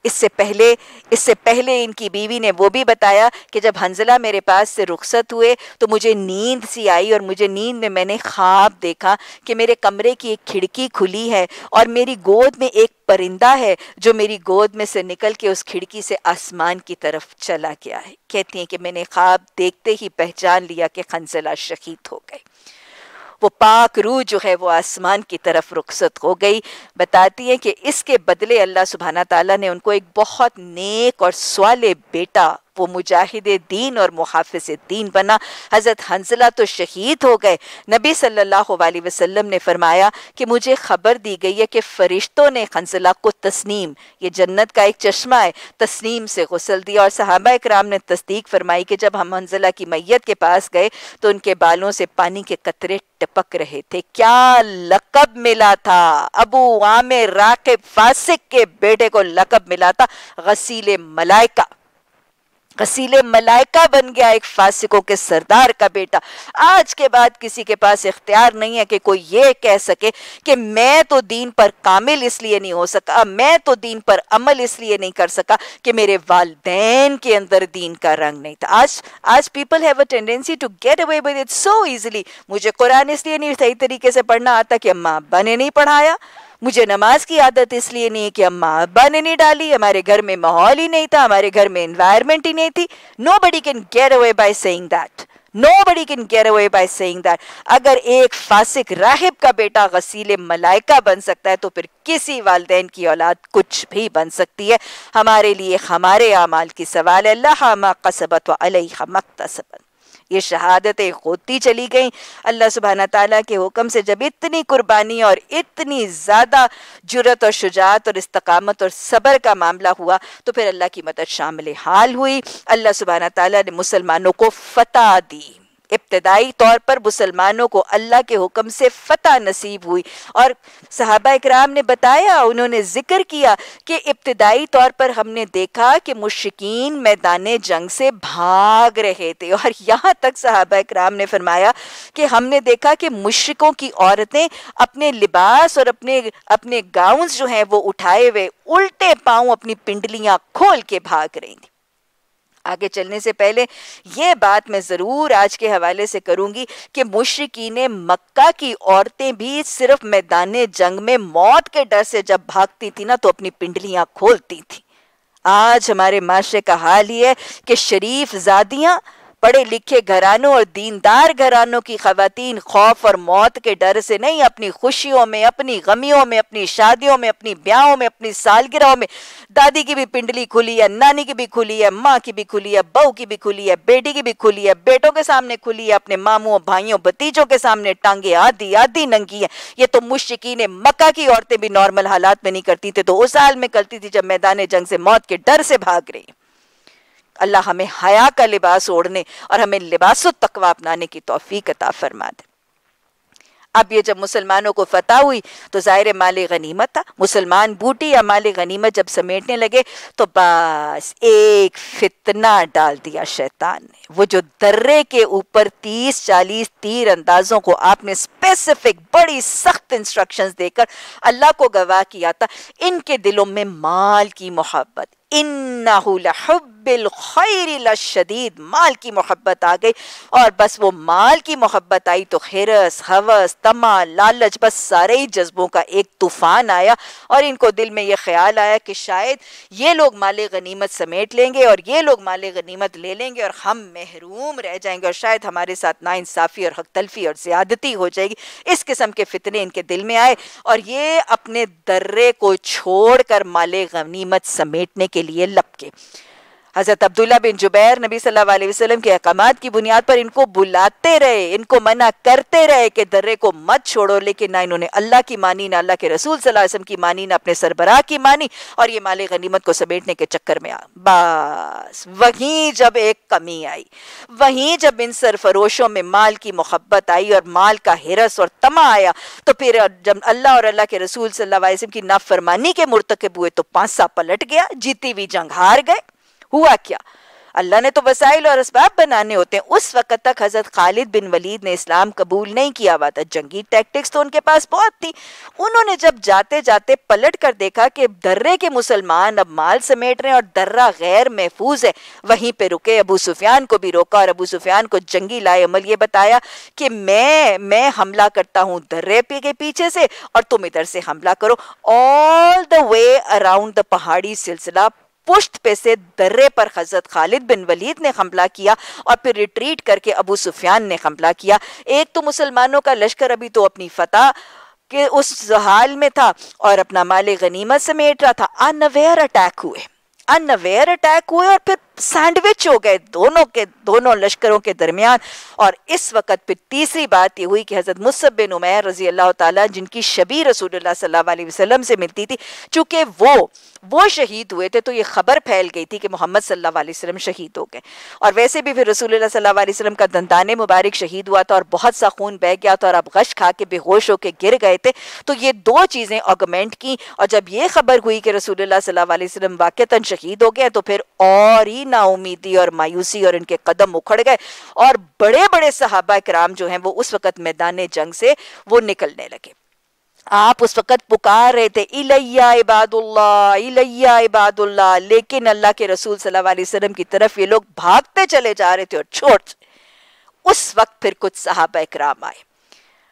इससे पहले इससे पहले इनकी बीवी ने वो भी बताया कि जब हंजला मेरे पास से रुखसत हुए तो मुझे नींद सी आई और मुझे नींद में मैंने ख्वाब देखा कि मेरे कमरे की एक खिड़की खुली है और मेरी गोद में एक परिंदा है जो मेरी गोद में से निकल के उस खिड़की से आसमान की तरफ़ चला गया है। कहती हैं कि मैंने ख्वाब देखते ही पहचान लिया कि हंजला शहीद हो गए वो पाक रूह जो है वो आसमान की तरफ़ रुखसत हो गई। बताती है कि इसके बदले अल्लाह सुबहाना ताला ने उनको एक बहुत नेक और सवाले बेटा वो मुजाहिद दीन और मुहाफ़ दीन बना। हज़रत हंजला तो शहीद हो गए। नबी सल्लल्लाहु अलैहि वसल्लम ने फरमाया कि मुझे खबर दी गई है कि फ़रिश्तों ने हंजला को तस्नीम, ये जन्नत का एक चश्मा है, तस्नीम से गसल दिया। और सहाबा कराम ने तस्दीक फरमाई कि जब हम हंजला की मैयत के पास गए तो उनके बालों से पानी के कतरे टपक रहे थे। क्या लकब मिला था? अबू आमिर राके फासिक के बेटे को लकब मिला था। गसीले मलाइका। गसीले मलाइका बन गया एक फासिकों के सरदार का बेटा। आज के बाद किसी के पास इख्तियार नहीं है कि कोई ये कह सके कि मैं तो दीन पर कामिल इसलिए नहीं हो सका, मैं तो दीन पर अमल इसलिए नहीं कर सका कि मेरे वालदेन के अंदर दीन का रंग नहीं था। आज आज people have a tendency to get away with it so easily मुझे कुरान इसलिए नहीं सही तरीके से पढ़ना आता कि अम्मा अब्बा ने नहीं पढ़ाया। मुझे नमाज़ की आदत इसलिए नहीं है कि अम्मा अब्बा ने नहीं डाली, हमारे घर में माहौल ही नहीं था, हमारे घर में इन्वायरमेंट ही नहीं थी। Nobody can get away by saying that body can get away by that अगर एक फासिक राहिब का बेटा गसीले मलाइका बन सकता है तो फिर किसी वालदेन की औलाद कुछ भी बन सकती है। हमारे लिए हमारे अमाल की सवाल है। अल्लाह कसबत व अलैहा मक्तसबन ये शहादतें होती चली गई। अल्लाह सुबहाना ताला के हुक्म से जब इतनी कुर्बानी और इतनी ज़्यादा जुरत और शुजात और इस्तकामत और सब्र का मामला हुआ तो फिर अल्लाह की मदद शामिल हाल हुई। अल्लाह सुबहाना ताली ने मुसलमानों को फतह दी। इब्तदाई तौर पर मुसलमानों को अल्लाह के हुक्म से फतह नसीब हुई। और सहाबा इकराम ने बताया, उन्होंने ज़िक्र किया कि इब्तदाई तौर पर हमने देखा कि मुश्किन मैदान जंग से भाग रहे थे। और यहाँ तक सहाबा इकराम ने फरमाया कि हमने देखा कि मुश्किकों की औरतें अपने लिबास और अपने अपने गाउन्स जो हैं वो उठाए हुए उल्टे पाँव अपनी पिंडलियाँ खोल के भाग रही थी। आगे चलने से पहले ये बात मैं ज़रूर आज के हवाले से करूँगी कि मुश्किन मक्का की औरतें भी सिर्फ़ मैदान जंग में मौत के डर से जब भागती थी ना तो अपनी पिंडलियाँ खोलती थी। आज हमारे माशरे का हाल ये है कि शरीफ जादियाँ पढ़े लिखे घरानों और दीनदार घरानों की खातन खौफ और मौत के डर से नहीं, अपनी खुशियों में, अपनी गमियों में, अपनी शादियों में, अपनी ब्याहों में, अपनी सालगिरहों में, दादी की भी पिंडली खुली है, नानी की भी खुली है, माँ की भी खुली है, बहू की भी खुली है, बेटी की भी खुली है, बेटों के सामने खुली है, अपने मामुओं, भाइयों, भतीजों के सामने टांगे आधी आधी नंगी है। ये तो मुश्किन मक्का की औरतें भी नॉर्मल हालात में नहीं करती थी तो उस हाल में करती थी जब मैदान जंग से मौत के डर से भाग रही। अल्लाह हमें हया का लिबास ओढ़ने और हमें लिबास तकवा अपनाने की तोफ़ी अता फरमा दे अब ये जब मुसलमानों को फतह हुई तो ज़ाहिर माल गनीमत था। मुसलमान बूटी या माल गनीमत जब समेटने लगे तो बस एक फितना डाल दिया शैतान ने। वो जो दर्रे के ऊपर तीस, चालीस तीर अंदाजों को आपने स्पेसिफिक बड़ी सख्त इंस्ट्रक्शंस देकर अल्लाह को गवाह किया था, इनके दिलों में माल की मोहब्बत। इन्ना हब्बिल खैर शदीद, माल की मोहब्बत आ गई। और बस वो माल की मोहब्बत आई तो हिरस हवस, तमा, लालच, बस सारे ही जज्बों का एक तूफ़ान आया। और इनको दिल में ये ख्याल आया कि शायद ये लोग माल गनीमत समेट लेंगे और ये लोग माल गनीमत ले लेंगे और हम महरूम रह जाएँगे और शायद हमारे साथ नाइंसाफ़ी और हक तलफी और ज़्यादती हो जाएगी। इस किस्म के फितने इनके दिल में आए और ये अपने दर्रे को छोड़ कर माल गनीमत समेटने के लिए लपके। हज़रत अब्दुल्ला बिन जुबैर नबी सल्लल्लाहु अलैहि वसल्लम के अहकाम की बुनियाद पर इनको बुलाते रहे, इनको मना करते रहे कि दर्रे को मत छोड़ो, लेकिन ना इन्होंने अल्लाह की मानी, ना अल्लाह के रसूल सल्लल्लाहु अलैहि वसल्लम की मानी, ना अपने सरबराह की मानी, और ये माल गनीमत को समेटने के चक्कर में आ बस, वहीं जब एक कमी आई, वहीं जब इन सरफरोशों में माल की मोहब्बत आई और माल का हिरस और तमा आया तो फिर जब अल्लाह और अल्लाह के रसूल सल्लल्लाहु अलैहि वसल्लम की नाफरमानी के मुर्तकब हुए तो पांसा पलट गया, जीती हुई जंग हार गए। हुआ क्या? अल्लाह ने तो वसाइल और इसबाब बनाने होते हैं। उस वक्त तक हज़रत खालिद बिन वलीद ने इस्लाम कबूल नहीं किया हुआ था। जंगी टैक्टिक्स तो उनके पास बहुत थी। उन्होंने जब जाते जाते पलट कर देखा कि दर्रे के मुसलमान अब माल समेट रहे हैं और दर्रा गैर महफूज है, वहीं पे रुके अबू सुफियान को भी रोका और अबू सुफियान को जंगी लाए अमल ये बताया कि मैं मैं हमला करता हूँ दर्रे के पीछे से और तुम इधर से हमला करो। All the way around the पहाड़ी सिलसिला पुश्त पे से दर्रे पर हज़रत खालिद बिन वलीद ने हमला किया और फिर रिट्रीट करके अबू सुफियान ने हमला किया। एक तो मुसलमानों का लश्कर अभी तो अपनी फतेह के उस हाल में था और अपना माल गनीमत समेट रहा था। अनअवेयर अटैक हुए। अनअवेयर अटैक हुए और फिर सैंडविच हो गए दोनों के, दोनों लश्करों के दरमियान। और इस वक्त फिर तीसरी बात ये हुई कि हज़रत मुसब बिन उमैर रज़ी अल्लाह ताला जिनकी शबी रसूलुल्लाह सल्लल्लाहु अलैहि से मिलती थी, चूँकि वो वो शहीद हुए थे तो ये खबर फैल गई थी कि मोहम्मद सल्लल्लाहु अलैहि वसल्लम शहीद हो गए। और वैसे भी फिर रसूलुल्लाह सल्लल्लाहु अलैहि वसल्लम का दंदान मुबारक शहीद हुआ था और बहुत सा खून बह गया था और अब गश खा के बेहोश होकर गिर गए थे। तो ये दो चीज़ें ऑगमेंट की और जब ये खबर हुई कि रसूलुल्लाह सल्लल्लाहु अलैहि वाक़ता शहीद हो गए तो फिर और ही नाउमीदी और मायूसी और इनके कदम उखड़ गए और बड़े बड़े सहाबा कराम जो हैं वो उस वक्त मैदान जंग से वो निकलने लगे। आप उस वक्त पुकार रहे थे, इलैया इबादुल्ला इलैया इबादुल्ला लेकिन अल्लाह के रसूल सल्लल्लाहु अलैहि वसल्लम की तरफ़ ये लोग भागते चले जा रहे थे और छोड़ उस वक्त फिर कुछ सहाबा इकराम आए।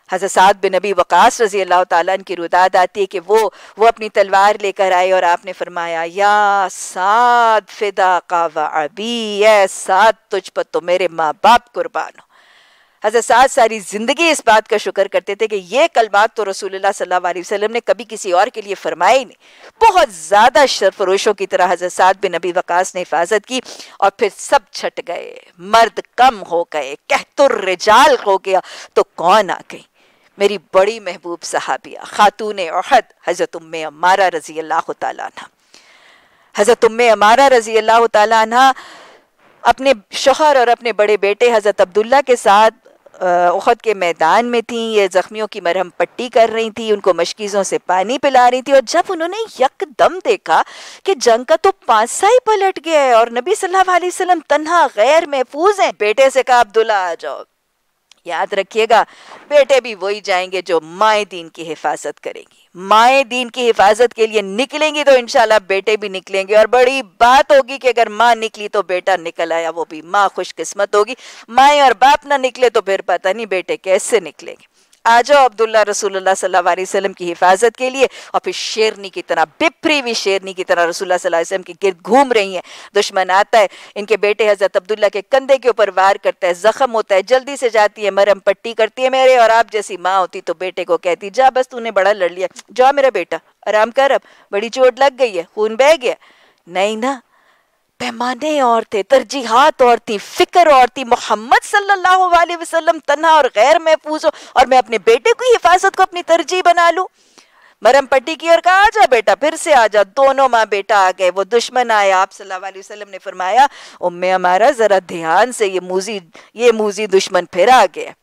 हज़रत साद बिन नबी वकास रज़ी अल्लाह तन की रुदाद आती है कि वो वो अपनी तलवार लेकर आए और आपने फरमाया, या साद फिदा का अबी साद, तुझ पर तो मेरे माँ बाप कुर्बान हो। हज़रत साद सारी ज़िंदगी इस बात का शुक्र करते थे कि ये कलबात तो रसूलुल्लाह सल्लल्लाहु अलैहि वसल्लम ने कभी किसी और के लिए फरमाए नहीं। बहुत ज़्यादा शरफरोशों की तरह हज़रत साद बिन नबी वकास ने हिफाजत की और फिर सब छट गए। मर्द कम हो गए कहतुर रिजाल हो गया तो कौन आ गई? मेरी बड़ी महबूब सहाबिया खातून अहद हज़रत उम्मे अमारा रज़ी अल्लाह तला हज़रत उम्मे अमारा रज़ी अल्लाह तला अपने शोहर और अपने बड़े बेटे हज़रत अब्दुल्ला के साथ उखद के मैदान में थी, ये जख्मियों की मरहम पट्टी कर रही थी, उनको मशकीज़ों से पानी पिला रही थी और जब उन्होंने यकदम देखा कि जंग का तो पासा ही पलट गया है और नबी सल्लल्लाहु अलैहि वसल्लम तन्हा, गैर महफूज हैं, बेटे से कहा, अब्दुल्ला आ जाओ। याद रखिएगा, बेटे भी वही जाएँगे जो माए दीन की हिफाजत करेंगी। माए दीन की हिफाजत के लिए निकलेंगी तो इनशाला बेटे भी निकलेंगे और बड़ी बात होगी कि अगर माँ निकली तो बेटा निकल आया, वो भी माँ खुशकिस्मत होगी। माए और बाप ना निकले तो फिर पता नहीं बेटे कैसे निकलेंगे। आ जाओ अब्दुल्ला रसूलुल्लाह सल्लल्लाहु की हिफाजत के लिए और फिर शेरनी की तरह बिपरी हुई शेरनी की तरह रसूलुल्लाह वसल्लम के गिर्द घूम रही हैं। दुश्मन आता है, इनके बेटे हज़रत अब्दुल्ला के कंधे के ऊपर वार करता है, जख्म होता है, जल्दी से जाती है मरम पट्टी करती है मेरे और आप जैसी माँ होती तो बेटे को कहती, जा बस तूने बड़ा लड़ लिया, जा मेरा बेटा, आराम कर अब, बड़ी चोट लग गई है, खून बह गया। नहीं ना पैमाने और थे, तरजीहात और थी, फ़िक्र और थी। मोहम्मद सल्लल्लाहु अलैहि वसल्लम तना और गैर महफूज हो और मैं अपने बेटे की हिफाजत को अपनी तरजीह बना लूँ। मरम पट्टी की और कहा आ जा बेटा, फिर से आ जा दोनों माँ बेटा आ गए, वो दुश्मन आए। आप सल्लल्लाहु अलैहि वसल्लम ने फरमाया, उम्मे हमारा जरा ध्यान से ये मूजी ये मूजी दुश्मन फिर आ गया।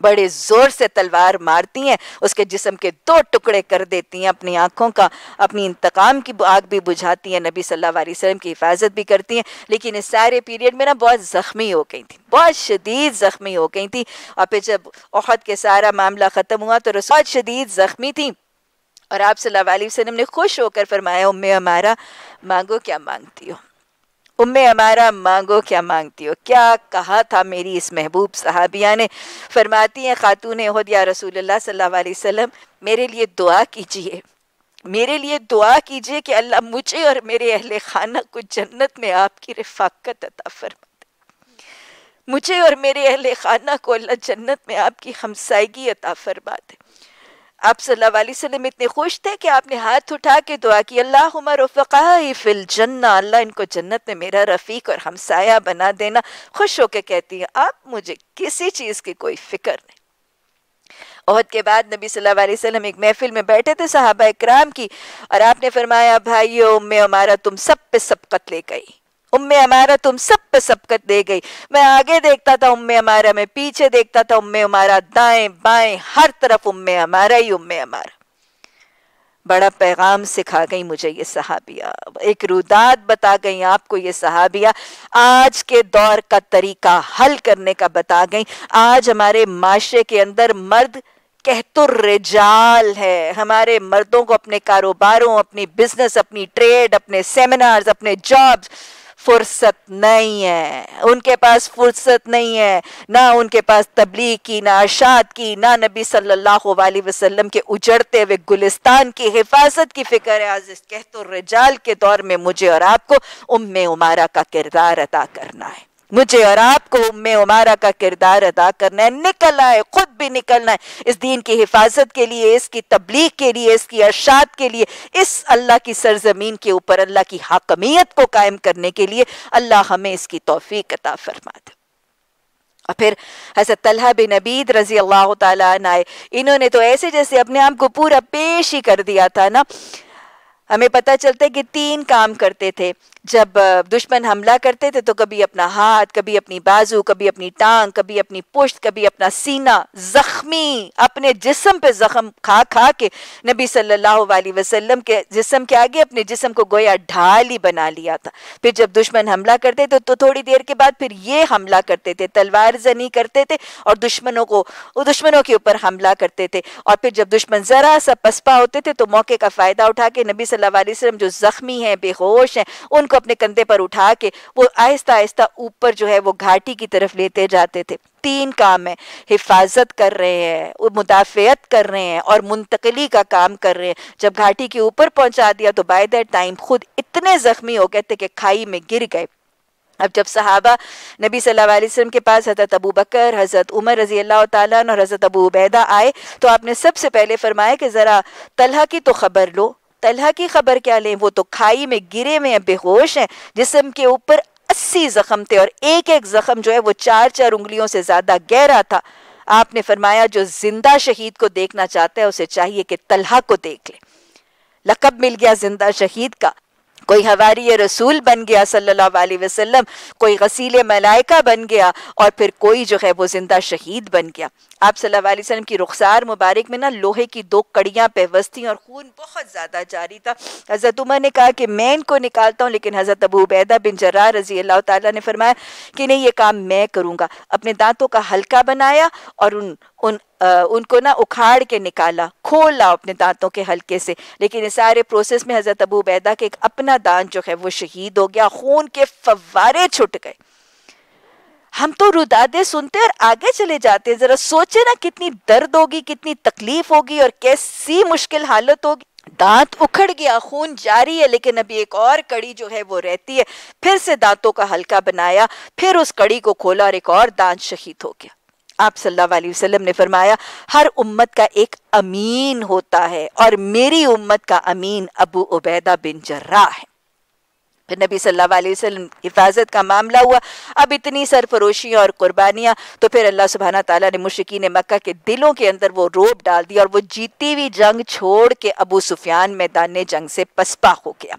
बड़े ज़ोर से तलवार मारती हैं, उसके जिस्म के दो टुकड़े कर देती हैं, अपनी आँखों का, अपनी इंतकाम की आग भी बुझाती हैं, नबी सल्लल्लाहु अलैहि वसल्लम की हिफाजत भी करती हैं, लेकिन इस सारे पीरियड में ना बहुत ज़ख्मी हो गई थी, बहुत शदीद ज़ख्मी हो गई थी, और फिर जब अहद के सारा मामला ख़त्म हुआ तो बहुत शदीद ज़ख्मी थी, और आप सल्लल्लाहु अलैहि वसल्लम ने खुश होकर फरमाया, उम्मे हमारा, मांगो क्या मांगती हो? उम्मे हमारा मांगो क्या मांगती हो? क्या कहा था मेरी इस महबूब सहाबिया ने? फरमाती हैं, खातून रसूलुल्लाह सल्लल्लाहु अलैहि वसल्लम, मेरे लिए दुआ कीजिए। मेरे लिए दुआ कीजिए कि अल्लाह मुझे और मेरे अहले खाना को जन्नत में आपकी रिफाकत अता फरमा मुझे और मेरे अहले खाना को अल्लाह जन्नत में आपकी हमसायगी अता फरमा दे आप सल्लल्लाहु अलैहि वसल्लम इतने खुश थे कि आपने हाथ उठा के दुआ की अल्लाह उमर फिल जन्ना, अल्लाह इनको जन्नत में मेरा रफीक और हमसाया बना देना। खुश होकर कहती है, आप मुझे किसी चीज़ की कोई फ़िक्र नहीं। ओहद के बाद नबी सल्लल्लाहु अलैहि वसल्लम एक महफिल में बैठे थे साहबा इकराम की, और आपने फरमाया, भाइयों, में हमारा तुम सब पे सबकत ले गई उम्मे हमारा तुम सब पे सबकत दे गई। मैं आगे देखता था उम्मे हमारा, मैं पीछे देखता था उम्मे हमारा, दाएँ बाएँ, हर तरफ़ उम्मे हमारा, ही उम्मे हमारा। बड़ा पैगाम सिखा गई मुझे ये सहाबिया। एक रुदात बता गई आपको ये सहाबिया। आज के दौर का तरीका हल करने का बता गई। आज हमारे माशरे के अंदर मर्द कहतुर्रिजाल है। हमारे मर्दों को अपने कारोबारों, अपनी बिज़नेस, अपनी ट्रेड, अपने सेमिनार्स, अपने जॉब्स फुर्सत नहीं है। उनके पास फुर्सत नहीं है। ना उनके पास तबलीग की, ना अशात की, ना नबी सल्लल्लाहु अलैहि वसल्लम के उजड़ते हुए गुलिस्तान की हिफाजत की फ़िक्र है। आज कहतो, रिजाल के दौर में मुझे और आपको उम्मे उमारा का किरदार अदा करना है। मुझे और आपको उम्मे उमारा का किरदार अदा करना है। निकलना है खुद भी निकलना है। इस दीन की हिफाजत के लिए, इसकी तबलीग के लिए, इसकी अरशात के लिए, इस अल्लाह की सरजमीन के ऊपर, अल्लाह की हाकमियत को कायम करने के लिए अल्लाह हमें इसकी तोफीक अता फरमा दे। और फिर हज़रत तलहा बिन नबीद रज़ी अल्लाह तआला इन्होंने तो ऐसे जैसे अपने आप को पूरा पेश ही कर दिया था ना। हमें पता चलता है कि तीन काम करते थे। जब दुश्मन हमला करते थे तो कभी अपना हाथ, कभी अपनी बाजू, कभी अपनी टांग, कभी अपनी पुश्त, कभी अपना सीना, जख्मी अपने जिसम पे जख्म खा खा के नबी सल्लल्लाहु अलैहि वसल्लम के जिसम के आगे अपने जिसम को गोया ढाल ही बना लिया था। फिर जब दुश्मन हमला करते थे तो थोड़ी देर के बाद फिर ये हमला करते थे, तलवार जनी करते थे और दुश्मनों को, दुश्मनों के ऊपर हमला करते थे। और फिर जब दुश्मन जरा सा पसपा होते थे तो मौके का फ़ायदा उठा के नबी सल्लल्लाहु अलैहि वसल्लम जो जख्मी हैं, बेहोश हैं, उनको अपने कंधे पर उठा के वो आहिस्ता आहिस्ता ऊपर जो है वो घाटी की तरफ़ लेते जाते थे। तीन काम है। हिफाजत कर रहे हैं मुदाफ़ियत कर रहे हैं और मुंतकली का काम कर रहे हैं। जब घाटी के ऊपर पहुँचा दिया तो बाय दैट टाइम खुद इतने जख्मी हो गए थे कि खाई में गिर गए। अब जब सहाबा नबी सल्लल्लाहु अलैहि वसल्लम के पास हज़रत अबू बकर, हज़रत उमर रज़ी अल्लाह तआला और हज़रत अबू उबैदा आए तो आपने सबसे पहले फरमाया कि ज़रा तलहा की तो खबर लो। तलहा की खबर क्या लें? वो तो खाई में गिरे हैं, बेहोश हैं। जिसम के ऊपर अस्सी जख्म थे और एक एक जख्म जो है वो चार चार उंगलियों से ज़्यादा गहरा था। आपने फरमाया, जो ज़िंदा शहीद को देखना चाहता है, उसे चाहिए कि तलहा को देख ले। लकब मिल गया ज़िंदा शहीद का। कोई हवारी रसूल बन गया सल्लल्लाहु अलैहि वसल्लम, कोई गसील मलाइका बन गया और फिर कोई जो है वो ज़िंदा शहीद बन गया। आप सल्लल्लाहु अलैहि वसल्लम की रुखसार मुबारक में ना लोहे की दो कड़ियाँ पेवस्त थी और खून बहुत ज़्यादा जारी था। हज़रत उमर ने कहा कि मैं इनको निकालता हूँ, लेकिन हज़रत अबू उबैदा बिन जर्रा रज़ी अल्लाह ताला ने फरमाया कि नहीं, ये काम मैं करूँगा। अपने दांतों का हल्का बनाया और उन उन आ, उनको ना उखाड़ के निकाला खोला अपने दांतों के हल्के से। लेकिन इस सारे प्रोसेस में हज़रत अबू उबैदा के एक अपना दांत जो है वो शहीद हो गया खून के फवारे छुट गए। हम तो रुदादे सुनते और आगे चले जाते हैं जरा सोचे ना कितनी दर्द होगी कितनी तकलीफ़ होगी और कैसी मुश्किल हालत होगी। दांत उखड़ गया खून जारी है लेकिन अभी एक और कड़ी जो है वो रहती है। फिर से दांतों का हल्का बनाया फिर उस कड़ी को खोला और एक और दांत शहीद हो गया। आप सल्लल्लाहु अलैहि वसल्लम ने फरमाया, हर उम्मत का एक अमीन होता है और मेरी उम्मत का अमीन अबू उबैदा बिन जर्रा है। फिर नबी सल्लल्लाहु अलैहि वसल्लम हिफाजत का मामला हुआ। अब इतनी सरफरोशी और कुर्बानियाँ तो फिर अल्लाह सुबहाना ताला ने मुश्किन मक्का के दिलों के अंदर वो रोब डाल दिया और वो जीती हुई जंग छोड़ के अबू सुफियान मैदान जंग से पसपा हो गया।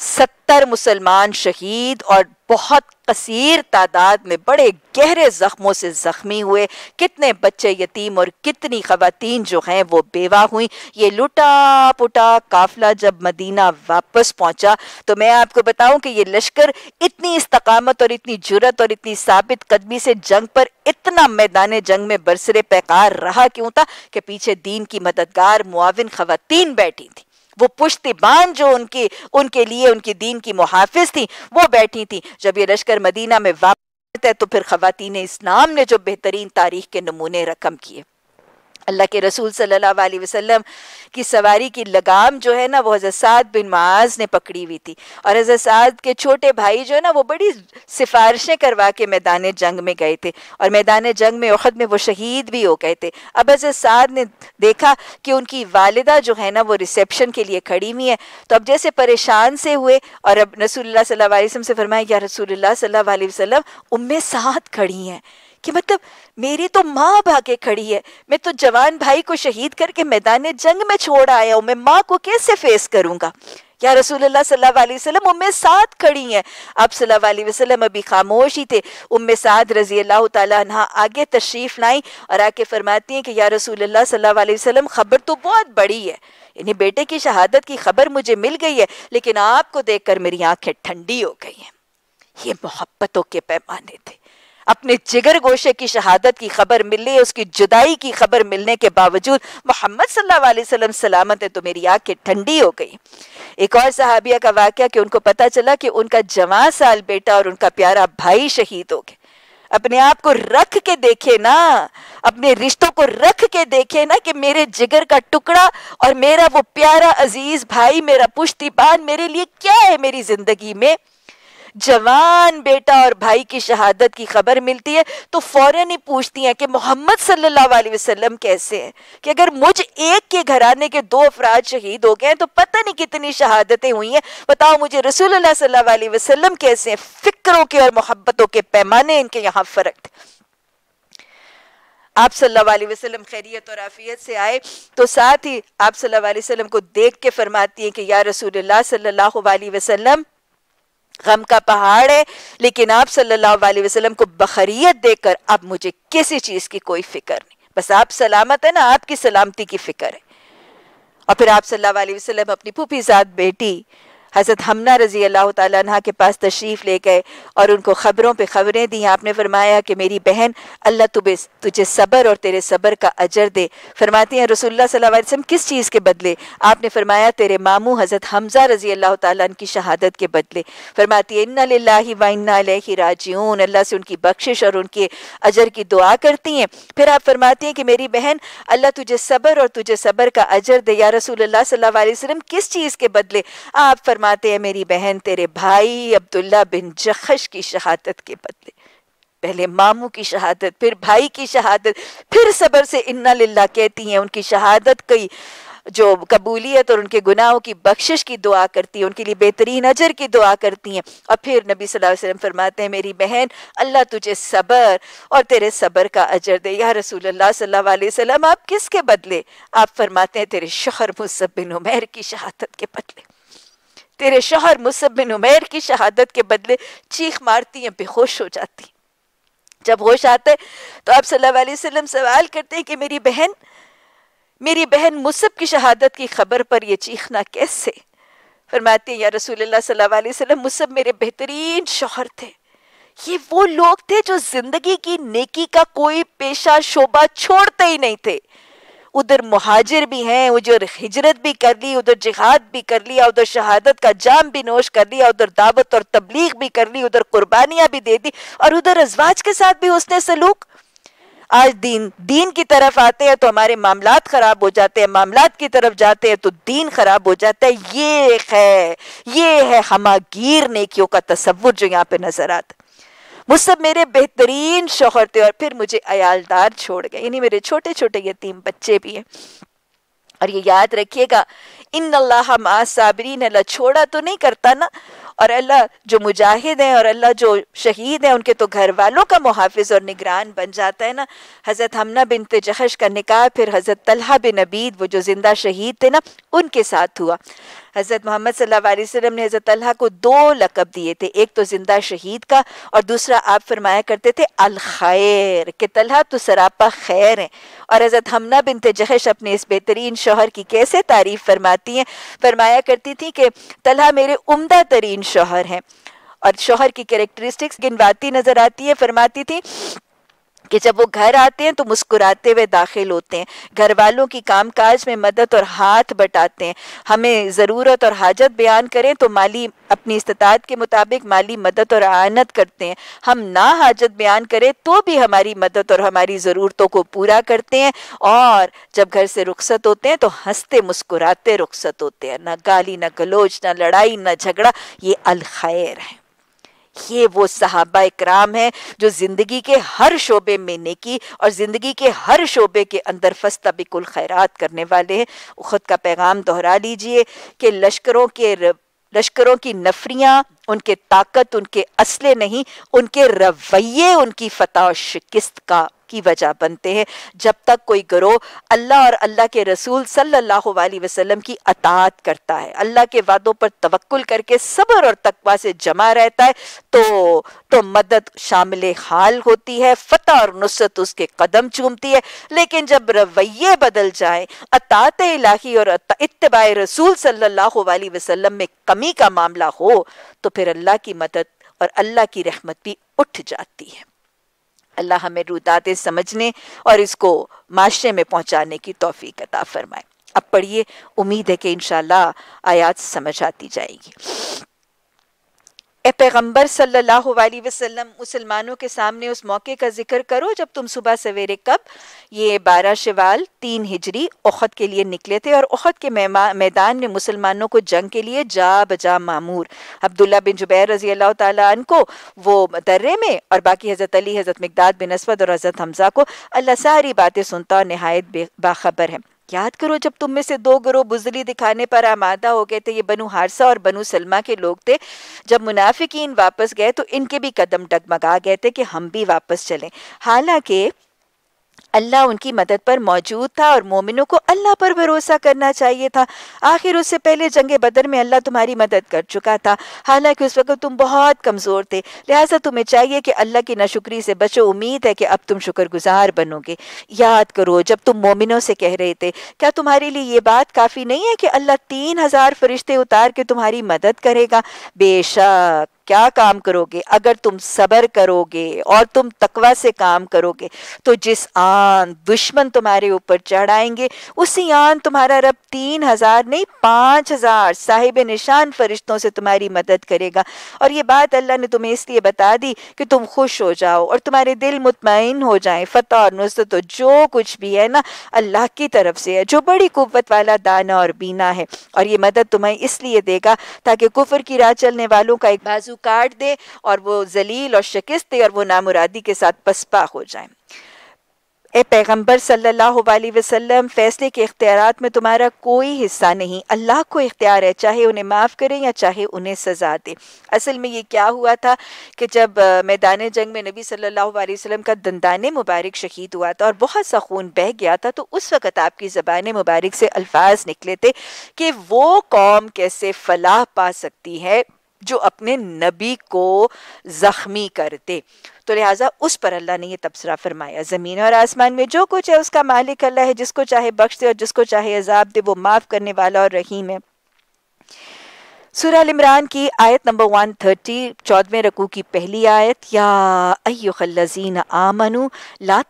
सत्तर मुसलमान शहीद और बहुत कसीर तादाद में बड़े गहरे जख्मों से जख्मी हुए। कितने बच्चे यतीम और कितनी खातन जो हैं वो बेवा हुई। ये लुटा पुटा काफिला जब मदीना वापस पहुँचा तो मैं आपको बताऊँ कि ये लश्कर इतनी इस्तकामत और इतनी जुरत और इतनी साबित कदमी से जंग पर इतना मैदान जंग में बरसरे पैकार रहा क्यों था कि पीछे दीन की मददगार मुआविन खातन बैठी थी। वो पुश्तबान जो उनकी, उनके लिए, उनकी दीन की मुहाफिज थी, वो बैठी थी। जब ये लश्कर मदीना में वापस है तो फिर खवतिन इस्लाम ने जो बेहतरीन तारीख के नमूने रकम किए। अल्लाह के रसूल सल्लल्लाहु अलैहि वसल्लम की सवारी की लगाम जो है ना, वो हज़रत साद बिन माज ने पकड़ी हुई थी। और हज़रत साद के छोटे भाई जो है ना, वो बड़ी सिफारिशें करवा के मैदान जंग में गए थे। और मैदान जंग में उखद में वो शहीद भी हो गए थे। अब हज़रत साद ने देखा कि उनकी वालिदा जो है ना, वो रिसेप्शन के लिए खड़ी हुई है। तो अब जैसे परेशान से हुए, और अब रसूल अलैहि वसल्लम से फरमाया, या रसूलुल्लाह सल्लल्लाहु अलैहि वसल्लम, उम्मे साद खड़ी हैं। कि मतलब मेरी तो माँ भागे खड़ी है। मैं तो जवान भाई को शहीद करके मैदान जंग में छोड़ आया हूँ। मैं माँ को कैसे फेस करूँगा? या रसूलुल्लाह सल्लल्लाहु अलैहि उम्मे साथ खड़ी हैं। आप सल्लल्लाहु अभी खामोश ही थे। उम्मे साद रज़ी अल्लाह तआला आगे तशरीफ़ लाई और आके फरमाती हैं कि, या रसूलुल्लाह सल्लल्लाहु खबर तो बहुत बड़ी है। यानी बेटे की शहादत की खबर मुझे मिल गई है, लेकिन आपको देखकर मेरी आँखें ठंडी हो गई हैं। ये मोहब्बतों के पैमाने थे। अपने जिगर गोशे की शहादत की खबर मिलने उसकी जुदाई की खबर मिलने के बावजूद मोहम्मद सल्लल्लाहु अलैहि वसल्लम सलामत है तो मेरी आँखें ठंडी हो गई। एक और सहाबिया का वाक्य कि उनको पता चला कि उनका जवान साल बेटा और उनका प्यारा भाई शहीद हो गए। अपने आप को रख के देखे ना, अपने रिश्तों को रख के देखे ना कि मेरे जिगर का टुकड़ा और मेरा वो प्यारा अज़ीज़ भाई, मेरा पुश्तीबान मेरे लिए क्या है मेरी ज़िंदगी में? जवान बेटा और भाई की शहादत की खबर मिलती है तो फ़ौरन ही पूछती हैं कि मोहम्मद सल्लल्लाहु अलैहि वसल्लम कैसे हैं? कि अगर मुझ एक के घराने के दो अफराज शहीद हो गए हैं तो पता नहीं कितनी शहादतें हुई हैं। बताओ मुझे रसूल सल्लल्लाहु अलैहि वसल्लम कैसे हैं? फिक्रों के और मोहब्बतों के पैमाने इनके यहाँ फ़र्क थे। आप सल्लल्लाहु अलैहि वसल्लम खैरियत और आफियत से आए तो साथ ही आप सल्लल्लाहु अलैहि वसल्लम को देख के फरमाती हैं कि या रसूलुल्लाह सल्लल्लाहु अलैहि वसल्लम गम का पहाड़ है, लेकिन आप सल्लल्लाहु अलैहि वसल्लम को बखरियत देकर अब मुझे किसी चीज़ की कोई फ़िक्र नहीं। बस आप सलामत है ना, आपकी सलामती की फ़िक्र है। और फिर आप सल्लल्लाहु अलैहि वसल्लम अपनी फूफी साथ बेटी हज़रत हमना रज़ी अल्लाह तह के पास तशरीफ़ ले गए और उनको ख़बरों पे ख़बरें दी। आपने फरमाया कि मेरी बहन, अल्लाह तुबे, तुझे सब्र और तेरे सब्र का अजर दे। फरमाती हैं रसोल्ला वसल्लम, किस चीज़ के बदले? आपने फरमाया, तेरे मामू हज़रत हमज़ा रज़ी अल्लाह तन की शहादत के बदले। फरमाती है, इन्ना राजिऊन। अल्लाह से उनकी बख्शिश और उनके अजर की दुआ करती हैं। फिर आप फरमाती हैं कि मेरी बहन, अल्लाह तुझे सब्र और तुझे सब्र का अजर दे। या रसूल अलैहि वसल्लम, किस चीज़ के बदले? आप फर फरमाते हैं, मेरी बहन, तेरे भाई अब्दुल्ला बिन जखश की शहादत के बदले, पहले मामू की शहादत, फिर भाई की शहादत, फिर सबर से इन्ना लिल्ला कहती हैं, उनकी शहादत कई, जो कबूलियत और उनके गुनाहों की बख्शिश की दुआ करती है, उनके लिए बेहतरीन अजर की दुआ करती हैं। और फिर नबी सल्लल्लाहु अलैहि वसल्लम फरमाते हैं, मेरी बहन, अल्लाह तुझे सबर और तेरे सबर का अजर दे। या रसूल अल्लाह सल्लल्लाहु अलैहि वसल्लम, आप किसके बदले? आप फरमाते हैं, तेरे शोहर मुसब बिन उमैर की शहादत के बदले। तेरे शोहर मुसब बिन उमेर की शहादत के बदले चीख मारती हैं, बेहोश हो जाती जब होश आते तो आप सल्लल्लाहु अलैहि वसल्लम सवाल करते हैं कि मेरी बहन मेरी बहन मुसब की शहादत की खबर पर यह चीखना कैसे? फरमाती या रसूलुल्लाह सल्लल्लाहु अलैहि वसल्लम, मुसब मेरे बेहतरीन शोहर थे। ये वो लोग थे जो ज़िंदगी की नेकी का कोई पेशा, शोभा छोड़ते ही नहीं थे। उधर मुहाजिर भी हैं उधर हिजरत भी कर ली, उधर जिहाद भी कर लिया, उधर शहादत का जाम भी नोश कर लिया, उधर दावत और तबलीग भी कर ली, उधर कुर्बानियाँ भी दे दी और उधर अजवाज के साथ भी उसने सलूक। आज दीन दीन की तरफ़ आते हैं तो हमारे मामलात खराब हो जाते हैं, मामलात की तरफ़ जाते हैं तो दीन खराब हो जाता है। ये है ये है हमागीर नेकियों का तस्वुर जो यहाँ पे नज़र आता मुझसे मेरे बेहतरीन शोहर थे और फिर अयालदार अयालदार छोड़ गए। यानी मेरे छोटे छोटे यतीम बच्चे भी हैं। और ये याद रखिएगा इन अल्लाह साबरीन, अल्लाह छोड़ा तो नहीं करता ना। और अल्लाह जो मुजाहिद हैं और अल्लाह जो शहीद हैं, उनके तो घर वालों का मुहाफिज और निगरान बन जाता है ना। हज़रत हमना बिन जहश का निकाह, फिर हज़रत तलहा बिन अबीद, वो जो ज़िंदा शहीद थे ना, उनके साथ हुआ। हज़रत मोहम्मद सल्लल्लाहु ने हज़रत अल्लाह को दो लकब दिए थे, एक तो ज़िंदा शहीद का और दूसरा आप फरमाया करते थे, अल खैर, के तल्हा तो सरापा खैर है। और हज़रत हमना बिन जहश अपने इस बेहतरीन शोहर की कैसे तारीफ़ फरमाती हैं? फरमाया करती थी कि तल्हा मेरे उम्दा तरीन शोहर हैं। और शोहर की कैरेक्टरिस्टिक्स गिनवाती नज़र आती है, फरमाती थी कि जब वो घर आते हैं तो मुस्कुराते हुए दाखिल होते हैं। घर वालों की कामकाज में मदद और हाथ बटाते हैं। हमें ज़रूरत और हाजत बयान करें तो माली अपनी इस्तात के मुताबिक माली मदद और आनत करते हैं। हम ना हाजत बयान करें तो भी हमारी मदद और हमारी ज़रूरतों को पूरा करते हैं। और जब घर से रुखसत होते हैं तो हँसते, मुस्कुराते रुखसत होते हैं। ना गाली, ना गलोच ना लड़ाई, ना झगड़ा, ये अलखैर है। ये वो सहाबा इकराम है जो ज़िंदगी के हर शोबे में नेकी और ज़िंदगी के हर शोबे के अंदर फस्ता बिकुल खैरात करने वाले हैं। खुद का पैगाम दोहरा लीजिए कि लश्करों के लश्करों की नफरियाँ, उनके ताकत, उनके असले नहीं, उनके रवैये, उनकी और शिकस्त का की वजह बनते हैं। जब तक कोई ग्रोह अल्लाह और अल्लाह के रसूल सल्लल्लाहु अलैहि वसल्लम की अतात करता है, अल्लाह के वादों पर तवक्कुल करके सब्र और तकवा से जमा रहता है तो तो मदद शामिल हाल होती है, फतह और नुसरत उसके कदम चूमती है। लेकिन जब रवैये बदल जाए अतात इलाही और इत्तबा रसूल सल्लल्लाहु अलैहि वसल्लम में कमी का मामला हो तो फिर अल्लाह की मदद और अल्लाह की रहमत भी उठ जाती है। अल्लाह हमें रुदाते समझने और इसको माशरे में पहुँचाने की तोफ़ी अता फरमाए। अब पढ़िए, उम्मीद है कि इन आयात समझ आती जाएगी। ए पैगंबर सल्लल्लाहु अलैहि वसल्लम, मुसलमानों के सामने उस मौके का ज़िक्र करो जब तुम सुबह सवेरे कब? ये बारह शवाल, तीन हिजरी ओहद के लिए निकले थे और ओहद के मैदान में मुसलमानों को जंग के लिए जा बजा मामूर। अब्दुल्ला बिन जुबैर रज़ी अल्लाह तन को वो दर्रे में और बाकी हज़रत अली, हज़रत मकदाद बिन असवद और हज़रत हमजा को अल्लाह सारी बातें सुनता और नहायत बाखबर है। याद करो, जब तुम में से दो गुरु बुजली दिखाने पर आमादा हो गए थे, ये बनु हारसा और बनु सलमा के लोग थे। जब मुनाफिकीन वापस गए तो इनके भी कदम डगमगा गए थे कि हम भी वापस चलें। हालाँकि अल्लाह उनकी मदद पर मौजूद था और मोमिनों को अल्लाह पर भरोसा करना चाहिए था। आखिर उससे पहले जंग बदर में अल्लाह तुम्हारी मदद कर चुका था। हालाँकि उस वक्त तुम बहुत कमज़ोर थे, लिहाजा तुम्हें चाहिए कि अल्लाह की नाशुक्री से बचो। उम्मीद है कि अब तुम शुक्रगुजार बनोगे। याद करो, जब तुम मोमिनों से कह रहे थे, क्या तुम्हारे लिए ये बात काफ़ी नहीं है कि अल्लाह तीन हज़ार फरिश्ते उतार के तुम्हारी मदद करेगा? बेशक। क्या काम करोगे? अगर तुम सबर करोगे और तुम तकवा से काम करोगे तो जिस आन दुश्मन तुम्हारे ऊपर चढ़ाएँगे, उसी आन तुम्हारा रब तीन हज़ार नहीं, पाँच हज़ार साहिब निशान फरिश्तों से तुम्हारी मदद करेगा। और ये बात अल्लाह ने तुम्हें इसलिए बता दी कि तुम खुश हो जाओ और तुम्हारे दिल मुतमिन हो जाए। फतह और नुसरत तो जो कुछ भी है ना, अल्लाह की तरफ़ से है, जो बड़ी कुत वाला दाना और बीना है। और ये मदद तुम्हें इसलिए देगा ताकि कुफर की राह चलने वालों का एक बाजू काट दे और वो जलील और शिकस्त और वो नामुरादी के साथ पसपा हो जाए। ए पैगंबर सल्लल्लाहु अलैहि वसल्लम, फैसले के इख्तियार में तुम्हारा कोई हिस्सा नहीं। अल्लाह को इख्तियार है, चाहे उन्हें माफ़ करें या चाहे उन्हें सज़ा दे। असल में ये क्या हुआ था कि जब मैदान जंग में नबी सल्लल्लाहु अलैहि वसल्लम का दंदान मुबारक शहीद हुआ था और बहुत सा खून बह गया था तो उस वक़्त आपकी ज़बान मुबारक से अल्फाज निकले थे कि वो कौम कैसे फलाह पा सकती है। जो अपने नबी को जख्मी करते। तो लिहाजा उस पर अल्लाह ने ये तबसरा फरमाया, ज़मीन और आसमान में जो कुछ है उसका मालिक अल्लाह है, जिसको चाहे बख्श दे और जिसको चाहे अजाब दे, वो माफ़ करने वाला और रहीम है। सूरह इमरान की आयत नंबर वन थर्टी, चौदहवें रकू की पहली आयत, या आमनु ला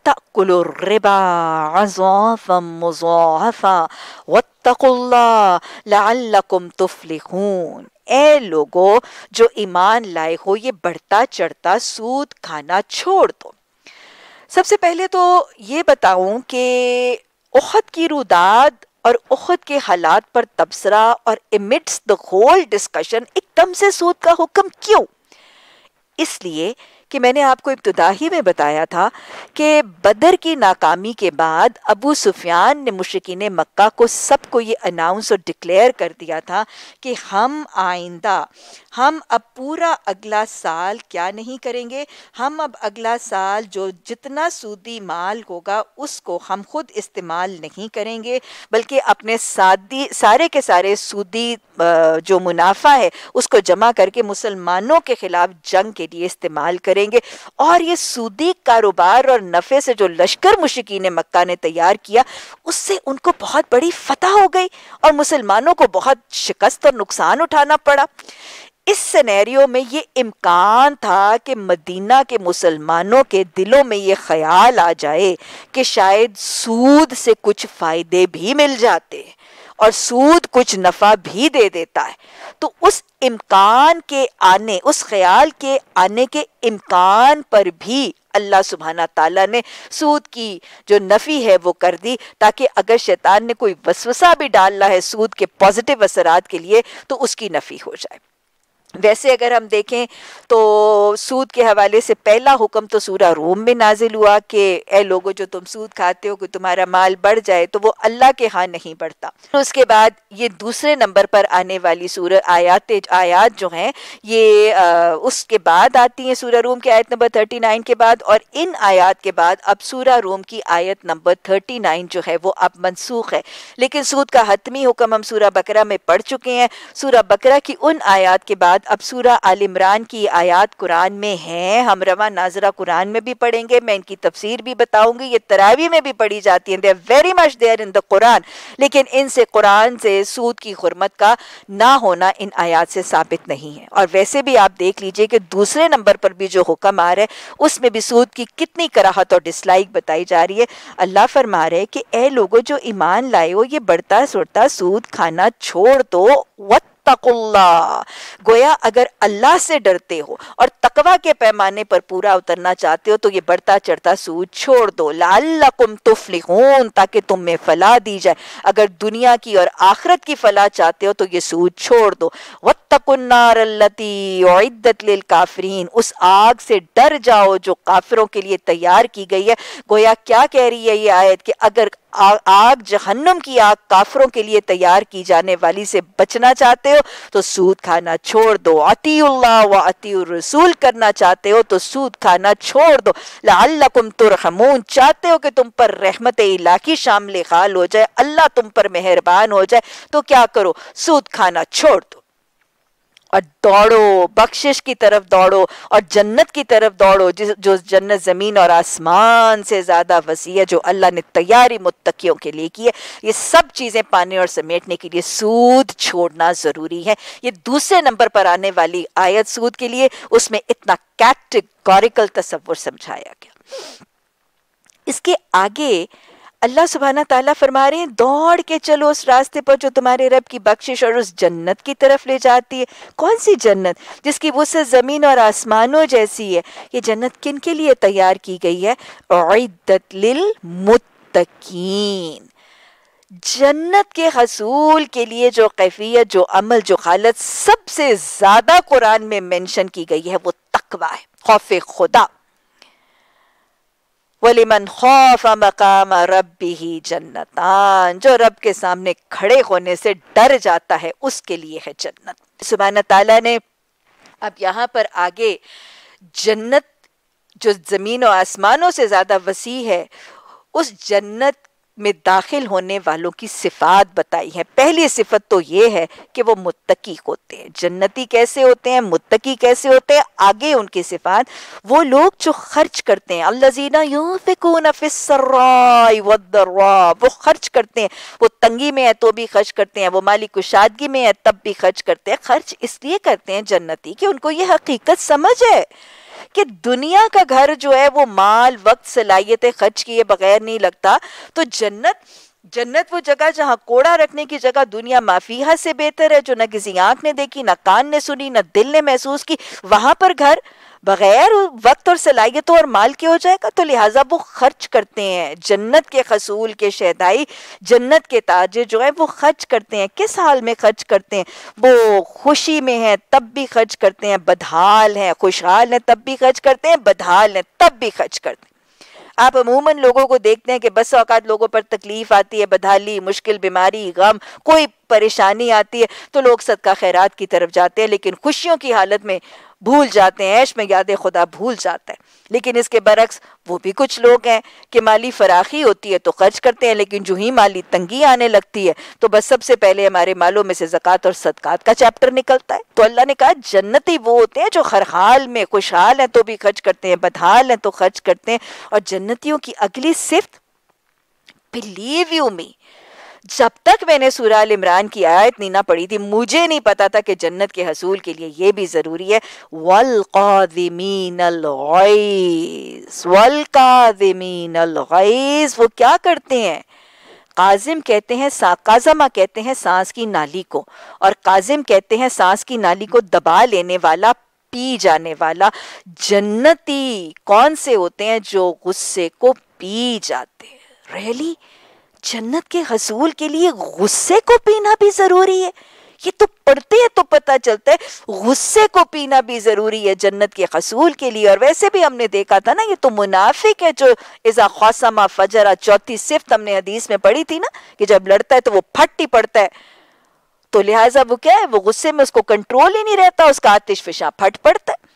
वत्तकुल्लाह लअल्लकुम तुफ्लिहून। ए लोगो, जो ईमान लाए हो, ये बढ़ता चढ़ता सूद खाना छोड़ दो। सबसे पहले तो ये बताऊँ कि उहद की रुदाद और उहद के हालात पर तबसरा और इमिट्स द होल डिस्कशन एकदम से सूद का हुक्म क्यों? इसलिए कि मैंने आपको इब्तदा ही में बताया था कि बदर की नाकामी के बाद अबू सुफियान ने मुशकिन मक्का को सबको ये अनाउंस और डिक्लेयर कर दिया था कि हम आइंदा, हम अब पूरा अगला साल क्या नहीं करेंगे? हम अब अगला साल जो जितना सूदी माल होगा उसको हम खुद इस्तेमाल नहीं करेंगे, बल्कि अपने सादी, सारे के सारे सूदी जो मुनाफा है उसको जमा करके मुसलमानों के खिलाफ जंग के लिए इस्तेमाल करेंगे। और ये सूदी कारोबार और नफ़े से जो लश्कर मुशिकीन मक्का ने तैयार किया, उससे उनको बहुत बड़ी फतह हो गई और मुसलमानों को बहुत शिकस्त और नुकसान उठाना पड़ा। इस सिनेरियो में ये इम्कान था कि मदीना के मुसलमानों के दिलों में ये ख्याल आ जाए कि शायद सूद से कुछ फ़ायदे भी मिल जाते। और सूद कुछ नफा भी दे देता है। तो उस इम्कान के आने, उस ख्याल के आने के इम्कान पर भी अल्लाह सुबहाना ताला ने सूद की जो नफ़ी है वो कर दी, ताकि अगर शैतान ने कोई वसवसा भी डालना है सूद के पॉजिटिव असरात के लिए तो उसकी नफ़ी हो जाए। वैसे अगर हम देखें तो सूद के हवाले से पहला हुक्म तो सूरा रोम में नाजिल हुआ कि ए लोगों जो तुम सूद खाते हो कि तुम्हारा माल बढ़ जाए तो वो अल्लाह के यहाँ नहीं बढ़ता। उसके बाद ये दूसरे नंबर पर आने वाली सूर आयात आयात जो हैं ये आ, उसके बाद आती हैं सूरा रोम की आयत नंबर थर्टी नाइन के बाद और इन आयात के बाद अब सूरा रोम की आयत नंबर थर्टी नाइन जो है वो अब मनसूख है। लेकिन सूद का हतमी हुक्म हम सूरा बकरा में पढ़ चुके हैं। सूरा बकरा की उन आयात के बाद बाद अब सूरा आल इमरान की आयात कुरान में हैं। हम रवा नाजरा कुरान में भी पढ़ेंगे, मैं इनकी तफसीर भी बताऊँगी, ये तरावी में भी पढ़ी जाती है। They very much there in the Quran लेकिन इनसे कुरान से सूद की खुरमत का ना होना इन आयात से साबित नहीं है। और वैसे भी आप देख लीजिए कि दूसरे नंबर पर भी जो हुक्म आ रहा है, उसमें भी सूद की कितनी कराहत और डिसलाइक बताई जा रही है। अल्लाह फरमा रहे कि ए लोगों, जो ईमान लाए हो, ये बढ़ता सुड़ता सूद खाना छोड़ दो। वत तकुल्ला गोया अगर अल्लाह से डरते हो और तकवा के पैमाने पर पूरा उतरना चाहते हो तो ये बढ़ता चढ़ता सूद छोड़ दो। लाकुम तुफलिहून, ताकि तुम में फला दी जाए। अगर दुनिया की और आखरत की फला चाहते हो तो ये सूद छोड़ दो। वत्तकुन्नारल्लती काफरीन, उस आग से डर जाओ जो काफिरों के लिए तैयार की गई है। गोया क्या कह रही है ये आयत कि अगर आग जहन्नम की आग काफरों के लिए तैयार की जाने वाली से बचना चाहते हो तो सूद खाना छोड़ दो। अतीउल्लाह व अतीउर रसूल करना चाहते हो तो सूद खाना छोड़ दो। लअल्लकुम तुरहमून। चाहते हो कि तुम पर रहमत इलाकी शामिल खाल हो जाए, अल्लाह तुम पर मेहरबान हो जाए तो क्या करो? सूद खाना छोड़ दो। और दौड़ो, बख्शिश की तरफ़ दौड़ो और जन्नत की तरफ़ दौड़ो, जिस, जो जन्नत ज़मीन और आसमान से ज़्यादा वसी है, जो अल्लाह ने तैयारी मुत्तकियों के लिए की है। ये सब चीज़ें पाने और समेटने के लिए सूद छोड़ना ज़रूरी है। ये दूसरे नंबर पर आने वाली आयत सूद के लिए, उसमें इतना कैटेगोरिकल तस्वुर समझाया गया। इसके आगे अल्लाह सुबहाना ताला फरमा रहे हैं, दौड़ के चलो उस रास्ते पर जो तुम्हारे रब की बख्शिश और उस जन्नत की तरफ़ ले जाती है। कौन सी जन्नत? जिसकी वो ज़मीन और आसमानों जैसी है। ये जन्नत किन के लिए तैयार की गई है? मुत्तकीन। जन्नत के हसूल के लिए जो कैफियत, जो अमल, जो हालत सबसे ज़्यादा कुरान में मेंशन की गई है, वो तकवा है खौफ खुदा वलिमन खौफ मकाम रबी ही जन्नतान। जो रब के सामने खड़े होने से डर जाता है, उसके लिए है जन्नत। सुबहान ताला ने अब यहाँ पर आगे, जन्नत जो ज़मीन और आसमानों से ज़्यादा वसी है, उस जन्नत में दाखिल होने वालों की सिफात बताई है। पहली सिफत तो ये है कि वो मुत्तकी होते हैं। जन्नती कैसे होते हैं, मुत्तकी कैसे होते हैं, आगे उनकी सिफात। वो लोग जो खर्च करते हैं, अल्लाजीना वो खर्च करते हैं। वो तंगी में है तो भी खर्च करते हैं, वो माली कुशादगी में है तब भी खर्च करते हैं। खर्च इसलिए करते हैं जन्नती कि उनको ये हकीकत समझ है। कि दुनिया का घर जो है वो माल, वक्त, सलाहियतें खर्च किए बगैर नहीं लगता। तो जन्नत जन्नत वो जगह जहाँ कोड़ा रखने की जगह दुनिया माफिया से बेहतर है, जो न किसी आँख ने देखी, ना कान ने सुनी, ना दिल ने महसूस की, वहाँ पर घर। बगैर वक्त और सलाहियतों और माल के हो जाएगा तो लिहाजा वो खर्च करते हैं। जन्नत के खसूल के शहदाई, जन्नत के ताजे जो है, वो खर्च करते हैं। किस हाल में खर्च करते हैं? वो खुशी में है, तब भी खर्च करते हैं। बदहाल हैं, खुशहाल हैं, तब भी खर्च करते हैं। बदहाल हैं, तब भी खर्च करते हैं। आप अमूमन लोगों को देखते हैं कि बस औकात लोगों पर तकलीफ़ आती है। बदहाली, मुश्किल, बीमारी, गम, कोई परेशानी आती है तो लोग सदका खैरात की तरफ़ जाते हैं, लेकिन खुशियों की हालत में भूल जाते हैं, ऐश में याद खुदा भूल जाता है। लेकिन इसके बरक्स वो भी कुछ लोग हैं कि माली फराखी होती है तो खर्च करते हैं, लेकिन जो ही माली तंगी आने लगती है तो बस सबसे पहले हमारे मालों में से जक़ात और सदकात का चैप्टर निकलता है। तो अल्लाह ने कहा, जन्नती वो होते हैं जो हर हाल में खुशहाल हैं तो भी खर्च करते हैं, बदहाल हैं तो खर्च करते हैं। और जन्नतियों की अगली सिफ्त, बिलीव यू मी जब तक मैंने सूरह इमरान की आयत नहीं ना पढ़ी थी, मुझे नहीं पता था कि जन्नत के हसूल के लिए यह भी ज़रूरी है, वल वल वो क्या करते हैं? काजिम कहते हैं काजमा कहते हैं सांस की नाली को, और काजिम कहते हैं सांस की नाली को दबा लेने वाला, पी जाने वाला जन्नती कौन से होते हैं जो गुस्से को पी जाते हैं? रैली जन्नत के हसूल के लिए गुस्से को पीना भी ज़रूरी है। ये तो पढ़ते हैं तो पता चलता है, गुस्से को पीना भी ज़रूरी है जन्नत के हसूल के लिए। और वैसे भी हमने देखा था ना, ये तो मुनाफिक है जो इजा खौसमा फजरा चौथी सिफ्त हमने हदीस में पढ़ी थी ना, कि जब लड़ता है तो वो फट ही पड़ता है। तो लिहाजा वो क्या है, वो गुस्से में उसको कंट्रोल ही नहीं रहता, उसका आतिश फिशा फट पड़ता है।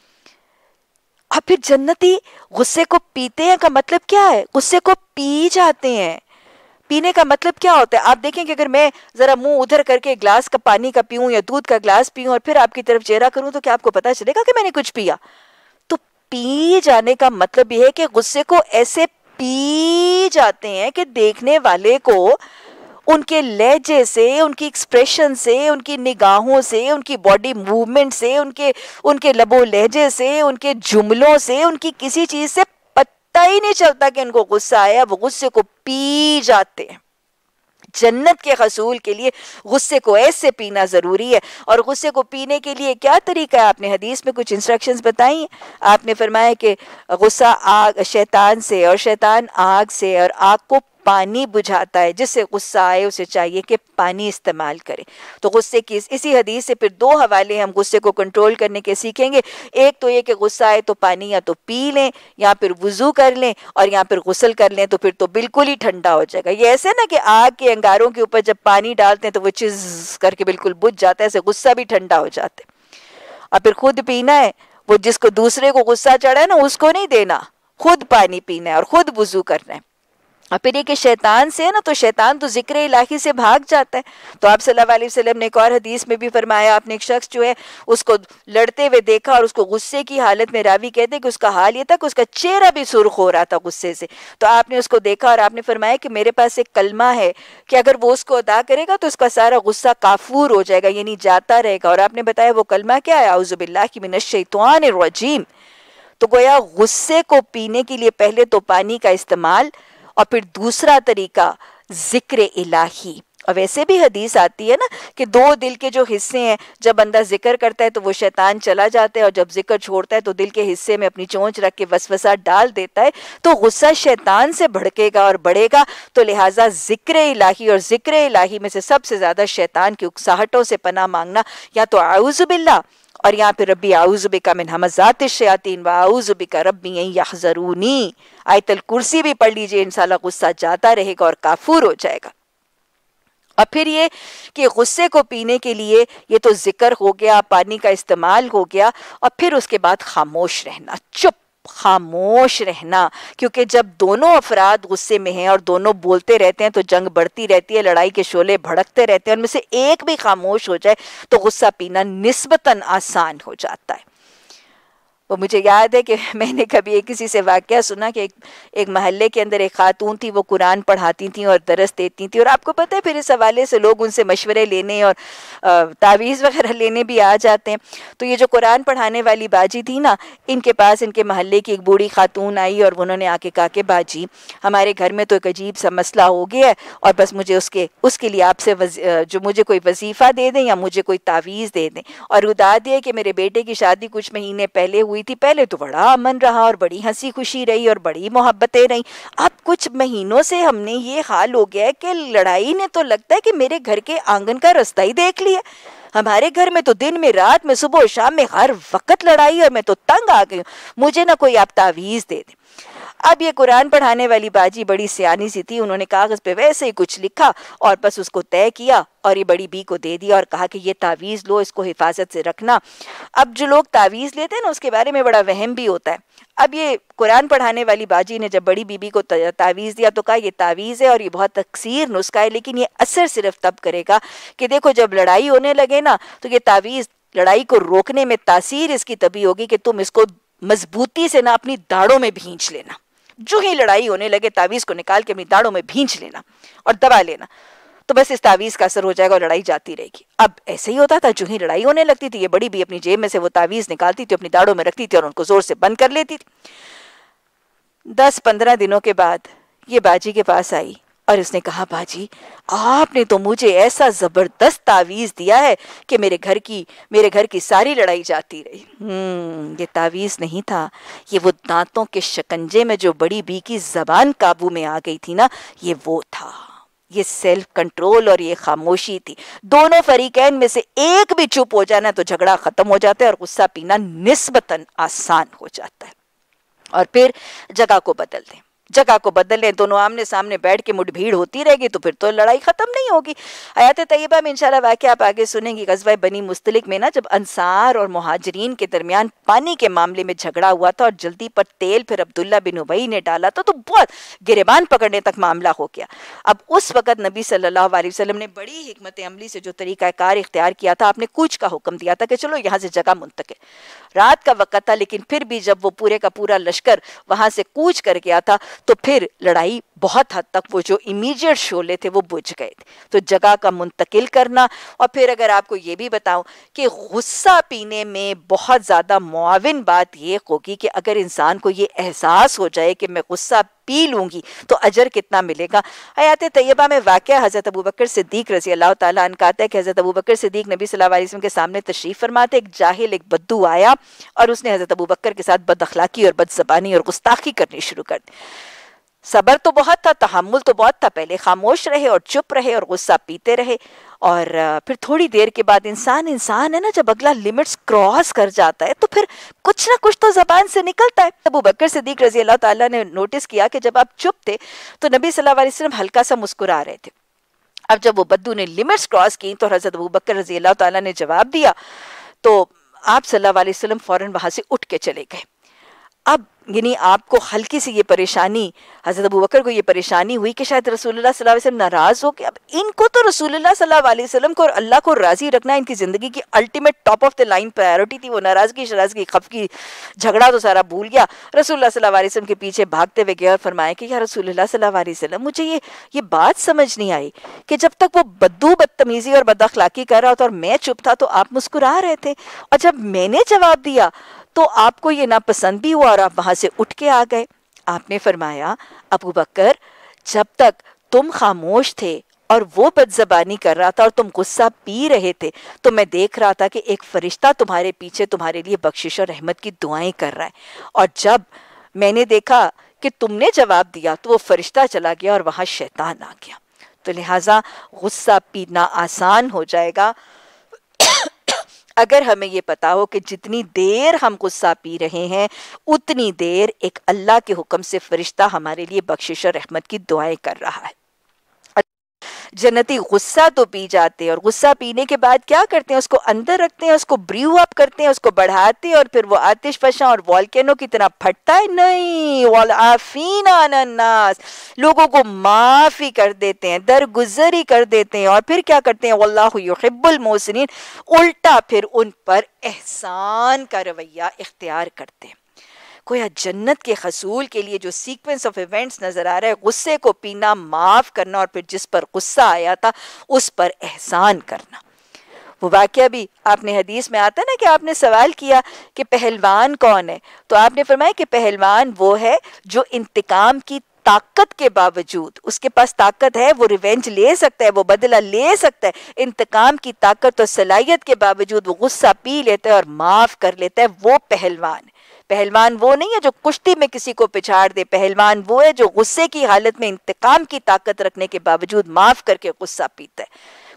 और फिर जन्नती गुस्से को पीते हैं का मतलब क्या है? गुस्से को पी जाते हैं। पीने का मतलब क्या होता है? आप देखें कि अगर मैं जरा मुँह उधर करके ग्लास का पानी का पीऊं या दूध का ग्लास पीऊं और फिर आपकी तरफ़ चेहरा करूँ तो क्या आपको पता चलेगा कि मैंने कुछ पिया? तो पी जाने का मतलब यह है कि गुस्से को ऐसे पी जाते हैं कि देखने वाले को उनके लहजे से, उनकी एक्सप्रेशन से, उनकी निगाहों से, उनकी बॉडी मूवमेंट से, उनके उनके लबो लहजे से, उनके जुमलों से, उनकी किसी चीज़ से पता ही नहीं चलता कि उनको गुस्सा आया, वो गुस्से को पी जाते हैं। जन्नत के हसूल के लिए गुस्से को ऐसे पीना ज़रूरी है। और गुस्से को पीने के लिए क्या तरीका है? आपने हदीस में कुछ इंस्ट्रक्शंस बताई आपने फरमाया कि गुस्सा आग, शैतान से और शैतान आग से और आग को पानी बुझाता है, जिससे गुस्सा आए, उसे चाहिए कि पानी इस्तेमाल करे। तो गुस्से की इसी हदीस से फिर दो हवाले हम गुस्से को कंट्रोल करने के सीखेंगे। एक तो ये कि गुस्सा आए तो पानी या तो पी लें, या फिर वज़ू कर लें, और या फिर गुसल कर लें तो फिर तो बिल्कुल ही ठंडा हो जाएगा। ये ऐसे ना कि आग के अंगारों के ऊपर जब पानी डालते हैं तो वो चीज़ करके बिल्कुल बुझ जाता है, ऐसे गुस्सा भी ठंडा हो जाता है। और फिर खुद पीना है, वो जिसको दूसरे को गुस्सा चढ़ा है ना, उसको नहीं देना। खुद पानी पीना है और खुद वज़ू करना है। और फिर ये कि शैतान से है ना तो शैतान तो ज़िक्र इलाही से भाग जाता है। तो आप सल्लल्लाहु अलैहि वसल्लम ने एक और हदीस में भी फरमाया, आपने एक शख्स जो है, उसको लड़ते हुए देखा और उसको गुस्से की हालत में रावी कहते कि उसका हाल ये था कि उसका चेहरा भी सुर्ख हो रहा था गुस्से से। तो आपने उसको देखा और आपने फरमाया कि मेरे पास एक कलमा है कि अगर वो उसको अदा करेगा तो उसका सारा गुस्सा काफूर हो जाएगा, यानी जाता रहेगा। और आपने बताया वो कलमा क्या है? आउजुबिल्ला की मिनशैतान रजीम। तो गोया गुस्से को पीने के लिए पहले तो पानी का इस्तेमाल और फिर दूसरा तरीका, ज़िक्र इलाही। और वैसे भी हदीस आती है ना कि दो दिल के जो हिस्से हैं, जब बंदा ज़िक्र करता है तो वो शैतान चला जाता है और जब ज़िक्र छोड़ता है तो दिल के हिस्से में अपनी चोंच रख के वसवसा डाल देता है तो गुस्सा शैतान से भड़केगा और बढ़ेगा। तो लिहाजा ज़िक्र इलाही और ज़िक्र इलाही में से सबसे ज़्यादा शैतान की उकसाहटों से पना मांगना, या तो आउज़बिल्ला और यहाँ पे रबी आउजुबिका मिन हमजात शयातीन, व आउजुबिका रबी यहजरूनी। आयतल कुर्सी भी पढ़ लीजिए, इंशाल्लाह गुस्सा जाता रहेगा और काफूर हो जाएगा। और फिर ये कि गुस्से को पीने के लिए ये तो ज़िक्र हो गया, पानी का इस्तेमाल हो गया, और फिर उसके बाद खामोश रहना, चुप। खामोश रहना। क्योंकि जब दोनों अफराद गुस्से में हैं और दोनों बोलते रहते हैं तो जंग बढ़ती रहती है, लड़ाई के शोले भड़कते रहते हैं उनमें से एक भी खामोश हो जाए तो गुस्सा पीना नस्बता आसान हो जाता है। वो मुझे याद है कि (laughs) मैंने कभी एक किसी से वाक्य सुना कि एक एक महल्ले के अंदर एक खातून थी, वो कुरान पढ़ाती थी और दरस देती थी। और आपको पता है, फिर इस हवाले से लोग उनसे मशवरे लेने और तावीज़ वगैरह (laughs) लेने भी आ जाते हैं। तो ये जो कुरान पढ़ाने वाली बाजी थी ना, इनके पास, इनके महल्ले की एक बूढ़ी खातून आई और उन्होंने आके कहा कि, बाजी, हमारे घर में तो एक अजीब सा मसला हो गया है और बस मुझे उसके उसके लिए आपसे जो मुझे कोई वजीफ़ा दे दें या मुझे कोई तावीज़ दे दें। और उदा दिए कि मेरे बेटे की शादी कुछ महीने पहले हुई हुई थी, पहले तो बड़ा अमन रहा और बड़ी हँसी खुशी रही और बड़ी मोहब्बतें रही। अब कुछ महीनों से हमने ये हाल हो गया है कि लड़ाई ने तो लगता है कि मेरे घर के आँगन का रास्ता ही देख लिया। हमारे घर में तो दिन में, रात में, सुबह शाम में हर वक्त लड़ाई और मैं तो तंग आ गई हूँ। मुझे ना कोई आप तावीज दे दे। अब ये कुरान पढ़ाने वाली बाजी बड़ी सियानी सी थी। उन्होंने कागज़ पे वैसे ही कुछ लिखा और बस उसको तय किया और ये बड़ी बी को दे दिया और कहा कि ये तावीज़ लो, इसको हिफाजत से रखना। अब जो लोग तावीज़ लेते हैं ना, उसके बारे में बड़ा वहम भी होता है। अब ये कुरान पढ़ाने वाली बाजी ने जब बड़ी बीबी को तावीज़ दिया तो कहा, ये तावीज़ है और ये बहुत तकसीर नुस्खा है, लेकिन ये असर सिर्फ़ तब करेगा कि देखो, जब लड़ाई होने लगे ना तो ये तावीज़, लड़ाई को रोकने में तासीर इसकी तभी होगी कि तुम इसको मजबूती से ना अपनी दाड़ों में भींच लेना। जो ही लड़ाई होने लगे, तावीज को निकाल के अपनी दाड़ों में भींच लेना और दबा लेना तो बस इस तावीज़ का असर हो जाएगा और लड़ाई जाती रहेगी। अब ऐसे ही होता था, जो ही लड़ाई होने लगती थी, ये बड़ी भी अपनी जेब में से वो तावीज़ निकालती थी, अपनी दाड़ों में रखती थी और उनको ज़ोर से बंद कर लेती थी। दस पंद्रह दिनों के बाद ये बाजी के पास आई। और उसने कहा, बाजी, आपने तो मुझे ऐसा ज़बरदस्त तावीज दिया है कि मेरे घर की, मेरे घर की सारी लड़ाई जाती रही। हम्म ये तावीज नहीं था। ये वो दांतों के शकंजे में जो बड़ी बी की जबान काबू में आ गई थी ना, ये वो था। ये सेल्फ कंट्रोल और ये खामोशी थी। दोनों फरीकैन में से एक भी चुप हो जाना तो झगड़ा खत्म हो जाता है और गुस्सा पीना निस्बतन आसान हो जाता है। और फिर जगह को बदल दें। जगह को बदल लें दोनों आमने सामने बैठ के मुठभीड़ होती रहेगी तो फिर तो लड़ाई खत्म नहीं होगी। आयात तयबा में इंशाल्लाह वाक्य आप आगे सुनेंगी गजबा बनी मुस्तलिक में ना, जब अंसार और महाजरीन के दरमियान पानी के मामले में झगड़ा हुआ था और जल्दी पर तेल फिर अब्दुल्ला बिन उबई ने डाला था तो बहुत गिरबान पकड़ने तक मामला हो गया। अब उस वक्त नबी सल्लल्लाहु अलैहि वसल्लम ने बड़ी हिकमत अमली से जो तरीका कार इख्तियार किया था, आपने कुछ का हुक्म दिया था कि चलो यहाँ से जगह मुंतक रात का वक्त था, लेकिन फिर भी जब वो पूरे का पूरा लश्कर वहाँ से कूच कर गया था तो फिर लड़ाई बहुत हद तक वो जो इमीडिएट शोले थे, वो बुझ गए थे। तो जगह का मुंतकिल करना और फिर अगर आपको ये भी बताऊँ कि गुस्सा पीने में बहुत ज़्यादा मुआविन बात ये होगी कि अगर इंसान को ये एहसास हो जाए कि मैं गुस्सा पी लूँगी। तो अजर कितना मिलेगा? हयात तैयबा में वाक़ हज़रत अबू बकर सिद्दीक रज़ी अल्लाह तन कहता है कि हज़रत अबू बकर सिद्दीक नबी सल्लल्लाहु के सामने तशरीफ़ फरमाते, एक जाहिल, एक बद्दू आया और उसने हज़रत अबू बकर के साथ बद अखलाकी और बदजबानी और गुस्ताखी करनी शुरू कर दी। सबर तो बहुत था तहमुल तो बहुत था, पहले खामोश रहे और चुप रहे और गुस्सा पीते रहे। और फिर थोड़ी देर के बाद इंसान इंसान है ना, जब अगला लिमिट्स क्रॉस कर जाता है तो फिर कुछ ना कुछ तो जबान से निकलता है। अबू बकर सिद्दीक रज़ी अल्लाह ताला ने नोटिस किया कि जब आप चुप थे तो नबी सल्लल्लाहु अलैहि वसल्लम हल्का सा मुस्कुरा रहे थे। अब जब वो बद्दू ने लिमिट्स क्रॉस की तो हज़रत अबू बकर रज़ी अल्लाह ताला ने जवाब दिया तो आप सल्लल्लाहु अलैहि वसल्लम फ़ौरन वहाँ से उठ के चले गए। अब, यानी आपको हल्की सी ये परेशानी, हज़रत अबू बकर को ये परेशानी हुई कि शायद रसूलुल्लाह सल्लल्लाहु अलैहि वसल्लम नाराज़ हो गया अब इनको तो रसूलुल्लाह सल्लल्लाहु अलैहि वसल्लम को और अल्लाह को राज़ी रखना, इनकी ज़िंदगी की ultimate top of the line priority थी, वो नाराज़गी, शराजगी खफ की झगड़ा तो सारा भूल गया। रसूलुल्लाह सल्लल्लाहु अलैहि वसल्लम के पीछे भागते हुए गया और फरमाया कि यार रसूलुल्लाह सल्लल्लाहु अलैहि वसल्लम, मुझे ये ये बात समझ नहीं आई कि जब तक वो बद्दू बदतमीज़ी और बदअखलाकी कर रहा था और मैं चुप था तो आप मुस्कुरा रहे थे। और जब मैंने जवाब दिया तो आपको ये नापसंद भी हुआ और आप वहाँ से उठ के आ गए। आपने फरमाया, अबू बकर, जब तक तुम खामोश थे और वो बदजबानी कर रहा था और तुम गुस्सा पी रहे थे तो मैं देख रहा था कि एक फरिश्ता तुम्हारे पीछे तुम्हारे लिए बख्शिश और रहमत की दुआएँ कर रहा है। और जब मैंने देखा कि तुमने जवाब दिया तो वो फरिश्ता चला गया और वहाँ शैतान आ गया। तो लिहाजा गुस्सा पीना आसान हो जाएगा अगर हमें ये पता हो कि जितनी देर हम गुस्सा पी रहे हैं, उतनी देर एक अल्लाह के हुक्म से फरिश्ता हमारे लिए बख्शिश और रहमत की दुआएँ कर रहा है। जन्नती गुस्सा तो पी जाते हैं और गुस्सा पीने के बाद क्या करते हैं? उसको अंदर रखते हैं, उसको ब्रीव अप करते हैं, उसको बढ़ाते हैं और फिर वो आतिश फशा और वॉल्केनो की तरह फटता है। नहीं नास लोगों को माफ़ी कर देते हैं, दरगुजरी कर देते हैं और फिर क्या करते हैं? वल्लाबुल मोहसिन उल्टा फिर उन पर एहसान का रवैया इख्तियार करते हैं। गोया जन्नत के हसूल के लिए जो सीक्वेंस ऑफ़ इवेंट्स नज़र आ रहा है, गुस्से को पीना, माफ़ करना और फिर जिस पर गुस्सा आया था, उस पर एहसान करना। वो वाक्य भी आपने हदीस में आता ना कि आपने सवाल किया कि पहलवान कौन है? तो आपने फरमाया कि पहलवान वो है जो इंतकाम की ताकत के बावजूद, उसके पास ताकत है, वो रिवेंज ले सकता है, वो बदला ले सकता है। इंतकाम की ताकत और सलाहियत के बावजूद वो गुस्सा पी लेता है और माफ़ कर लेता है, वो पहलवान। पहलवान वो नहीं है जो कुश्ती में किसी को पिछाड़ दे। पहलवान वो है जो गुस्से की हालत में इंतकाम की ताकत रखने के बावजूद माफ़ करके गुस्सा पीता है।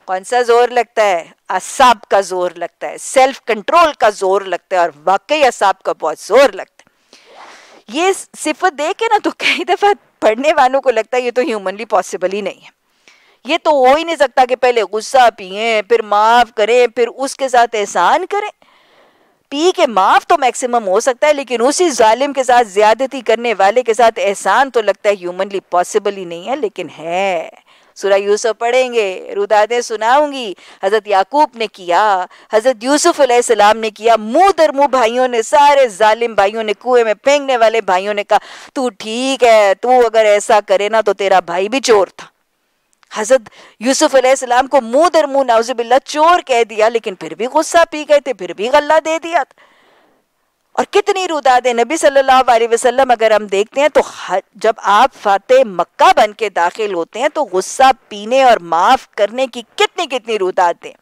कौन सा ज़ोर लगता है? असाब का ज़ोर लगता है। सेल्फ कंट्रोल का ज़ोर लगता है और वाकई असाब का बहुत ज़ोर लगता है। ये सिफत दे के ना तो कई दफ़ा पढ़ने वालों को लगता है ये तो ह्यूमनली पॉसिबल ही नहीं है। ये तो हो ही नहीं सकता कि पहले गुस्सा पिए, फिर माफ़ करें, फिर उसके साथ एहसान करें। पी के माफ़ तो मैक्सिमम हो सकता है, लेकिन उसी जालिम के साथ ज्यादती करने वाले के साथ एहसान तो लगता है ह्यूमनली पॉसिबल ही नहीं है, लेकिन है। सुरा यूसुफ पढ़ेंगे, रुदादे सुनाऊँगी, हज़रत याकूब ने किया, हज़रत यूसुफ सलाम ने किया, मुँह दर मुँह भाइयों ने, सारे जालिम भाइयों ने, कुएँ में फेंकने वाले भाइयों ने कहा, तू ठीक है, तू अगर ऐसा करे ना तो तेरा भाई भी चोर था। हज़रत यूसुफ अलैहिस्सलाम को मुँह दर मुँह नाउजुबिल्ला चोर कह दिया, लेकिन फिर भी गुस्सा पी गए थे, फिर भी गल्ला दे दिया और कितनी रुदादे नबी सल्लल्लाहु अलैहि वसल्लम अगर हम देखते हैं तो जब आप फाते मक्का बन के दाखिल होते हैं तो गुस्सा पीने और माफ़ करने की कितनी कितनी रुदादे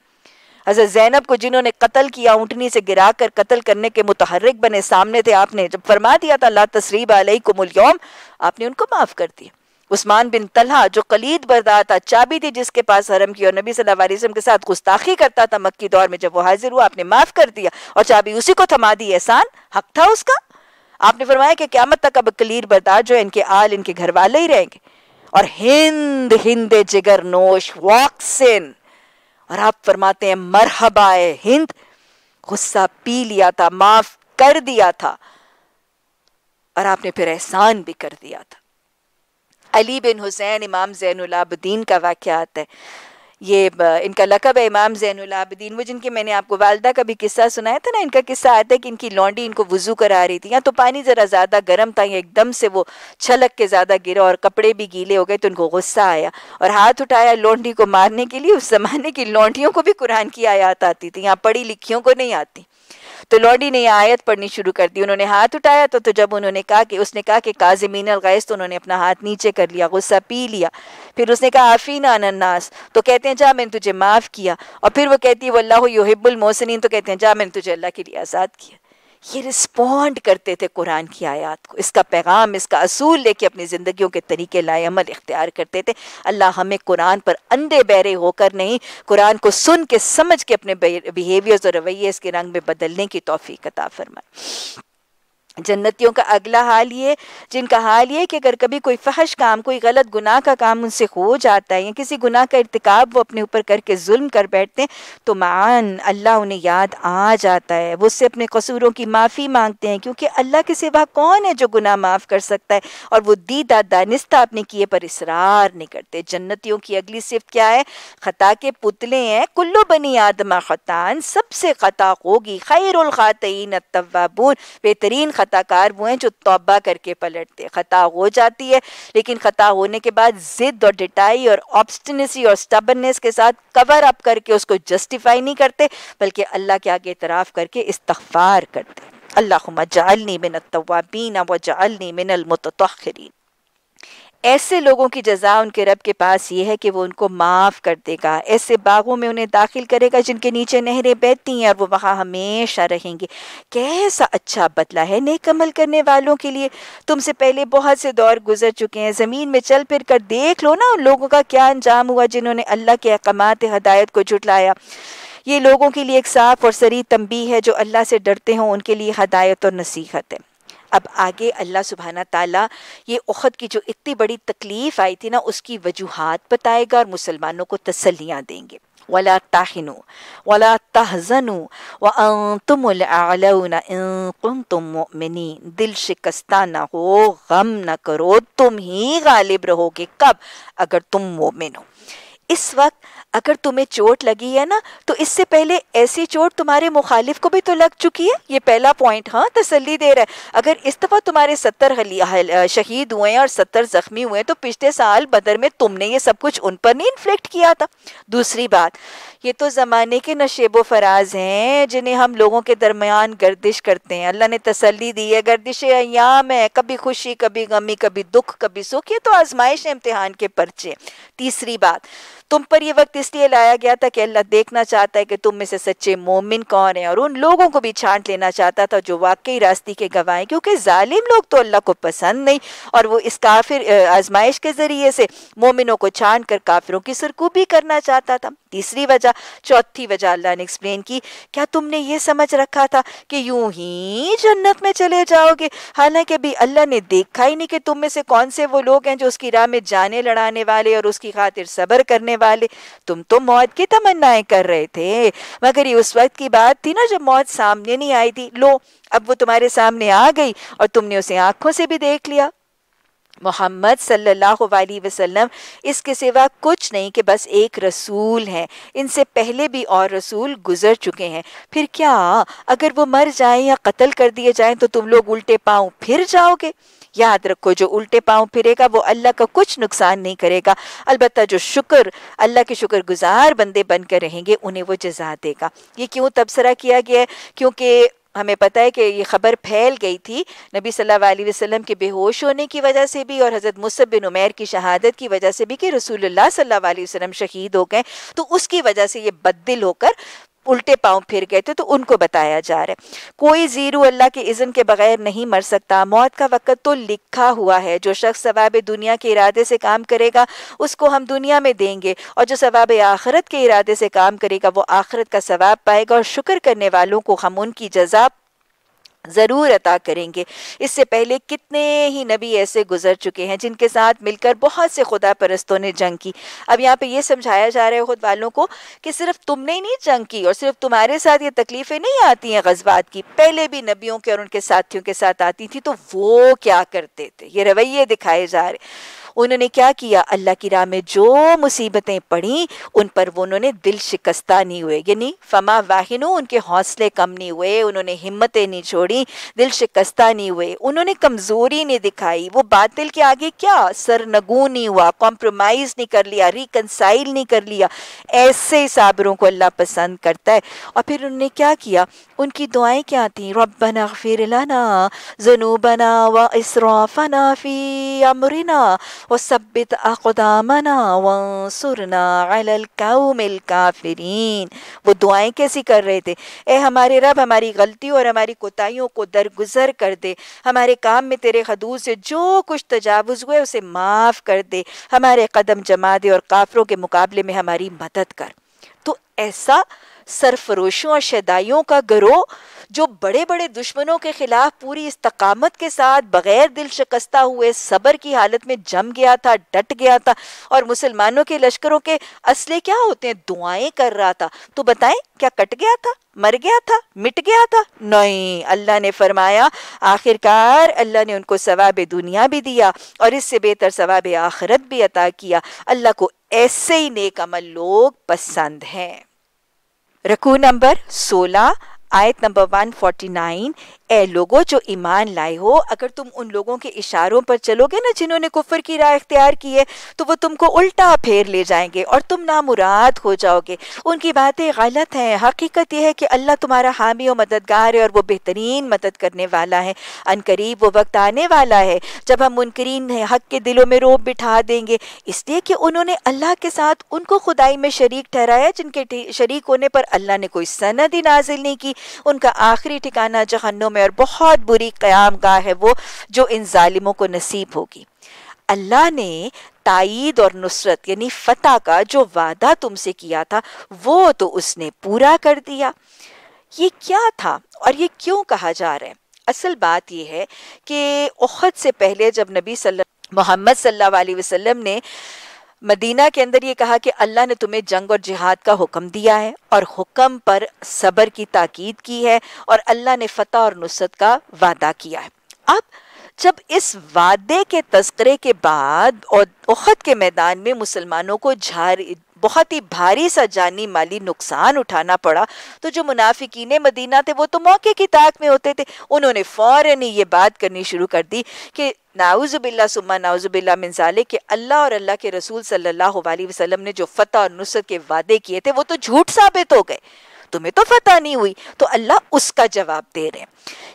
हज़रत जैनब को जिन्होंने कत्ल किया, ऊँटनी से गिरा कर कत्ल करने के मुतहरक बने सामने थे, आपने जब फरमा दिया था अल्लाह तसरीब अलैकुमुल आपने उनको माफ़ कर दिया। उस्मान बिन तलहा, जो कलीद बरदार था, चाबी थी जिसके पास हरम की और नबी वसल्लम के साथ गुस्ताखी करता था, मक्की दौर में जब वो हाजिर हुआ, आपने माफ़ कर दिया और चाबी उसी को थमा दी, एहसान, हक था उसका। आपने फरमाया कि क्यामत तक अब कलीर बरदार जो इनके आल, इनके घर वाले ही रहेंगे। और हिंद हिंद जिगर नोश, वॉक्सिन। और आप फरमाते हैं मरहबाए हिंद। गुस्सा पी लिया था, माफ़ कर दिया था। और आपने फिर एहसान भी कर दिया था। अली बिन हुसैन, इमाम जैनुलाबद्दीन का वाक्य आता है। ये इनका लकब है इमाम जैनुलाबद्दीन वो जिनके मैंने आपको वालदा का भी किस्सा सुनाया था ना, इनका किस्सा आता है कि इनकी लौंडी इनको वज़ू करा रही थी। या तो पानी ज़रा ज़्यादा गर्म था या एकदम से वो छलक के ज़्यादा गिरा और कपड़े भी गीले हो गए तो उनको गुस्सा आया। और हाथ उठाया लौंडी को मारने के लिए, उस ज़माने की लौंडियों को भी कुरान की आयात आती थी, यहाँ पढ़ी लिखियों को नहीं आती। तो लॉडी ने आयत पढ़नी शुरू कर दी। उन्होंने हाथ उठाया तो, तो जब उन्होंने कहा कि उसने कहा कि काजमीन अलगैस तो उन्होंने अपना हाथ नीचे कर लिया गुस्सा पी लिया। फिर उसने कहा आफीन अनन्नास। तो कहते हैं जा मैंने तुझे माफ़ किया। और फिर वो कहती है वो अल्लाह योहिबुल मोहसिन तो कहते हैं जा मैंने तुझे अल्लाह के लिए आज़ाद किया। ये रिस्पॉन्ड करते थे कुरान की आयत को। इसका पैगाम, इसका असूल लेके अपनी ज़िंदगियों के तरीके लाए, अमल इख्तियार करते थे। अल्लाह हमें कुरान पर अंधे बहरे होकर नहीं, कुरान को सुन के, समझ के अपने बिहेवियर्स और रवैये इसके रंग में बदलने की तोफ़ी कता फरमाए। जन्नतियों का अगला हाल ये, जिनका हाल ये कि अगर कभी कोई फहश काम, कोई गलत गुनाह का काम उनसे हो जाता है या किसी गुनाह का इरतकब वो अपने ऊपर करके जुल्म कर बैठते हैं तो मान अल्लाह उन्हें याद आ जाता है। वो उससे अपने कसूरों की माफ़ी मांगते हैं, क्योंकि अल्लाह के सिवा कौन है जो गुनाह माफ़ कर सकता है? और वो दीदा दानिस्ता अपने किए पर इसरार नहीं करते। जन्नतियों की अगली सिफ्त क्या है? ख़ता के पुतले हैं। कुल्लो बनी आदमा ख़तान, सबसे ख़ता होगी खैर ख़ातन तवाबून बेहतरीन खताकार वो हैं जो तोबा करके पलटते खता हो जाती है, लेकिन खता होने के बाद जिद और डिटाई और ऑब्स्टिनेसी और स्टबननेस के साथ कवर अप करके उसको जस्टिफाई नहीं करते, बल्कि अल्लाह के आगे इतराफ़ करके इस्तफार करते अल्लाह जालनी मिन तवाबीन व जालनी मिनल मुतखरीन ऐसे लोगों की जजा उनके रब के पास ये है कि वो उनको माफ़ कर देगा। ऐसे बागों में उन्हें दाखिल करेगा जिनके नीचे नहरें बहती हैं और वो वहाँ हमेशा रहेंगे। कैसा अच्छा बदला है नेक अमल करने वालों के लिए। तुमसे पहले बहुत से दौर गुजर चुके हैं। ज़मीन में चल फिर कर देख लो ना उन लोगों का क्या अंजाम हुआ जिन्होंने अल्लाह के अहकाम हदायत को जुटलाया ये लोगों के लिए एक साफ़ और सरी तंबी है जो अल्लाह से डरते हों, उनके लिए हदायत और नसीहत है। अब आगे अल्लाह सुबहाना ताला ये उखद की जो इतनी बड़ी तकलीफ़ आई थी ना, उसकी वजूहत बताएगा और मुसलमानों को तसलियाँ देंगे। वला ताहिनु, वला तहजनु, व तुम दिल शिकस्ता ना हो, गम न करो, तुम ही गालिब रहोगे कब? अगर तुम मोमिन हो। इस वक्त अगर तुम्हें चोट लगी है ना तो इससे पहले ऐसी चोट तुम्हारे मुखालिफ को भी तो लग चुकी है। ये पहला पॉइंट हाँ तसली दे रहा है। अगर इस दफ़ा तुम्हारे सत्तर शहीद हुए हैं और सत्तर जख्मी हुए हैं तो पिछले साल बदर में तुमने ये सब कुछ उन पर नहीं इन्फ्लेक्ट किया था। दूसरी बात ये तो ज़माने के नशेबो फराज हैं, जिन्हें हम लोगों के दरमियान गर्दिश करते हैं। अल्लाह ने तसल्ली दी है, गर्दिश अयाम है, कभी खुशी, कभी गमी, कभी दुख, कभी सुख, ये तो आजमाइश है इम्तहान के पर्चे। तीसरी बात, तुम पर ये वक्त इसलिए लाया गया था कि अल्लाह देखना चाहता है कि तुम में से सच्चे मोमिन कौन है, और उन लोगों को भी छांट लेना चाहता था जो वाकई रास्ते के गवाह हैं, क्योंकि जालिम लोग तो अल्लाह को पसंद नहीं, और वो इस काफिर आजमाइश के ज़रिए से मोमिनों को छांट कर काफिरों की सरकूबी करना चाहता था। तीसरी वजह चौथी वजह अल्लाह ने एक्सप्लेन की, क्या तुमने ये समझ रखा था कि यूँ ही जन्नत में चले जाओगे? हालाँकि अभी अल्लाह ने देखा ही नहीं कि तुम में से कौन से वो लोग हैं जो उसकी राह में जाने, लड़ाने वाले और उसकी खातिर सबर करने वाले। तुम तो मौत की तमन्नाएँ कर रहे थे। मगर ये उस वक्त की बात थी ना जब मौत सामने नहीं आई थी। लो, अब वो तुम्हारे सामने आ गई और तुमने उसे आँखों से भी देख लिया। मोहम्मद सल्लल्लाहु अलैहि वसल्लम इसके सिवा कुछ नहीं कि बस एक रसूल है। इनसे पहले भी और रसूल गुजर चुके हैं। फिर क्या अगर वो मर जाएँ या कत्ल कर दिए जाएँ तो तुम लोग उल्टे पाँव फिर जाओगे? याद रखो, जो उल्टे पाँव फिरेगा, वो अल्लाह का कुछ नुकसान नहीं करेगा। अलबत्त जो शुक्र, अल्लाह के शुक्र गुजार बंदे बनकर रहेंगे, उन्हें वो जजा देगा। ये क्यों तबसरा किया गया है? क्योंकि हमें पता है कि ये खबर फैल गई थी। नबी सल्लल्लाहु अलैहि वसल्लम के बेहोश होने की वजह से भी और हज़रत मुसब बिन उमैर की शहादत की वजह से भी कि रसूलुल्लाह सल्लल्लाहु अलैहि वसल्लम शहीद हो गए। तो उसकी वजह से ये बददिल होकर उल्टे पाँव फिर गए थे तो उनको बताया जा रहा है। कोई ज़ीरो अल्लाह के इज़्न के बगैर नहीं मर सकता। मौत का वक्त तो लिखा हुआ है। जो शख्स सवाब दुनिया के इरादे से काम करेगा, उसको हम दुनिया में देंगे। और जो सवाब आखरत के इरादे से काम करेगा, वो आखरत का सवाब पाएगा। और शुक्र करने वालों को हम उनकी जजा ज़रूर अता करेंगे। इससे पहले कितने ही नबी ऐसे गुजर चुके हैं जिनके साथ मिलकर बहुत से खुदा परस्तों ने जंग की। अब यहाँ पे ये समझाया जा रहा है खुद वालों को कि सिर्फ़ तुमने ही नहीं जंग की और सिर्फ़ तुम्हारे साथ ये तकलीफ़ें नहीं आती हैं गजबात की। पहले भी नबियों के और उनके साथियों के साथ आती थी तो वो क्या करते थे? ये रवैये दिखाए जा रहे उन्होंने क्या किया? अल्लाह की राह में जो मुसीबतें पड़ी, उन पर वो उन्होंने दिल शिकस्ता नहीं हुए। यानी फमा वाहिनो, उनके हौसले कम नहीं हुए, उन्होंने हिम्मतें नहीं छोड़ी, दिल शिकस्ता नहीं हुए। उन्होंने कमज़ोरी नहीं दिखाई। वो बातिल के आगे क्या? सरनगू नहीं हुआ कॉम्प्रोमाइज नहीं कर लिया रिकनसाइल नहीं कर लिया। ऐसे साबरों को अल्लाह पसंद करता है। और फिर उन्होंने क्या किया? उनकी दुआएँ क्या थी? रबना फिर लना जनूबना व इसराफना फ़ी अमरिना। वसबित अकदामना वंसुरना अलल कौमिल काफिरीन वो दुआएँ कैसी कर रहे थे? ए, हमारे रब, हमारी गलती और हमारी कोताहियों को दरगुजर कर दे। हमारे काम में तेरे हदूद से जो कुछ तजावुज हुए, उसे माफ़ कर दे। हमारे कदम जमा दे और काफरों के मुकाबले में हमारी मदद कर। तो ऐसा सरफरोशों और शदाइयों का गरोह, जो बड़े बड़े दुश्मनों के खिलाफ पूरी इस्तकामत के साथ बगैर दिल शिकस्ता हुए सबर की हालत में जम गया था, डट गया था और मुसलमानों के लश्करों के असले क्या होते हैं? दुआएँ कर रहा था। तो बताएँ, क्या कट गया था? मर गया था? मिट गया था? नहीं। अल्लाह ने फरमाया, आखिरकार अल्लाह ने उनको सवाब दुनिया भी दिया और इससे बेहतर सवाब आखरत भी अता किया। अल्लाह को ऐसे ही नेक अमल लोग पसंद हैं। रकू नंबर सोलह आयत नंबर 149 ए लोगो, जो ईमान लाए हो, अगर तुम उन लोगों के इशारों पर चलोगे ना जिन्होंने कुफर की राह इख्तियार की है तो वो तुमको उल्टा फेर ले जाएँगे और तुम नामुराद हो जाओगे। उनकी बातें गलत हैं। हकीकत यह है कि अल्लाह तुम्हारा हामी और मददगार है और वो बेहतरीन मदद करने वाला है। अनकरीब वो वक्त आने वाला है, जब हम मुनकरीन हक के दिलों में रोब बिठा देंगे। इसलिए कि उन्होंने अल्लाह के साथ उनको खुदाई में शरीक ठहराया, जिनके शरीक होने पर अल्लाह ने कोई सनद ही नाजिल नहीं की। उनका आखिरी ठिकाना जहन्नुम में और बहुत बुरी क़याम गाह है वो, जो इन जालिमों को नसीब होगी। अल्लाह ने ताईद और नुसरत, यानी फतह का जो वादा तुमसे किया था, वो तो उसने पूरा कर दिया। ये क्या था और ये क्यों कहा जा रहा है? असल बात यह है कि उहद से पहले जब नबी सल्लल्लाहु मोहम्मद सल्लल्लाहु अलैहि वसल्लम ने मदीना के अंदर ये कहा कि अल्लाह ने तुम्हें जंग और जिहाद का हुक्म दिया है और हुक्म पर सबर की ताकीद की है और अल्लाह ने फतह और नुसरत का वादा किया है। अब जब इस वादे के तस्करे के बाद और उखद के मैदान में मुसलमानों को झार, बहुत ही भारी सा जानी माली नुकसान उठाना पड़ा तो जो मुनाफिकीन मदीना थे वो तो मौके की ताक में होते थे। उन्होंने फ़ौरन ही ये बात करनी शुरू कर दी कि नाउजुबिल्ला, सुम्मा नाउजुबिल्ला मिनसाले के अल्लाह और अल्लाह के रसूल सल्लल्लाहु अलैहि वसल्लम ने जो फतह और नुसरत के वादे किए थे, वो तो झूठ साबित हो गए। तुम्हें तो फतह नहीं हुई। तो अल्लाह उसका जवाब दे रहे हैं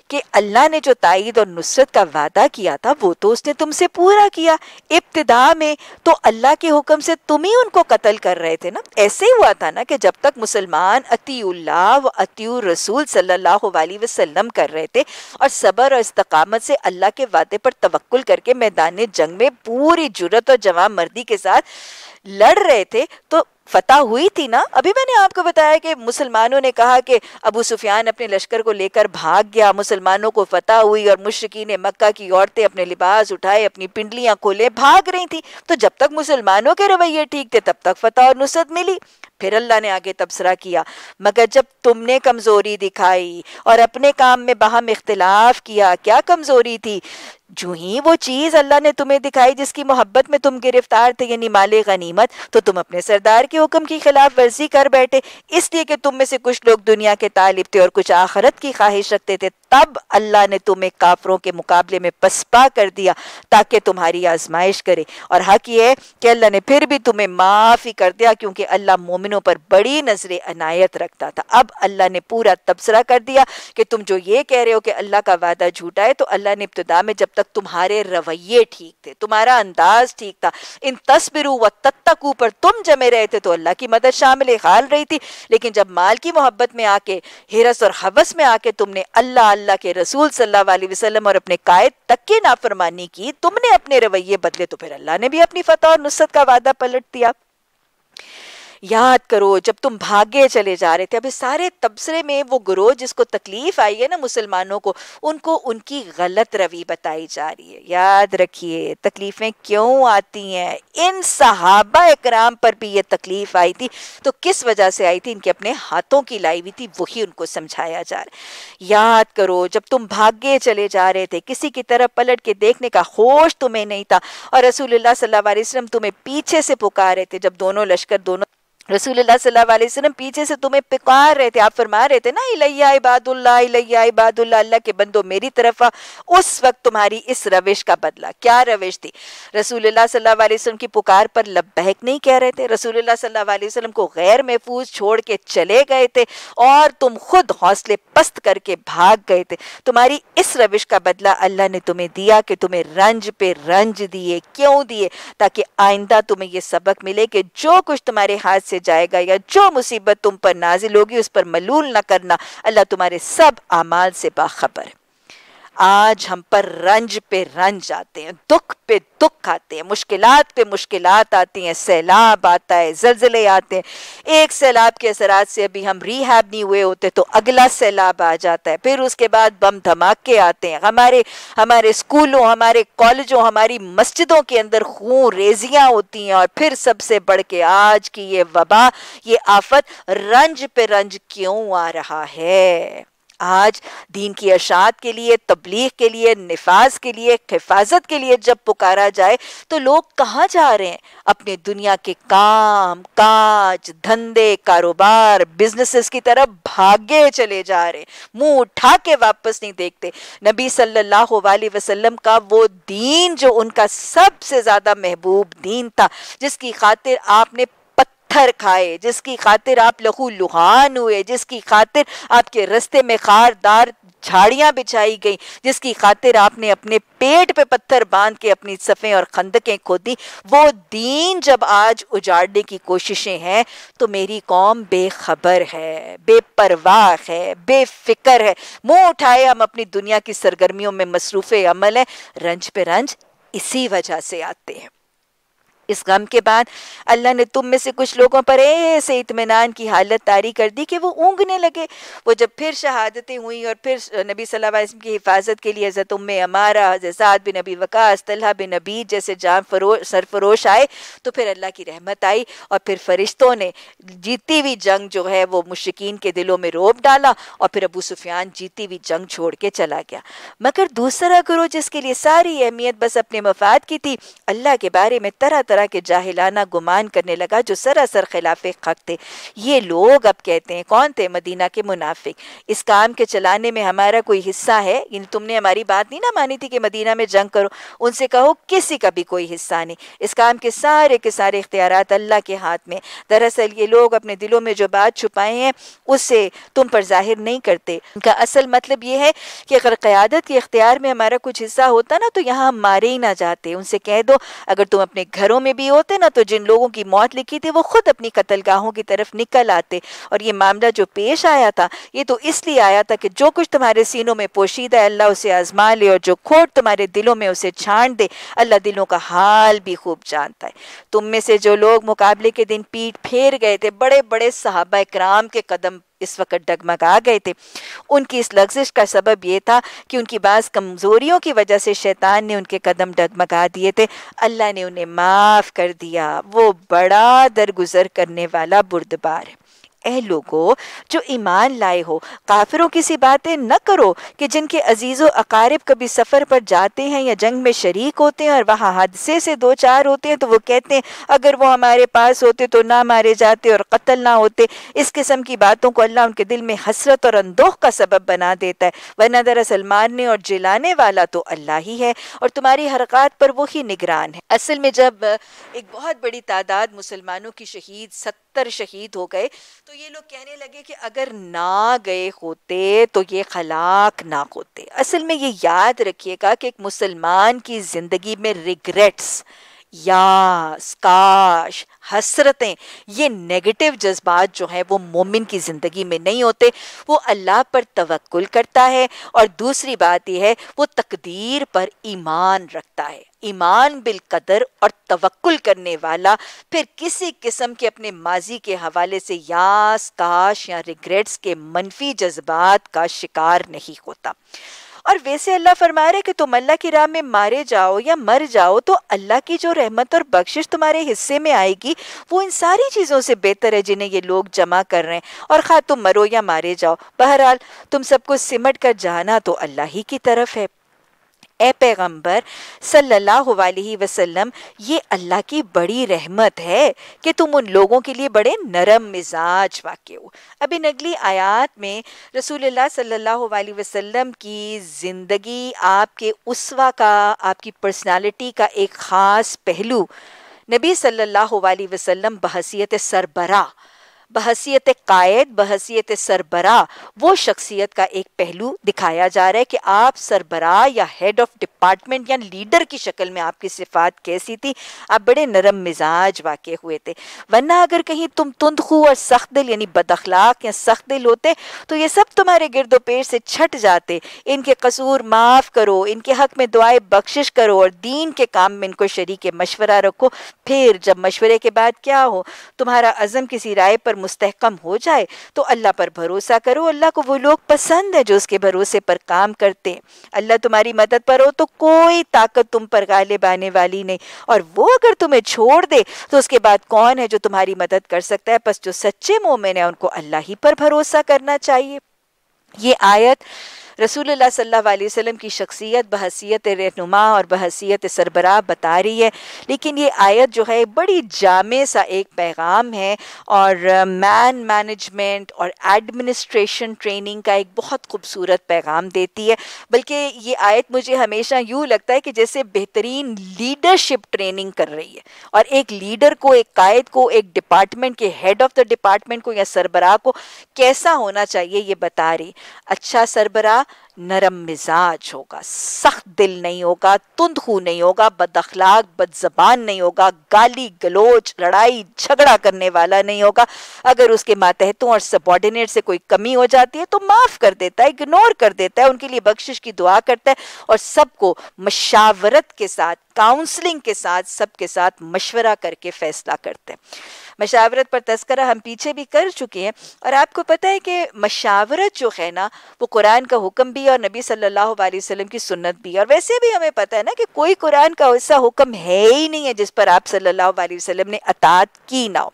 कि अल्लाह ने जो ताइद और नुसरत का वादा किया था, वो तो उसने तुमसे पूरा किया। इब्तदा में तो अल्लाह के हुक्म से तुम ही उनको कत्ल कर रहे थे ना? ऐसे ही हुआ था ना कि जब तक मुसलमान अतीउल्लाह व अतीउर रसूल सल्लल्लाहु अलैहि वसल्लम कर रहे थे और सबर और इस्तकामत से अल्लाह के वादे पर तवक्कुल करके मैदान जंग में पूरी जुरत और जवाब मर्दी के साथ लड़ रहे थे तो फतह हुई थी ना? अभी मैंने आपको बताया कि मुसलमानों ने कहा कि अबू सुफियान अपने लश्कर को लेकर भाग गया। मुसलमानों को फतह हुई और मुश्किन ने मक्का की औरतें अपने लिबास उठाए, अपनी पिंडलियाँ खोले, भाग रही थी। तो जब तक मुसलमानों के रवैये ठीक थे, तब तक फतह और नुसरत मिली। फिर अल्लाह ने आगे तबसरा किया, मगर जब तुमने कमज़ोरी दिखाई और अपने काम में बाहम इख्तलाफ किया, क्या कमज़ोरी थी? जो ही वो चीज़ अल्लाह ने तुम्हें दिखाई जिसकी मोहब्बत में तुम गिरफ़्तार थे, यानी माले गनीमत तो तुम अपने सरदार के हुक्म की खिलाफ वर्जी कर बैठे। इसलिए कि तुम में से कुछ लोग दुनिया के तालिब थे और कुछ आखरत की ख्वाहिश रखते थे, तब अल्लाह ने तुम्हें काफरों के मुकाबले में पसपा कर दिया, ताकि तुम्हारी आजमाइश करे। और हक ये कि अल्लाह ने फिर भी तुम्हें माफ़ कर दिया, क्योंकि अल्लाह मोमिनों पर बड़ी नज़र अनायत रखता था। अब अल्लाह ने पूरा तबसरा कर दिया कि तुम जो ये कह रहे हो कि अल्लाह का वादा झूठा है तो अल्लाह ने इब्तदा में जब तक तुम्हारे रवैये ठीक थे, तुम्हारा अंदाज ठीक था। इन तस्बिरू व तत्तकू पर तुम जमे रहे थे तो अल्लाह की मदद शामिल खाल रही थी। लेकिन जब माल की मोहब्बत में आके, हिरस और हवस में आके तुमने अल्लाह अल्लाह के रसूल सल्लल्लाहु अलैहि वसल्लम और अपने कायद तक की नाफरमानी की, तुमने अपने रवैये बदले तो फिर अल्लाह ने भी अपनी फतह और नुसरत का वादा पलट दिया। याद करो, जब तुम भागे चले जा रहे थे, अभी सारे तबसरे में वो गुरो जिसको तकलीफ़ आई है ना मुसलमानों को, उनको उनकी गलत रवि बताई जा रही है। याद रखिए, तकलीफें क्यों आती हैं? इन सहाबा इकराम पर भी ये तकलीफ़ आई थी तो किस वजह से आई थी? इनके अपने हाथों की लाई हुई थी, वही उनको समझाया जा रहा याद करो, जब तुम भागे चले जा रहे थे, किसी की तरफ़ पलट के देखने का होश तुम्हें नहीं था, और अलैहि वसल्लम तुम्हें पीछे से पुकार रहे थे, जब दोनों लश्कर दोनों रसूलुल्लाह सल्लल्लाहु पीछे से तुम्हें पिकार रहे थे। आप फरमा रहे थे ना, इलैया इबादुल्लाह इलैया इबादुल्लाह, अल्लाह के बंदो मेरी तरफ़ आ। उस वक्त तुम्हारी इस रविश का बदला, क्या रविश थी? रसूलुल्लाह सल्लल्लाहु अलैहि वसल्लम की पुकार पर लब्बैक नहीं कह रहे थे? रसूलुल्लाह सल्लल्लाहु अलैहि वसल्लम को गैर महफूज छोड़ के चले गए थे और तुम खुद हौसले पस्त करके भाग गए थे। तुम्हारी इस रविश का बदला अल्लाह ने तुम्हें दिया कि तुम्हें रंज पे रंज दिए, क्यों दिए? ताकि आइंदा तुम्हें ये सबक मिले कि जो कुछ तुम्हारे हाथ से जाएगा या जो मुसीबत तुम पर नाजिल होगी, उस पर मलूल ना करना। अल्लाह तुम्हारे सब आमाल से बाखबर। है आज हम पर रंज पे रंज आते हैं, दुख पे दुख आते हैं, मुश्किलात पे मुश्किलात आती हैं, सैलाब आता है, जलजले आते हैं। एक सैलाब के असरात से अभी हम रिहैब नहीं हुए होते तो अगला सैलाब आ जाता है। फिर उसके बाद बम धमाके आते हैं। हमारे हमारे स्कूलों, हमारे कॉलेजों, हमारी मस्जिदों के अंदर खून रेजियाँ होती हैं और फिर सबसे बढ़ के आज की ये वबा, ये आफत रंज पे रंज क्यों आ रहा है? आज दीन की अशात के लिए, तबलीग के लिए निफाज के लिए, हिफाजत के लिए जब पुकारा जाए तो लोग कहाँ जा रहे हैं? अपने दुनिया के काम, काज, धंधे, कारोबार बिजनेसेस की तरफ़ भागे चले जा रहे मुँह उठा के वापस नहीं देखते। नबी सल्लल्लाहु अलैहि वसल्लम का वो दीन जो उनका सबसे ज़्यादा महबूब दीन था, जिसकी खातिर आपने पत्थर खाए, जिसकी खातिर आप लहू लुहान हुए, जिसकी खातिर आपके रस्ते में खारदार झाड़ियाँ बिछाई गई, जिसकी खातिर आपने अपने पेट पे पत्थर बाँध के अपनी सफ़ें और खंदकें खोदी। वो दीन जब आज उजाड़ने की कोशिशें हैं तो मेरी कौम बेखबर है, बेपरवाह है, बेफिक्र है। मुँह उठाए हम अपनी दुनिया की सरगर्मियों में मसरूफ़ अमल है। रंज पे रंज इसी वजह से आते हैं। इस गम के बाद अल्लाह ने तुम में से कुछ लोगों पर ऐसे इतमान की हालत तारी कर दी कि वो ऊँगने लगे। वो जब फिर शहादतें हुई और फिर नबी सल्लल्लाहु अलैहि वसल्लम की हिफाजत के लिए हज़रत उम्म अमारा, हज़रत बिन नबी वकास, तल्हा बिन नबी जैसे जान फरोश सरफरोश आए तो फिर अल्लाह की रहमत आई और फिर फरिश्तों ने जीती हुई जंग जो है वो मुश्किन के दिलों में रोब डाला और फिर अबू सुफियान जीती हुई जंग छोड़ के चला गया। मगर दूसरा गुरु जिसके लिए सारी अहमियत बस अपने मफाद की थी, अल्लाह के बारे में तरह तरह तरह के जाहिलाना गुमान करने लगा, जो सरासर खिलाफ हक थे। ये लोग अब कहते हैं, कौन थे मदीना के मुनाफिक? इस काम के चलाने में हमारा कोई हिस्सा है? तुमने हमारी बात नहीं ना मानी थी कि मदीना में जंग करो। उनसे कहो, किसी का भी कोई हिस्सा नहीं। इस काम के सारे के सारे इख्तियार अल्लाह के हाथ में। दरअसल ये लोग अपने दिलों में जो बात छुपाए हैं, उसे तुम पर ज़ाहिर नहीं करते। उनका असल मतलब ये है कि अगर क़्यादत के इख्तियार में हमारा कुछ हिस्सा होता ना तो यहाँ हम मारे ही ना जाते। उनसे कह दो, अगर तुम अपने घरों में भी होते ना तो जिन लोगों की मौत लिखी थी, वो खुद अपनी कतलगाहों की तरफ़ निकल आते। और ये मामला जो पेश आया था, ये तो इसलिए आया था कि जो कुछ तुम्हारे सीनों में पोशीदा है, अल्लाह उसे आजमा ले और जो खोट तुम्हारे दिलों में उसे छान दे, अल्लाह दिलों का हाल भी खूब जानता है। तुम में से जो लोग मुकाबले के दिन पीठ फेर गए थे बड़े बड़े साहबा कराम के कदम इस वक्त डगमगा गए थे। उनकी इस लग्जिश का सबब यह था कि उनकी बाज कमज़ोरियों की वजह से शैतान ने उनके कदम डगमगा दिए थे। अल्लाह ने उन्हें माफ़ कर दिया। वो बड़ा दरगुजर करने वाला बुरदबार है। ए लोगो, जो ईमान लाए हो, काफिरों की सी बातें न करो कि जिनके अजीज़ो अकारिब कभी सफ़र पर जाते हैं या जंग में शरीक होते हैं और वहाँ हादसे से दो चार होते हैं तो वो कहते हैं, अगर वो हमारे पास होते तो ना मारे जाते और कत्ल ना होते। इस किस्म की बातों को अल्लाह उनके दिल में हसरत और अंदोख का सबब बना देता है। वरना दरअसल मारने और जिलाने वाला तो अल्लाह ही है और तुम्हारी हरकत पर वही निगरान है। असल में जब एक बहुत बड़ी तादाद मुसलमानों की शहीद सत्तर शहीद हो गए। तो ये लोग कहने लगे कि अगर ना गए होते तो ये खलाक ना होते। असल में ये याद रखिएगा कि एक मुसलमान की ज़िंदगी में रिग्रेट्स यास, काश, हसरतें, ये नेगेटिव जज्बात जो हैं वो मोमिन की ज़िंदगी में नहीं होते। वो अल्लाह पर तवक्ल करता है और दूसरी बात यह है, वो तकदीर पर ईमान रखता है। ईमान बिल कदर और तवक्ल करने वाला फिर किसी किस्म के अपने माजी के हवाले से यास, काश या रिग्रेट्स के मनफी जज्बात का शिकार नहीं होता। और वैसे अल्लाह फरमा रहे कि तुम अल्लाह की राह में मारे जाओ या मर जाओ तो अल्लाह की जो रहमत और बख्शिश तुम्हारे हिस्से में आएगी, वो इन सारी चीज़ों से बेहतर है जिन्हें ये लोग जमा कर रहे हैं। और खा तुम मरो या मारे जाओ। बहरहाल, तुम सबको सिमट कर जाना तो अल्लाह ही की तरफ़ है। ए पैगंबर सल्लल्लाहु अलैहि वसल्लम, ये अल्लाह की बड़ी रहमत है कि तुम उन लोगों के लिए बड़े नरम मिजाज वाक्य हो। अभी नगली आयात में रसूल सल्लल्लाहु अलैहि वसल्लम की ज़िंदगी आपके उसवा का, आपकी पर्सनालिटी का एक ख़ास पहलू। नबी सल्लल्लाहु अलैहि वसल्लम बहसीत सरबरा बहसीत कायद बहसीत सरबरा, वो शख्सियत का एक पहलू दिखाया जा रहा है कि आप सरबरा या हेड ऑफ़ डिपार्टमेंट या लीडर की शक्ल में आपकी सिफात कैसी थी? आप बड़े नरम मिजाज वाक़ हुए थे। वरना अगर कहीं तुम तुंदखू और सख्त दिल यानी बदखलाक या सख्त दिल होते तो ये सब तुम्हारे गिरदो पेश से छट जाते। इनके कसूर माफ़ करो, इनके हक में दुआए बख्शिश करो और दीन के काम में इनको शरीक मशवरा रखो। फिर जब मशवरे के बाद क्या हो? तुम्हारा अज़म किसी राय पर मुस्तहकम हो जाए तो अल्लाह पर भरोसा करो। अल्लाह को वो लोग पसंद है जो उसके भरोसे पर काम करते हैं। अल्लाह तुम्हारी मदद पर हो तो कोई ताकत तुम पर गालिब आने वाली नहीं। और वो अगर तुम्हें छोड़ दे तो उसके बाद कौन है जो तुम्हारी मदद कर सकता है? बस जो सच्चे मोमिन है, उनको अल्लाह ही पर भरोसा करना चाहिए। ये आयत सल्लल्लाहु अलैहि वसल्लम की शख्सियत बहसीत रहनुमा और बहसीत सरबराह बता रही है। लेकिन ये आयत जो है बड़ी जामे सा एक पैगाम है और मैन मैनेजमेंट और एडमिनिस्ट्रेशन ट्रेनिंग का एक बहुत खूबसूरत पैगाम देती है। बल्कि ये आयत मुझे हमेशा यूँ लगता है कि जैसे बेहतरीन लीडरशिप ट्रेनिंग कर रही है और एक लीडर को, एक कायद को, एक डिपार्टमेंट के हेड ऑफ़ द डिपार्टमेंट को या सरबराह को कैसा होना चाहिए ये बता रही अच्छा सरबराह नरम मिजाज होगा, सख्त दिल नहीं होगा तुंदखू नहीं होगा, बद अखलाक, बद जबान नहीं होगा, गाली गलोच, लड़ाई झगड़ा करने वाला नहीं होगा। अगर उसके मातहतों और सबॉर्डिनेट से कोई कमी हो जाती है तो माफ़ कर देता है इग्नोर कर देता है, उनके लिए बख्शिश की दुआ करता है और सबको मशावरत के साथ काउंसलिंग के साथ, सबके साथ मशवरा करके फैसला करते हैं। मशावरत पर तस्करा हम पीछे भी कर चुके हैं। और आपको पता है कि मशावरत जो है ना, वो कुरान का हुक्म भी और नबी सल्लल्लाहु अलैहि वसल्लम की सुन्नत भी और वैसे भी हमें पता है ना कि कोई कुरान का ऐसा हुक्म है ही नहीं है जिस पर आप सल्लल्लाहु अलैहि वसल्लम ने अतात की ना हो।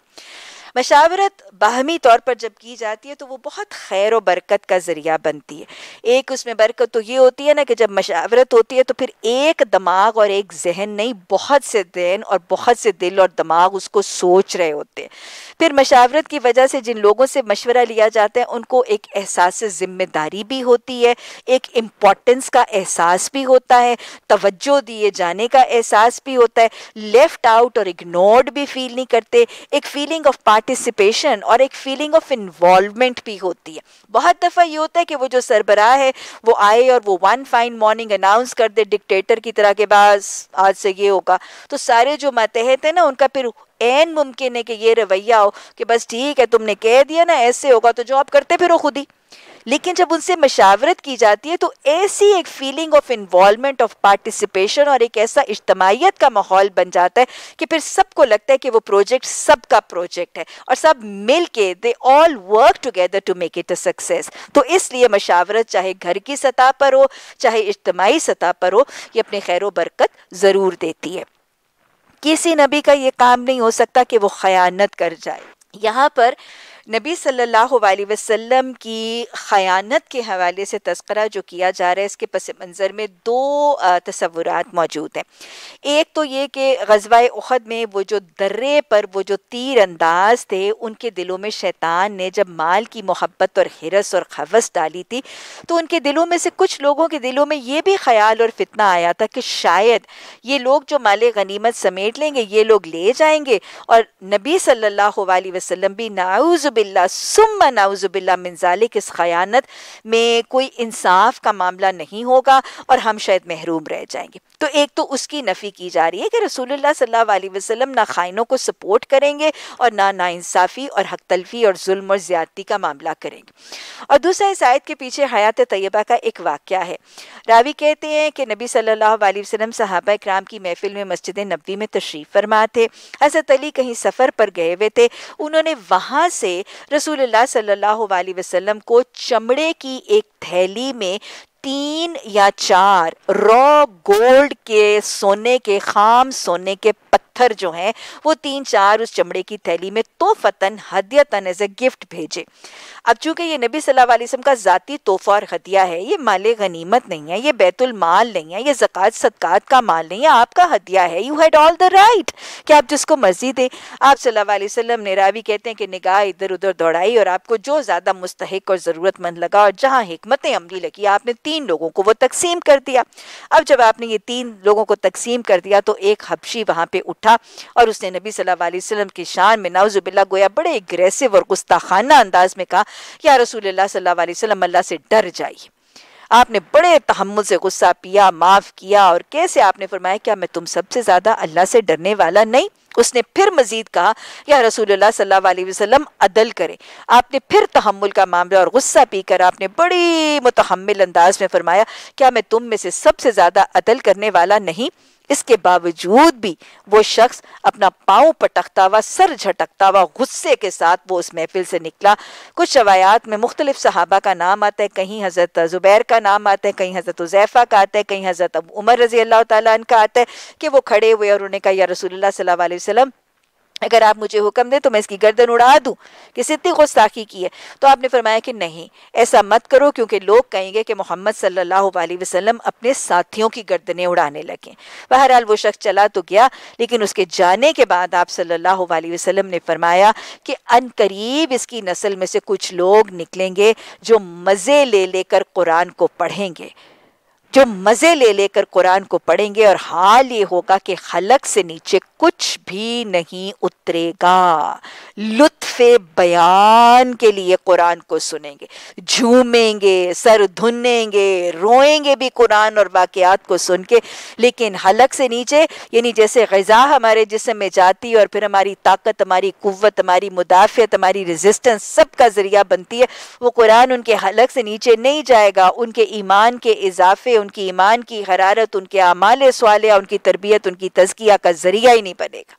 मशावरत बाहमी तौर पर जब की जाती है तो वो बहुत खैर व बरकत का ज़रिया बनती है। एक उसमें बरकत तो ये होती है ना कि जब मशावरत होती है तो फिर एक दिमाग और एक जहन नहीं, बहुत से जहन और बहुत से दिल और दिमाग उसको सोच रहे होते हैं। फिर मशावरत की वजह से जिन लोगों से मशवरा लिया जाता है, उनको एक एहसास ज़िम्मेदारी भी होती है, एक इम्पोर्टेंस का एहसास भी होता है, तवज्जो दिए जाने का एहसास भी होता है लेफ़्ट आउट और इग्नोर्ड भी फील नहीं करते, एक फीलिंग ऑफ़ पार्टिसिपेशन और एक फीलिंग ऑफ़ इन्वॉल्वमेंट भी होती है। बहुत दफ़ा ये होता है कि वो जो सरबराह है, वो आए और वो वन फाइन मॉर्निंग अनाउंस कर दे डिक्टेटर की तरह के बाद आज से ये होगा। तो सारे जो मतहत हैं ना, उनका फिर एन मुमकिन है कि ये रवैया हो कि बस ठीक है, तुमने कह दिया ना, ऐसे होगा तो जॉब करते फिर खुद ही। लेकिन जब उनसे मशावरत की जाती है तो ऐसी एक feeling of involvement of participation और एक ऐसा इज्तमाहीत का माहौल बन जाता है कि फिर सबको लगता है कि वो प्रोजेक्ट सबका प्रोजेक्ट है और सब मिल के they all work together to make it a success तो इसलिए मशावरत चाहे घर की सतह पर हो, चाहे इज्तमाही सतह पर हो, ये अपनी खैर बरकत ज़रूर देती है। किसी नबी का ये काम नहीं हो सकता कि वो ख़यानत कर जाए। यहाँ पर नबी सल्लल्लाहु अलैहि वसल्लम की ख़यानत के हवाले से तस्करा जो किया जा रहा है, इसके पस, मंज़र में दो तस्वुरात मौजूद हैं। एक तो ये कि गजवा उहद में वो जो दर्रे पर वो जो तीर अंदाज थे, उनके दिलों में शैतान ने जब माल की मोहब्बत और हिरस और खवस डाली थी तो उनके दिलों में से कुछ लोगों के दिलों में ये भी ख्याल और फितना आया था कि शायद ये लोग जो माल गनीमत समेट लेंगे, ये लोग ले जाएँगे। और नबी सल्लल्लाहु अलैहि वसल्लम भी नाउजुबिल्ला सुम्मा नाउजुबिल्ला मिनजालिक इस खयानत में कोई इंसाफ का मामला नहीं होगा और हम शायद महरूम रह जाएँगे। तो एक तो उसकी नफ़ी की जा रही है कि रसूलुल्लाह सल्लल्लाहु अलैहि वसल्लम ना खाइनों को सपोर्ट करेंगे और ना नाइंसाफ़ी और हक तलफी और जुल्म और ज़्यादती का मामला करेंगे। और दूसरा इस आयत के पीछे हयात तय्यबा का एक वाक़ है। रावी कहते हैं कि नबी सल्लल्लाहु अलैहि वसल्लम सहाबा कराम की महफिल में मस्जिद नबी में तशरीफ़ फरमा थे। हज़रत अली कहीं सफ़र पर गए हुए थे। उन्होंने वहाँ से रसूलुल्लाह सल्लल्लाहु वसल्लम को चमड़े की एक थैली में तीन या चार रॉ गोल्ड के सोने के, खाम सोने के पत्थर जो हैं, वो तीन चार उस चमड़े की थैली में तो फतन हदियतन एज ए गिफ्ट भेजे। अब चूँकि ये नबी सल्लल्लाहु अलैहि वसल्लम का ज़ाती तोहफा और हदिया है, ये माल गनीमत नहीं है, ये बैतुल माल नहीं है, ये ज़क़़त सदक़ात का माल नहीं है, आपका हदिया है you had all the right कि आप जिसको मर्ज़ी दे। आप सल्लल्लाहु अलैहि वसल्लम ने रावी कहते हैं कि निगाह इधर उधर दौड़ाई और आपको जो ज़्यादा मुस्तक और ज़रूरतमंद लगा और जहाँ हमतें अमली लगी, आपने तीन लोगों को वो तकसीम कर दिया। अब जब आपने ये तीन लोगों को तकसीम कर दिया तो एक हबशी वहाँ पे उठा और उसने नबी सल्लल्लाहु की शान में नाउजुबिल्ला गोया बड़े एग्रेसिव और गुस्ताखाना अंदाज में कहा, या रसूल वसल्लम, अल्लाह से डर जाइए। आपने बड़े तहमुल से गुस्सा पिया, माफ़ किया और कैसे आपने फरमाया, क्या मैं तुम सबसे ज़्यादा अल्लाह से डरने वाला नहीं? उसने फिर मजीद कहा, या अलैहि वसल्लम, अदल करे। आपने फिर तहमुल का मामला और गुस्सा पीकर आपने बड़ी मुतहमल अंदाज में फरमाया, क्या मैं तुम में से सबसे ज़्यादा अदल करने वाला नहीं? इसके बावजूद भी वो शख्स अपना पाँव पटकता हुआ सर झटकता हुआ गुस्से के साथ वो उस महफिल से निकला। कुछ रवायात में मुख्तलिफ़ सहाबा का नाम आता है, कहीं हज़रत ज़ुबैर का नाम आता है, कहीं हज़रत उज़ैफ़ा का आता है, कहीं हज़रत उमर रज़ी अल्लाह तन का आता है कि वो खड़े हुए और उन्होंने कहा, या रसूलुल्लाह सल्लल्लाहु अलैहि वसल्लम अगर आप मुझे हुक्म दें तो मैं इसकी गर्दन उड़ा दूँ किस इतनी गुस्ताखी की है। तो आपने फरमाया कि नहीं, ऐसा मत करो क्योंकि लोग कहेंगे कि मोहम्मद सल्लल्लाहु अलैहि वसल्लम अपने साथियों की गर्दनें उड़ाने लगे। बहरहाल वो शख्स चला तो गया, लेकिन उसके जाने के बाद आप सल्लल्लाहु अलैहि वसल्लम ने फरमाया कि अन करीब इसकी नस्ल में से कुछ लोग निकलेंगे जो मज़े ले लेकर कुरान को पढ़ेंगे। जो मज़े ले लेकर कुरान को पढ़ेंगे और हाल ये होगा कि हलक से नीचे कुछ भी नहीं उतरेगा। लुत्फे बयान के लिए कुरान को सुनेंगे, झूमेंगे, सर धुनेंगे, रोएँगे भी कुरान और वाकयात को सुन के लेकिन हलक से नीचे, यानी जैसे गज़ा हमारे जिसम में जाती है और फिर हमारी ताकत, हमारी कुत हमारी मुदाफ़त हमारी रेजिस्टेंस सब का ज़रिया बनती है, वो कुरान उनके हलक से नीचे नहीं जाएगा, उनके ईमान के इजाफे उनकी ईमान की, हरारत उनके अमाल सवाल उनकी तरबियत, उनकी तजकिया का ज़रिया ही नहीं बनेगा।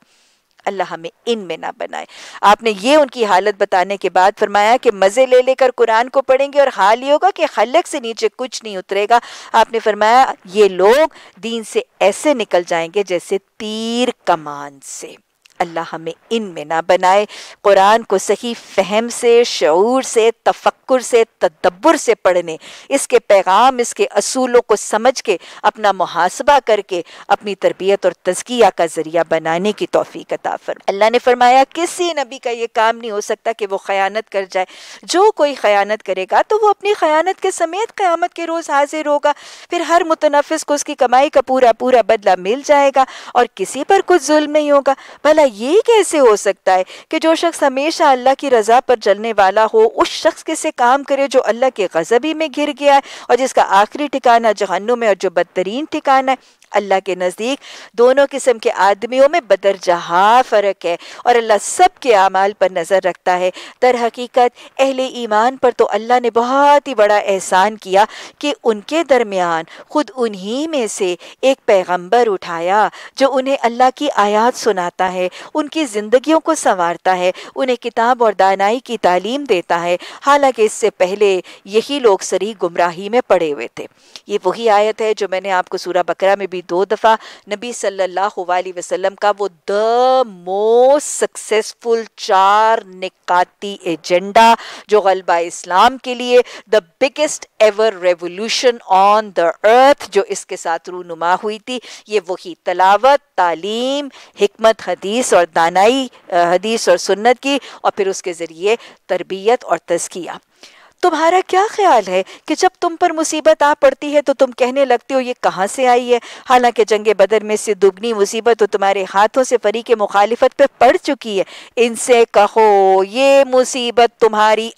अल्लाह हमें इनमें ना बनाए। आपने ये उनकी हालत बताने के बाद फरमाया कि मज़े ले लेकर कुरान को पढ़ेंगे और हाल ये होगा कि खलक से नीचे कुछ नहीं उतरेगा। आपने फरमाया, ये लोग दीन से ऐसे निकल जाएँगे जैसे तीर कमान से। अल्लाह हमें इन में ना बनाए। कुरान को सही फहम से शूर से तफक्र से, तदब्बर से पढ़ने। इसके पैगाम, इसके असूलों को समझ के, अपना मुहासबा करके, अपनी तरबियत और तजकिया का ज़रिया बनाने की तोफ़ी अताफर अल्लाह ने फरमाया, किसी नबी का ये काम नहीं हो सकता कि वो ख़यानत कर जाए। जो कोई ख़यानत करेगा तो वो अपनी ख़यानत के समेत क़यामत के रोज़ हाजिर होगा। फिर हर मुतनफ़िस को उसकी कमाई का पूरा पूरा बदला मिल जाएगा और किसी पर कुछ जुल्म नहीं होगा। भला ये कैसे हो सकता है कि जो शख्स हमेशा अल्लाह की रजा पर चलने वाला हो, उस शख्स के से काम करे जो अल्लाह के गजबी में घिर गया है और जिसका आखिरी ठिकाना जहन्नुम है और जो बदतरीन ठिकाना है? अल्लाह के नज़दीक। दोनों किस्म के आदमियों में बदर जहा फ़र्क है और अल्लाह सब के अमाल पर नज़र रखता है। दर हकीकत, अहले ईमान पर तो अल्लाह ने बहुत ही बड़ा एहसान किया कि उनके दरमियान खुद उन्हीं में से एक पैगंबर उठाया, जो उन्हें अल्लाह की आयात सुनाता है, उनकी ज़िंदगियों को संवारता है, उन्हें किताब और दानाई की तालीम देता है। हालाँकि इससे पहले यही लोग सरी गुमराही में पड़े हुए थे। ये वही आयत है जो मैंने आपको सूरा बकरा में भी भी दो दफ़ा नबी सल्लल्लाहु अलैहि वसल्लम का वो द मोस्ट सक्सेसफुल चार निकाती एजेंडा जो गलबा इस्लाम के लिए the biggest ever revolution on the earth जो इसके साथ रूनुमा हुई थी, ये वही तलावत, तालीम हमत हदीस और दानाई हदीस और सुन्नत की और फिर उसके ज़रिए तरबियत और तस्किया तुम्हारा क्या ख्याल है कि जब तुम पर मुसीबत आ पड़ती है तो तुम कहने लगते हो, ये कहाँ से आई है? हालाँकि जंग बदर में से दुगनी मुसीबत तो तुम्हारे हाथों से फरी के मुखालिफत पर पड़ चुकी है। इनसे कहो, ये मुसीबत तुम्हारी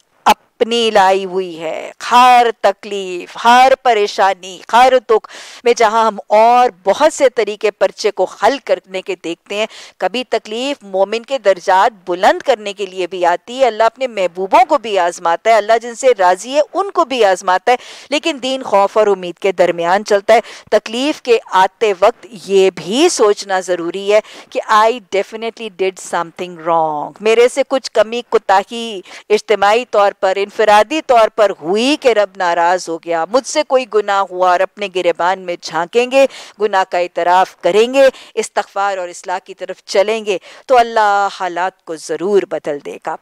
अपनी लाई हुई है। हर तकलीफ़, हर परेशानी, हर दुख में जहाँ हम और बहुत से तरीके पर्चे को हल करने के देखते हैं, कभी तकलीफ़ मोमिन के दर्जात बुलंद करने के लिए भी आती है। अल्लाह अपने महबूबों को भी आजमाता है, अल्लाह जिनसे राज़ी है, उनको भी आजमाता है, लेकिन दीन, खौफ और उम्मीद के दरमियान चलता है। तकलीफ़ के आते वक्त ये भी सोचना ज़रूरी है कि I definitely did something wrong मेरे से कुछ कमी, कुताही, इज्तमाही तौर पर इनफरादी तौर पर हुई कि रब नाराज़ हो गया। मुझसे कोई गुनाह हुआ और अपने गिरबान में झांकेंगे, गुनाह का इतराफ करेंगे इस्तफार और इसलाह की तरफ़ चलेंगे तो अल्लाह हालात को ज़रूर बदल देगा।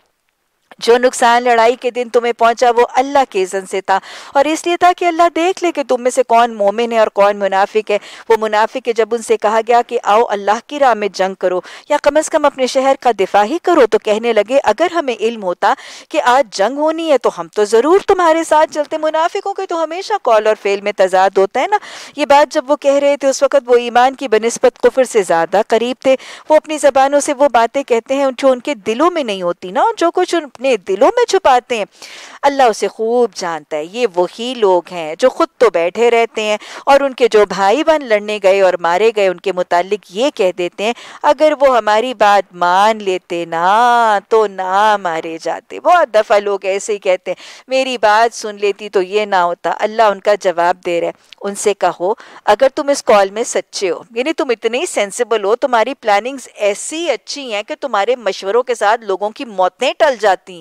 जो नुकसान लड़ाई के दिन तुम्हें पहुँचा वो अल्लाह के इज़न से था। और इसलिए था कि अल्लाह देख ले कि तुम में से कौन मोमिन है और कौन मुनाफिक है। वो मुनाफिक है जब उनसे कहा गया कि आओ अल्लाह की राह में जंग करो या कम अज़ कम अपने शहर का दिफा ही करो। तो कहने लगे, अगर हमें इल्म होता कि आज जंग होनी है तो हम तो ज़रूर तुम्हारे साथ चलते। मुनाफिकों के तो हमेशा कॉल और फेल में तजाद होता है ना। ये बात जब वो कह रहे थे, उस वक्त वो ईमान की बनस्बत कुफर से ज़्यादा करीब थे। वो अपनी ज़बानों से वो बातें कहते हैं जो उनके दिलों में नहीं होती ना, जो कुछ अपने दिलों में छुपाते हैं। अल्लाह उसे खूब जानता है। ये वही लोग हैं जो खुद तो बैठे रहते हैं और उनके जो भाई बहन लड़ने गए और मारे गए, उनके मुतालिक ये कह देते हैं, अगर वो हमारी बात मान लेते ना तो ना मारे जाते। बहुत दफ़ा लोग ऐसे ही कहते हैं, मेरी बात सुन लेती तो ये ना होता। अल्लाह उनका जवाब दे रहा है। उनसे कहो, अगर तुम इस कॉल में सच्चे हो, यानी तुम इतने ही सेंसिबल हो, तुम्हारी प्लानिंग्स ऐसी अच्छी हैं कि तुम्हारे मशवरों के साथ लोगों की मौतें टल जाती हैं।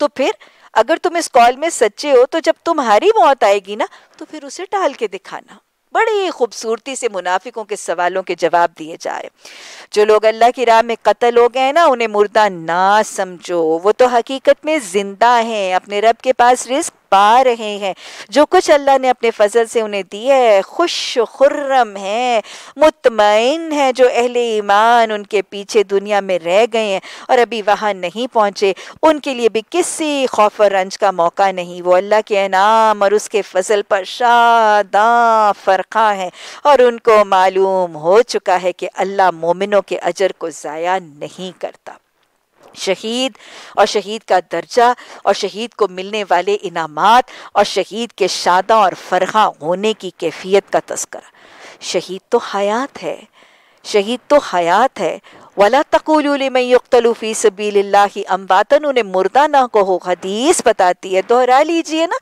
तो फिर अगर तुम इस कॉल में सच्चे हो तो जब तुम्हारी मौत आएगी ना तो फिर उसे टाल के दिखाना। बड़ी खूबसूरती से मुनाफिकों के सवालों के जवाब दिए जा रहे जो लोग अल्लाह की राह में कत्ल हो गए ना, उन्हें मुर्दा ना समझो। वो तो हकीकत में ज़िंदा हैं। अपने रब के पास रिस्क पा रहे हैं। जो कुछ अल्लाह ने अपने फजल से उन्हें दिया है, खुश खुर्रम है मुतमिन है, जो अहले ईमान उनके पीछे दुनिया में रह गए हैं और अभी वहाँ नहीं पहुँचे। उनके लिए भी किसी खौफ और रंज का मौका नहीं। वो अल्लाह के इनाम और उसके फजल पर शादा फ़रखा है और उनको मालूम हो चुका है कि अल्लाह मोमिनों के अजर को ज़ाया नहीं करता। शहीद, और शहीद का दर्जा, और शहीद को मिलने वाले इनामात, और शहीद के शादा और फरहा होने की कैफियत का तस्करा। शहीद तो हयात है, शहीद तो हयात है। वला तकूलफ़ी सबील अम्बातन उन्हें मुर्दा ना कहो, हदीस बताती है। दोहरा लीजिए ना।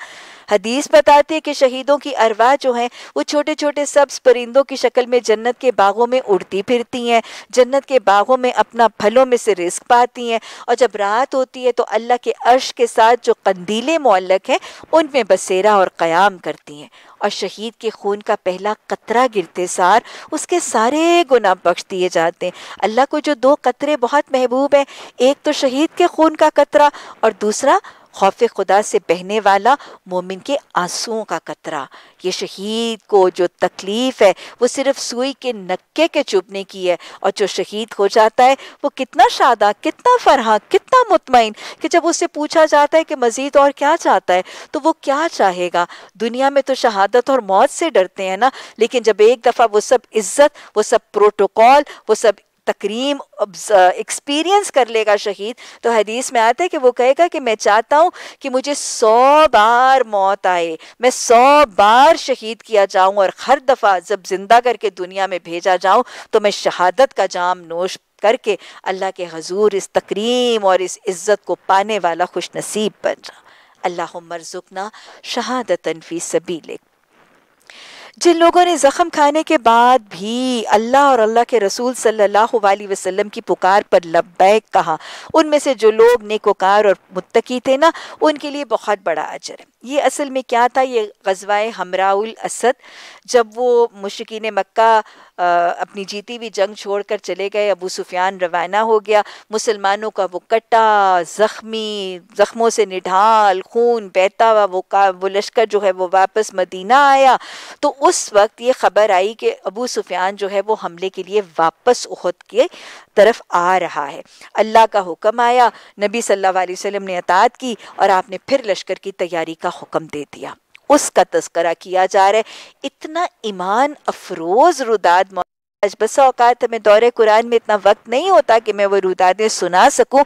हदीस बताती है कि शहीदों की अरवा जो हैं, वो छोटे छोटे सब्ज परिंदों की शक्ल में जन्नत के बागों में उड़ती फिरती हैं। जन्नत के बागों में अपना फलों में से रिस्क पाती हैं और जब रात होती है तो अल्लाह के अर्श के साथ जो कंदीले मोलक हैं, उनमें बसेरा और क़याम करती हैं। और शहीद के खून का पहला कतरा गिरते सार उसके सारे गुना बख्श दिए जाते हैं। अल्लाह को जो दो कतरे बहुत महबूब हैं, एक तो शहीद के खून का कतरा और दूसरा खौफ खुदा से बहने वाला मोमिन के आंसुओं का कतरा। ये शहीद को जो तकलीफ़ है, वो सिर्फ़ सुई के नक्के के चुभने की है और जो शहीद हो जाता है, वो कितना शादा कितना फरहा कितना मुतमिन कि जब उससे पूछा जाता है कि मजीद और क्या चाहता है तो वो क्या चाहेगा? दुनिया में तो शहादत और मौत से डरते हैं ना, लेकिन जब एक दफ़ा वो सब इज़्ज़त, वो सब प्रोटोकॉल, वो सब तकरीम एक्सपीरियंस कर लेगा शहीद। तो हदीस में आता है कि वो कहेगा कि मैं चाहता हूँ कि मुझे सौ बार मौत आए। मैं सौ बार शहीद किया जाऊँ और हर दफ़ा जब ज़िंदा करके दुनिया में भेजा जाऊँ तो मैं शहादत का जाम नोश करके अल्लाह के हजूर इस तकरीम और इस इज़्ज़त को पाने वाला खुश नसीब बन जाऊँ। अल्लाह मरजुकना शहादतन फ़ी सबीलिक। जिन लोगों ने जख्म खाने के बाद भी अल्लाह और अल्लाह के रसूल सल्लल्लाहु अलैहि वसल्लम की पुकार पर लब्बैक कहा, उनमें से जो लोग नेकोकार और मुत्तकी थे ना, उनके लिए बहुत बड़ा अजर है। ये असल में क्या था? ये गजवाए हमराउल असद, जब वो मुशकिन मक्का अपनी जीती हुई जंग छोड़कर चले गए, अबू सुफियान रवाना हो गया। मुसलमानों का वो कट्टा, ज़ख्मी, ज़ख्मों से निढाल, खून बहता हुआ वो का, वो लश्कर जो है वो वापस मदीना आया। तो उस वक्त ये खबर आई कि अबू सुफियान जो है वो हमले के लिए वापस उहद के तरफ़ आ रहा है। अल्लाह का हुक्म आया, नबी सल्लल्लाहु अलैहि वसल्लम ने अतात की और आपने फिर लश्कर की तैयारी का हुक्म दे दिया। उसका तस्करा किया जा रहा है। इतना ईमान अफरोज रुदाद आज बस औकात हमें दौरे कुरान में इतना वक्त नहीं होता कि मैं वो रुदादें सुना सकूँ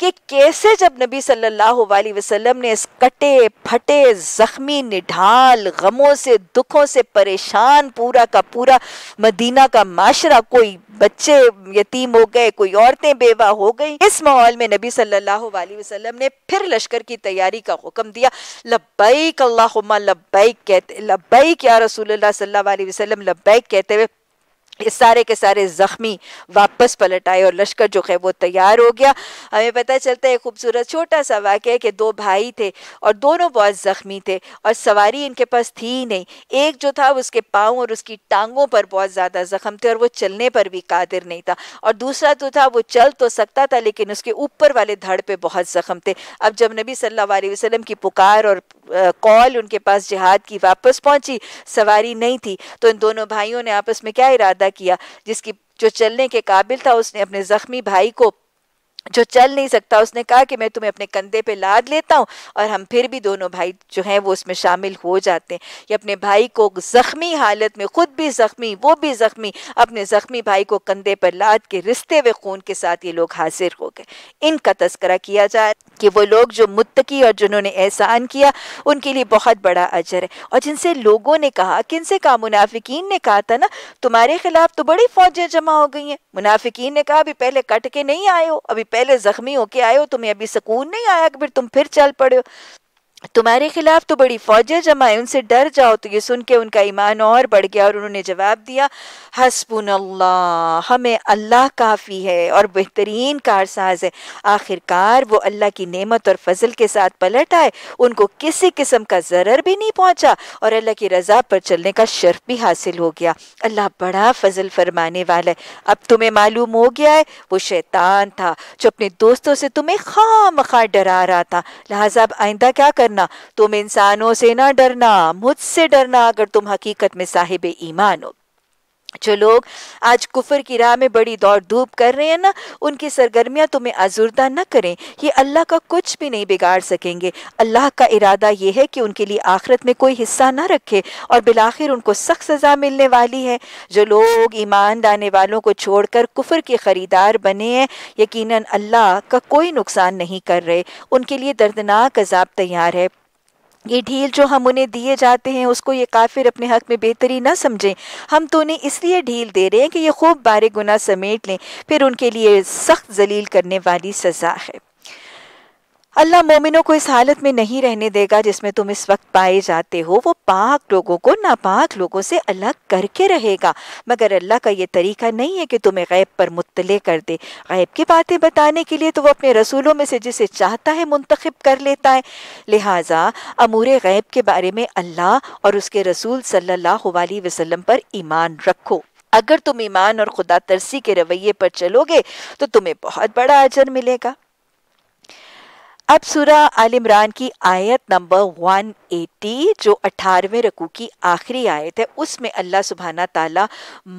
कि कैसे जब नबी सल्लल्लाहु अलैहि वसल्लम ने इस कटे, फटे, जख्मी, निढाल, गमों से, दुखों से परेशान पूरा का पूरा मदीना का माशरा, कोई बच्चे यतीम हो गए, कोई औरतें बेवा हो गई, इस माहौल में नबी सल्लल्लाहु अलैहि वसल्लम ने फिर लश्कर की तैयारी का हुक्म दिया। लब्बैक अल्लाहुम्मा, लब्बैक कहते, लब्बैक या रसूलुल्लाह सल्लल्लाहु अलैहि वसल्लम, लब्बैक कहते हुए ये सारे के सारे जख्मी वापस पलट आए और लश्कर जो है वो तैयार हो गया। हमें पता चलता है, खूबसूरत छोटा सा वाक्य है कि दो भाई थे और दोनों बहुत जख्मी थे और सवारी इनके पास थी ही नहीं। एक जो था, उसके पाँव और उसकी टांगों पर बहुत ज़्यादा जख्म थे और वो चलने पर भी कादिर नहीं था। और दूसरा जो था, वो चल तो सकता था, लेकिन उसके ऊपर वाले धड़ पर बहुत जख्म थे। अब जब नबी सल्लल्लाहु अलैहि वसल्लम की पुकार और कॉल उनके पास जिहाद की वापस पहुँची, सवारी नहीं थी तो इन दोनों भाइयों ने आपस में क्या इरादा किया जिसकी जो चलने के काबिल था उसने अपने जख्मी भाई को जो चल नहीं सकता, उसने कहा कि मैं तुम्हें अपने कंधे पे लाद लेता हूँ और हम फिर भी दोनों भाई जो हैं वो उसमें शामिल हो जाते हैं। ये अपने भाई को जख्मी हालत में, खुद भी जख्मी, वो भी जख्मी, अपने जख्मी भाई को कंधे पर लाद के रिश्ते व खून के साथ ये लोग हाजिर हो गए। इनका तस्करा किया जाए कि वो लोग जो मुत्तकी और जिन्होंने एहसान किया, उनके लिए बहुत बड़ा अजर है। और जिनसे लोगों ने कहा किन से कहा? मुनाफिकीन ने कहा था ना, तुम्हारे खिलाफ तो बड़ी फौजें जमा हो गई हैं। मुनाफिकीन ने कहा, अभी पहले कट के नहीं आए हो, अभी पहले जख्मी होके आए हो, तुम्हें अभी सुकून नहीं आया कि फिर तुम फिर चल पड़े हो? तुम्हारे खिलाफ तो बड़ी फौजें जमाए, उनसे डर जाओ तो ये सुन के उनका ईमान और बढ़ गया और उन्होंने जवाब दिया हसबुन अल्लाह हमें अल्लाह काफ़ी है और बेहतरीन कारसाज है। आखिरकार वो अल्लाह की नेमत और फजल के साथ पलट आए, उनको किसी किस्म का ज़रर भी नहीं पहुँचा और अल्लाह की रज़ा पर चलने का शर्फ भी हासिल हो गया। अल्लाह बड़ा फजल फरमाने वाला है। अब तुम्हें मालूम हो गया है, वो शैतान था, जो अपने दोस्तों से तुम्हें खाम खा डरा रहा था। लिहाजा अब आइंदा क्या कर करना तुम इंसानों से ना डरना, मुझसे डरना अगर तुम हकीकत में साहिब ईमान हो। जो लोग आज कुफर की राह में बड़ी दौड़ धूप कर रहे हैं ना, उनकी सरगर्मियाँ तुम्हें आजुर्दा न करें। ये अल्लाह का कुछ भी नहीं बिगाड़ सकेंगे। अल्लाह का इरादा ये है कि उनके लिए आखिरत में कोई हिस्सा ना रखे और बिलाखिर उनको सख्त सज़ा मिलने वाली है। जो लोग ईमान दाने वालों को छोड़कर कुफर के ख़रीदार बने हैं यकीन अल्लाह का कोई नुकसान नहीं कर रहे। उनके लिए दर्दनाक अजाब तैयार है। ये ढील जो हम उन्हें दिए जाते हैं, उसको ये काफिर अपने हक में बेहतरी ना समझें। हम तो उन्हें इसलिए ढील दे रहे हैं कि ये खूब बारे गुना समेट लें, फिर उनके लिए सख्त जलील करने वाली सज़ा है। अल्लाह मोमिनों को इस हालत में नहीं रहने देगा जिसमें तुम इस वक्त पाए जाते हो। वो पाक लोगों को, नापाक लोगों से अलग करके रहेगा। मगर अल्लाह का ये तरीका नहीं है कि तुम्हें गैब पर मुतले कर दे। गैब की बातें बताने के लिए तो वो अपने रसूलों में से जिसे चाहता है मुंतखब कर लेता है। लिहाजा, अमूर गैब के बारे में अल्लाह और उसके रसूल सल्लल्लाहु अलैहि वसल्लम पर ईमान रखो। अगर तुम ईमान और खुदा तरसी के रवैये पर चलोगे तो तुम्हें बहुत बड़ा अजर मिलेगा। अब सूरा आल इमरान की आयत नंबर 180 जो अठारहवें रकू की आखिरी आयत है, उसमें अल्लाह सुबहाना ताला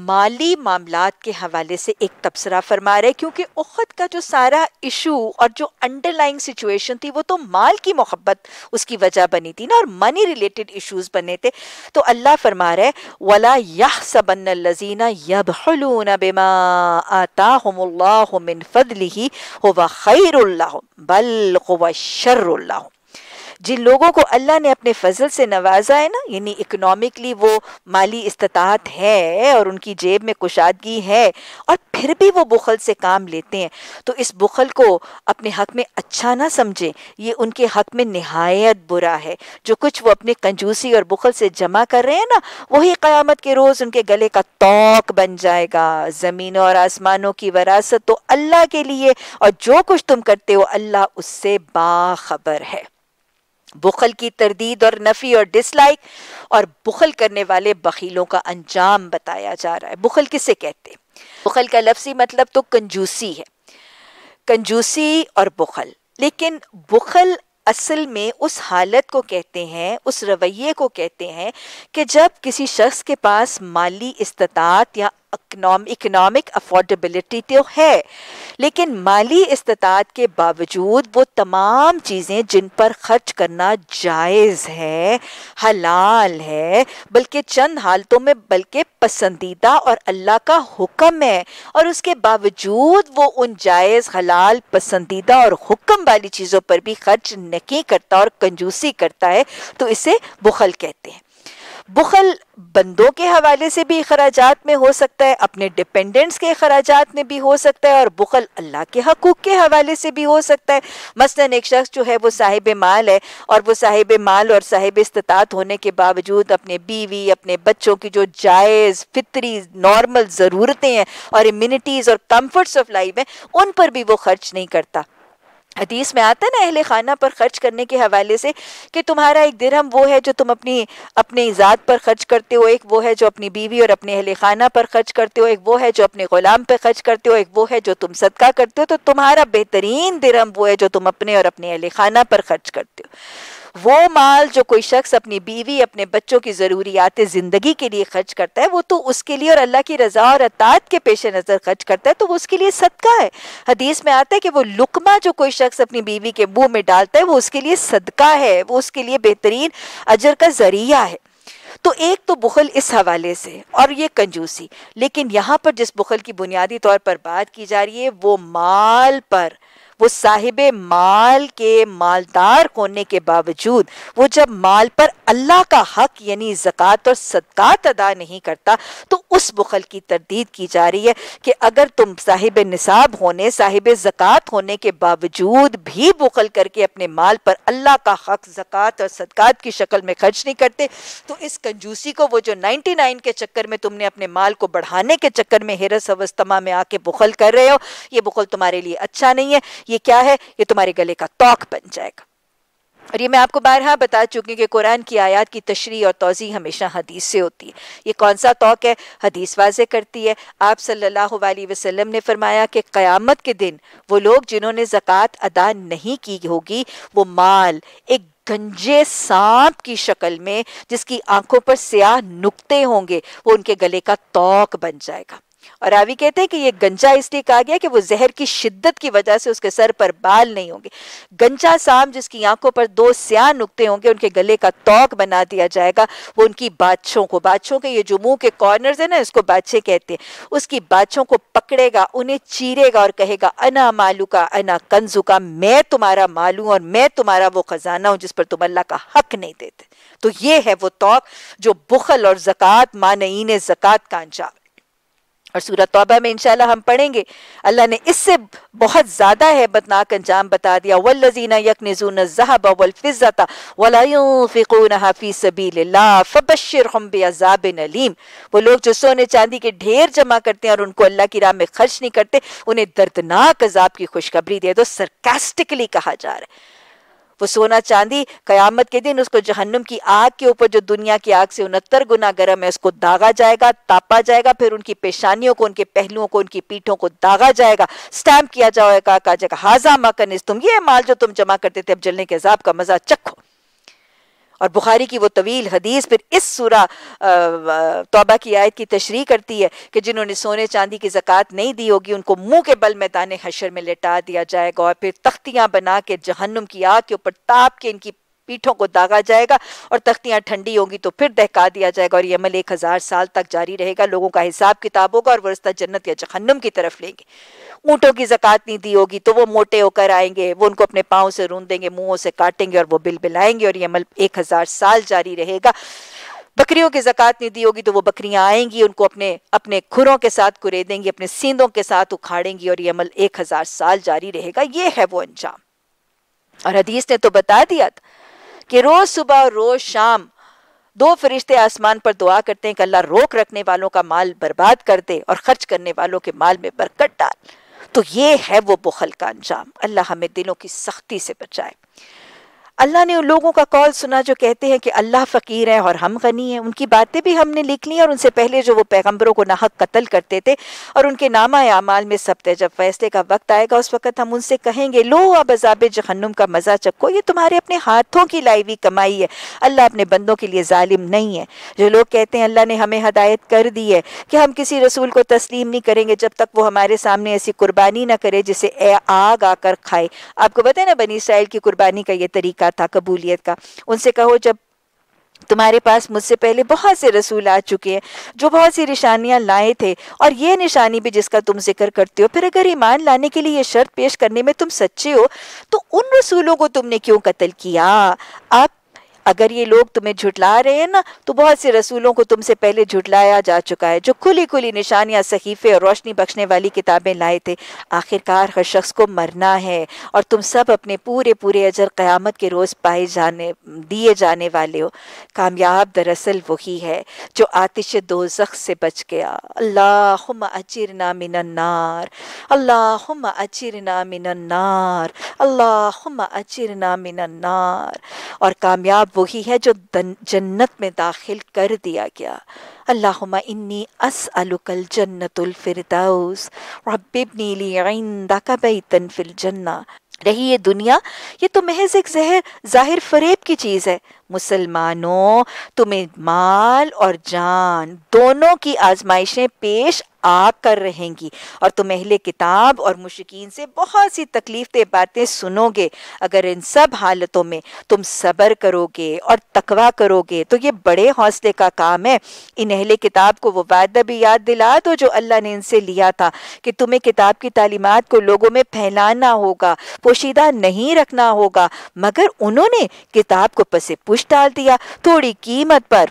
माली मामलात के हवाले से एक तबसरा फरमा रहे क्योंकि उखद का जो सारा इशू और जो अंडरलाइंग सिचुएशन थी, वो तो माल की मोहब्बत उसकी वजह बनी थी ना, और मनी रिलेटेड इश्यूज़ बने थे। तो अल्लाह फरमा रहे वला यह सबन लजीना यबहलून बिमा आता मिन फदलिही, हुवा खैरुल्लाह, बल व शर्रुल्लाह जिन लोगों को अल्लाह ने अपने फजल से नवाजा है ना, यानी इकोनॉमिकली वो माली इस्तात है और उनकी जेब में कुशादगी है और फिर भी वो बुखल से काम लेते हैं तो इस बुखल को अपने हक में अच्छा ना समझें। ये उनके हक में नहायत बुरा है। जो कुछ वो अपने कंजूसी और बुखल से जमा कर रहे हैं ना, वही क़यामत के रोज़ उनके गले का तोक बन जाएगा। ज़मीनों और आसमानों की वरासत तो अल्लाह के लिए और जो कुछ तुम करते हो, अल्लाह उससे बाखबर है। बुखल की तरदीद और नफ़ी और डिसलाइक और बुखल करने वाले बखीलों का अंजाम बताया जा रहा है। बुखल किसे कहते हैं? बुखल का लफ्सी मतलब तो कंजूसी है। कंजूसी और बुखल। लेकिन बुखल असल में उस हालत को कहते हैं, उस रवैये को कहते हैं कि जब किसी शख्स के पास माली इस्तात या इकोनॉमिक अफोर्डेबिलिटी तो है, लेकिन माली इस्तात के बावजूद वो तमाम चीज़ें जिन पर खर्च करना जायज़ है, हलाल है, बल्कि चंद हालतों में बल्कि पसंदीदा और अल्लाह का हुक्म है, और उसके बावजूद वो उन जायज़, हलाल, पसंदीदा और हुक्म वाली चीज़ों पर भी खर्च नहीं करता और कंजूसी करता है तो इसे बुखल कहते हैं। बुखल बंदों के हवाले से भी अखराज में हो सकता है, अपने डिपेंडेंट्स के अखराज में भी हो सकता है और बुखल अल्लाह के हकूक़ के हवाले से भी हो सकता है। मसलन एक शख्स जो है वो साहिब माल है और वो साहिब माल और साहिब इस्तात होने के बावजूद अपने बीवी, अपने बच्चों की जो जायज़, फितरी नॉर्मल ज़रूरतें हैं और इम्यूनिटीज़ और कम्फर्ट्स ऑफ़ लाइफ हैं, उन पर भी वो खर्च नहीं करता। हदीस में आता ना अहले खाना पर खर्च करने के हवाले से कि तुम्हारा एक दिरहम वो है जो तुम अपनी, अपने ज़ात पर खर्च करते हो, एक वो है जो अपनी बीवी और अपने अहले खाना पर खर्च करते हो, एक वो है जो अपने गुलाम पर खर्च करते हो, एक वो है जो तुम सदका करते हो तो तुम्हारा बेहतरीन दिरहम वो है जो तुम अपने और अपने अहले खाना पर खर्च करते हो। वो माल जो कोई शख्स अपनी बीवी, अपने बच्चों की ज़रूरियात ज़िंदगी के लिए खर्च करता है, वो तो उसके लिए और अल्लाह की रजा और अतात के पेश नज़र खर्च करता है तो वो उसके लिए सदका है। हदीस में आता है कि वो लुकमा जो कोई शख्स अपनी बीवी के मुँह में डालता है, वो उसके लिए सदका है, वो उसके लिए बेहतरीन अजर का ज़रिया है। तो एक तो बुखल इस हवाले से और ये कंजूसी, लेकिन यहाँ पर जिस बुखल की बुनियादी तौर पर बात की जा रही है, वो माल पर वो साहिब माल के मालदार होने के बावजूद वो जब माल पर अल्लाह का हक यानी ज़क़़त और सदकात अदा नहीं करता तो उस बुखल की तरदीद की जा रही है कि अगर तुम साहिब निसाब होने, साहिब ज़क़़त होने के बावजूद भी बुखल करके अपने माल पर अल्लाह का हक, ज़क़़त और सदकात की शक्ल में खर्च नहीं करते तो इस कंजूसी को वो जो 99 के चक्कर में तुमने अपने माल को बढ़ाने के चक्कर में हिरस अवस्थमा में आके बुखल कर रहे हो, ये बुखल तुम्हारे लिए अच्छा नहीं है। ये क्या है? ये तुम्हारे गले का तोक बन जाएगा। और ये मैं आपको बारहा बता चुकी हूँ कि कुरान की आयत की तशरी और तोज़ी हमेशा हदीस से होती है। ये कौन सा तोक है? हदीस वाजे करती है। आप सल्लल्लाहु अलैहि वसल्लम ने फरमाया कि क़यामत के दिन वो लोग जिन्होंने ज़क़़त अदा नहीं की होगी, वो माल एक गंजे सांप की शक्ल में जिसकी आँखों पर स्याह नुकते होंगे, वो उनके गले का तोक बन जाएगा। और रावी कहते हैं कि ये गंजा इसलिए कहा गया कि वो जहर की शिद्दत की वजह से उसके सर पर बाल नहीं होंगे। गंजा साम जिसकी आँखों पर दो स्या नुकते होंगे, उनके गले का तोक बना दिया जाएगा। वो उनकी बादशों को बादशों के ये जो मुँह के कॉर्नर है ना, इसको बादशे कहते हैं। उसकी बादशों को पकड़ेगा, उन्हें चीरेगा और कहेगा, अना मालू का, अना कंजू का, मैं तुम्हारा मालू और मैं तुम्हारा वो खजाना हूँ जिस पर तुम अल्लाह का हक नहीं देते। तो ये है वो तोक जो बुखल और जक़ात, मानईन जक़ात का अंजाम। और सूरत तौबा में इंशाल्लाह हम पढ़ेंगे। अल्लाह ने इससे बहुत ज़्यादा है बदनाक अंजाम बता दिया। वल्लजीना यकनिजून ज़हब वल फिज़्ज़ता वला युनफिकूनहा फ़ी सबीलिल्लाह फबश्शिरहुम बिअज़ाबिन अलीम। वो लोग जो सोने चांदी के ढेर जमा करते हैं और उनको अल्लाह की राह में खर्च नहीं करते, उन्हें दर्दनाक अजाब की खुशखबरी दे दो सरकास्टिकली कहा जा रहा है। वो सोना चांदी कयामत के दिन उसको जहन्नुम की आग के ऊपर, जो दुनिया की आग से उनहत्तर गुना गर्म है, उसको दागा जाएगा, तापा जाएगा, फिर उनकी पेशानियों को, उनके पहलुओं को, उनकी पीठों को दागा जाएगा। स्टैम्प किया जाएगा, कहा जाएगा, हाजा मकनिस तुम ये माल जो तुम जमा करते थे, अब जलने के अजाब का मज़ा चखो। और बुखारी की वो तवील हदीस फिर इस सूरा तोबा की आयत की तशरी करती है कि जिन्होंने सोने चांदी की जक़ात नहीं दी होगी, उनको मुँह के बल मैदान हशर में लेटा दिया जाएगा और फिर तख्तियाँ बना के जहन्नुम की आग के ऊपर ताप के इनकी पीठों को दागा जाएगा और तख्तियाँ ठंडी होंगी तो फिर दहका दिया जाएगा और ये अमल एक हज़ार साल तक जारी रहेगा। लोगों का हिसाब किताब होगा और वरस्ता जन्नत या जहन्नुम की तरफ़ लेंगे। ऊँटों की जक़ात नहीं दी होगी तो वो मोटे होकर आएँगे, वो उनको अपने पाँव से रून देंगे, मुंहों से काटेंगे और वो बिल बिलाएँगे और ये अमल एक हज़ार साल जारी रहेगा। बकरियों की जक़ात नहीं दी होगी तो वो बकरियाँ आएँगी, उनको अपने अपने खुरों के साथ कुरे देंगी, अपने सींदों के साथ उखाड़ेंगी और ये अमल एक हज़ार साल जारी रहेगा। ये है वो अंजाम। और हदीस ने तो बता दिया था कि रोज सुबह और रोज शाम दो फरिश्ते आसमान पर दुआ करते हैं कि अल्लाह रोक रखने वालों का माल बर्बाद कर दे और खर्च करने वालों के माल में बरकत डाल। तो ये है वो बुखल का अंजाम। अल्लाह हमें दिलों की सख्ती से बचाए। अल्लाह ने उन लोगों का कॉल सुना जो कहते हैं कि अल्लाह फ़कीर है और हम गनी हैं। उनकी बातें भी हमने लिख ली और उनसे पहले जो वो पैगंबरों को नाहक कत्ल करते थे और उनके नामा अमाल में सब थे। जब फैसले का वक्त आएगा, उस वक्त हम उनसे कहेंगे, लो अब अजाब जहन्नुम का मज़ा चक्को ये तुम्हारे अपने हाथों की लाई हुई कमाई है। अल्लाह अपने बंदों के लिए ालिम नहीं है। जो लोग कहते हैं, अल्लाह ने हमें हदायत कर दी है कि हम किसी रसूल को तस्लीम नहीं करेंगे जब तक वो हमारे सामने ऐसी कुर्बानी ना करे जिसे आग आकर खाए। आपको बताए ना, बनी इसराइल की कुर्बानी का ये तरीका था कबूलियत का। उनसे कहो, जब तुम्हारे पास मुझसे पहले बहुत से रसूल आ चुके हैं, जो बहुत सी निशानियाँ लाए थे, और ये निशानी भी जिसका तुम ज़िक्र करते हो, फिर अगर ईमान लाने के लिए ये शर्त पेश करने में तुम सच्चे हो तो उन रसूलों को तुमने क्यों कत्ल किया? आप अगर ये लोग तुम्हें झुटला रहे हैं ना तो बहुत से रसूलों को तुमसे पहले झुटलाया जा चुका है, जो खुली खुली निशानियाँ, सहीफे और रोशनी बख्शने वाली किताबें लाए थे। आखिरकार हर शख्स को मरना है और तुम सब अपने पूरे पूरे अजर क़यामत के रोज़ पाए जाने, दिए जाने वाले हो। कामयाब दरअसल वही है, जो आतिश दो से बच गया। अल्लाह अचिरना मिनन्नार अल्लाह अचिरना मिनन्नार अल्लाह अचिरना मिनन्नार और कामयाब वही है जो जन्नत में दाखिल कर दिया गया। अल्लाहुम्मा इन्नी अस्अलुकल जन्नतुल फिरदौस। रब्बिबनी ली इंदका बैतन फिल जन्ना। रही ये दुनिया, ये तो महज एक जहर, ज़ाहिर फरेब की चीज़ है। मुसलमानों, तुम्हें माल और जान दोनों की आजमाइशें पेश आकर रहेंगी और तुम अहले किताब और मुश्किन से बहुत सी तकलीफ़ बातें सुनोगे। अगर इन सब हालतों में तुम सब्र करोगे और तकवा करोगे तो ये बड़े हौसले का काम है। इन अहले किताब को वो वादा भी याद दिला दो जो अल्लाह ने इनसे लिया था कि तुम्हें किताब की तालीमत को लोगों में फैलाना होगा, पोशीदा नहीं रखना होगा। मगर उन्होंने किताब को पसे पुश डाल दिया, थोड़ी कीमत पर।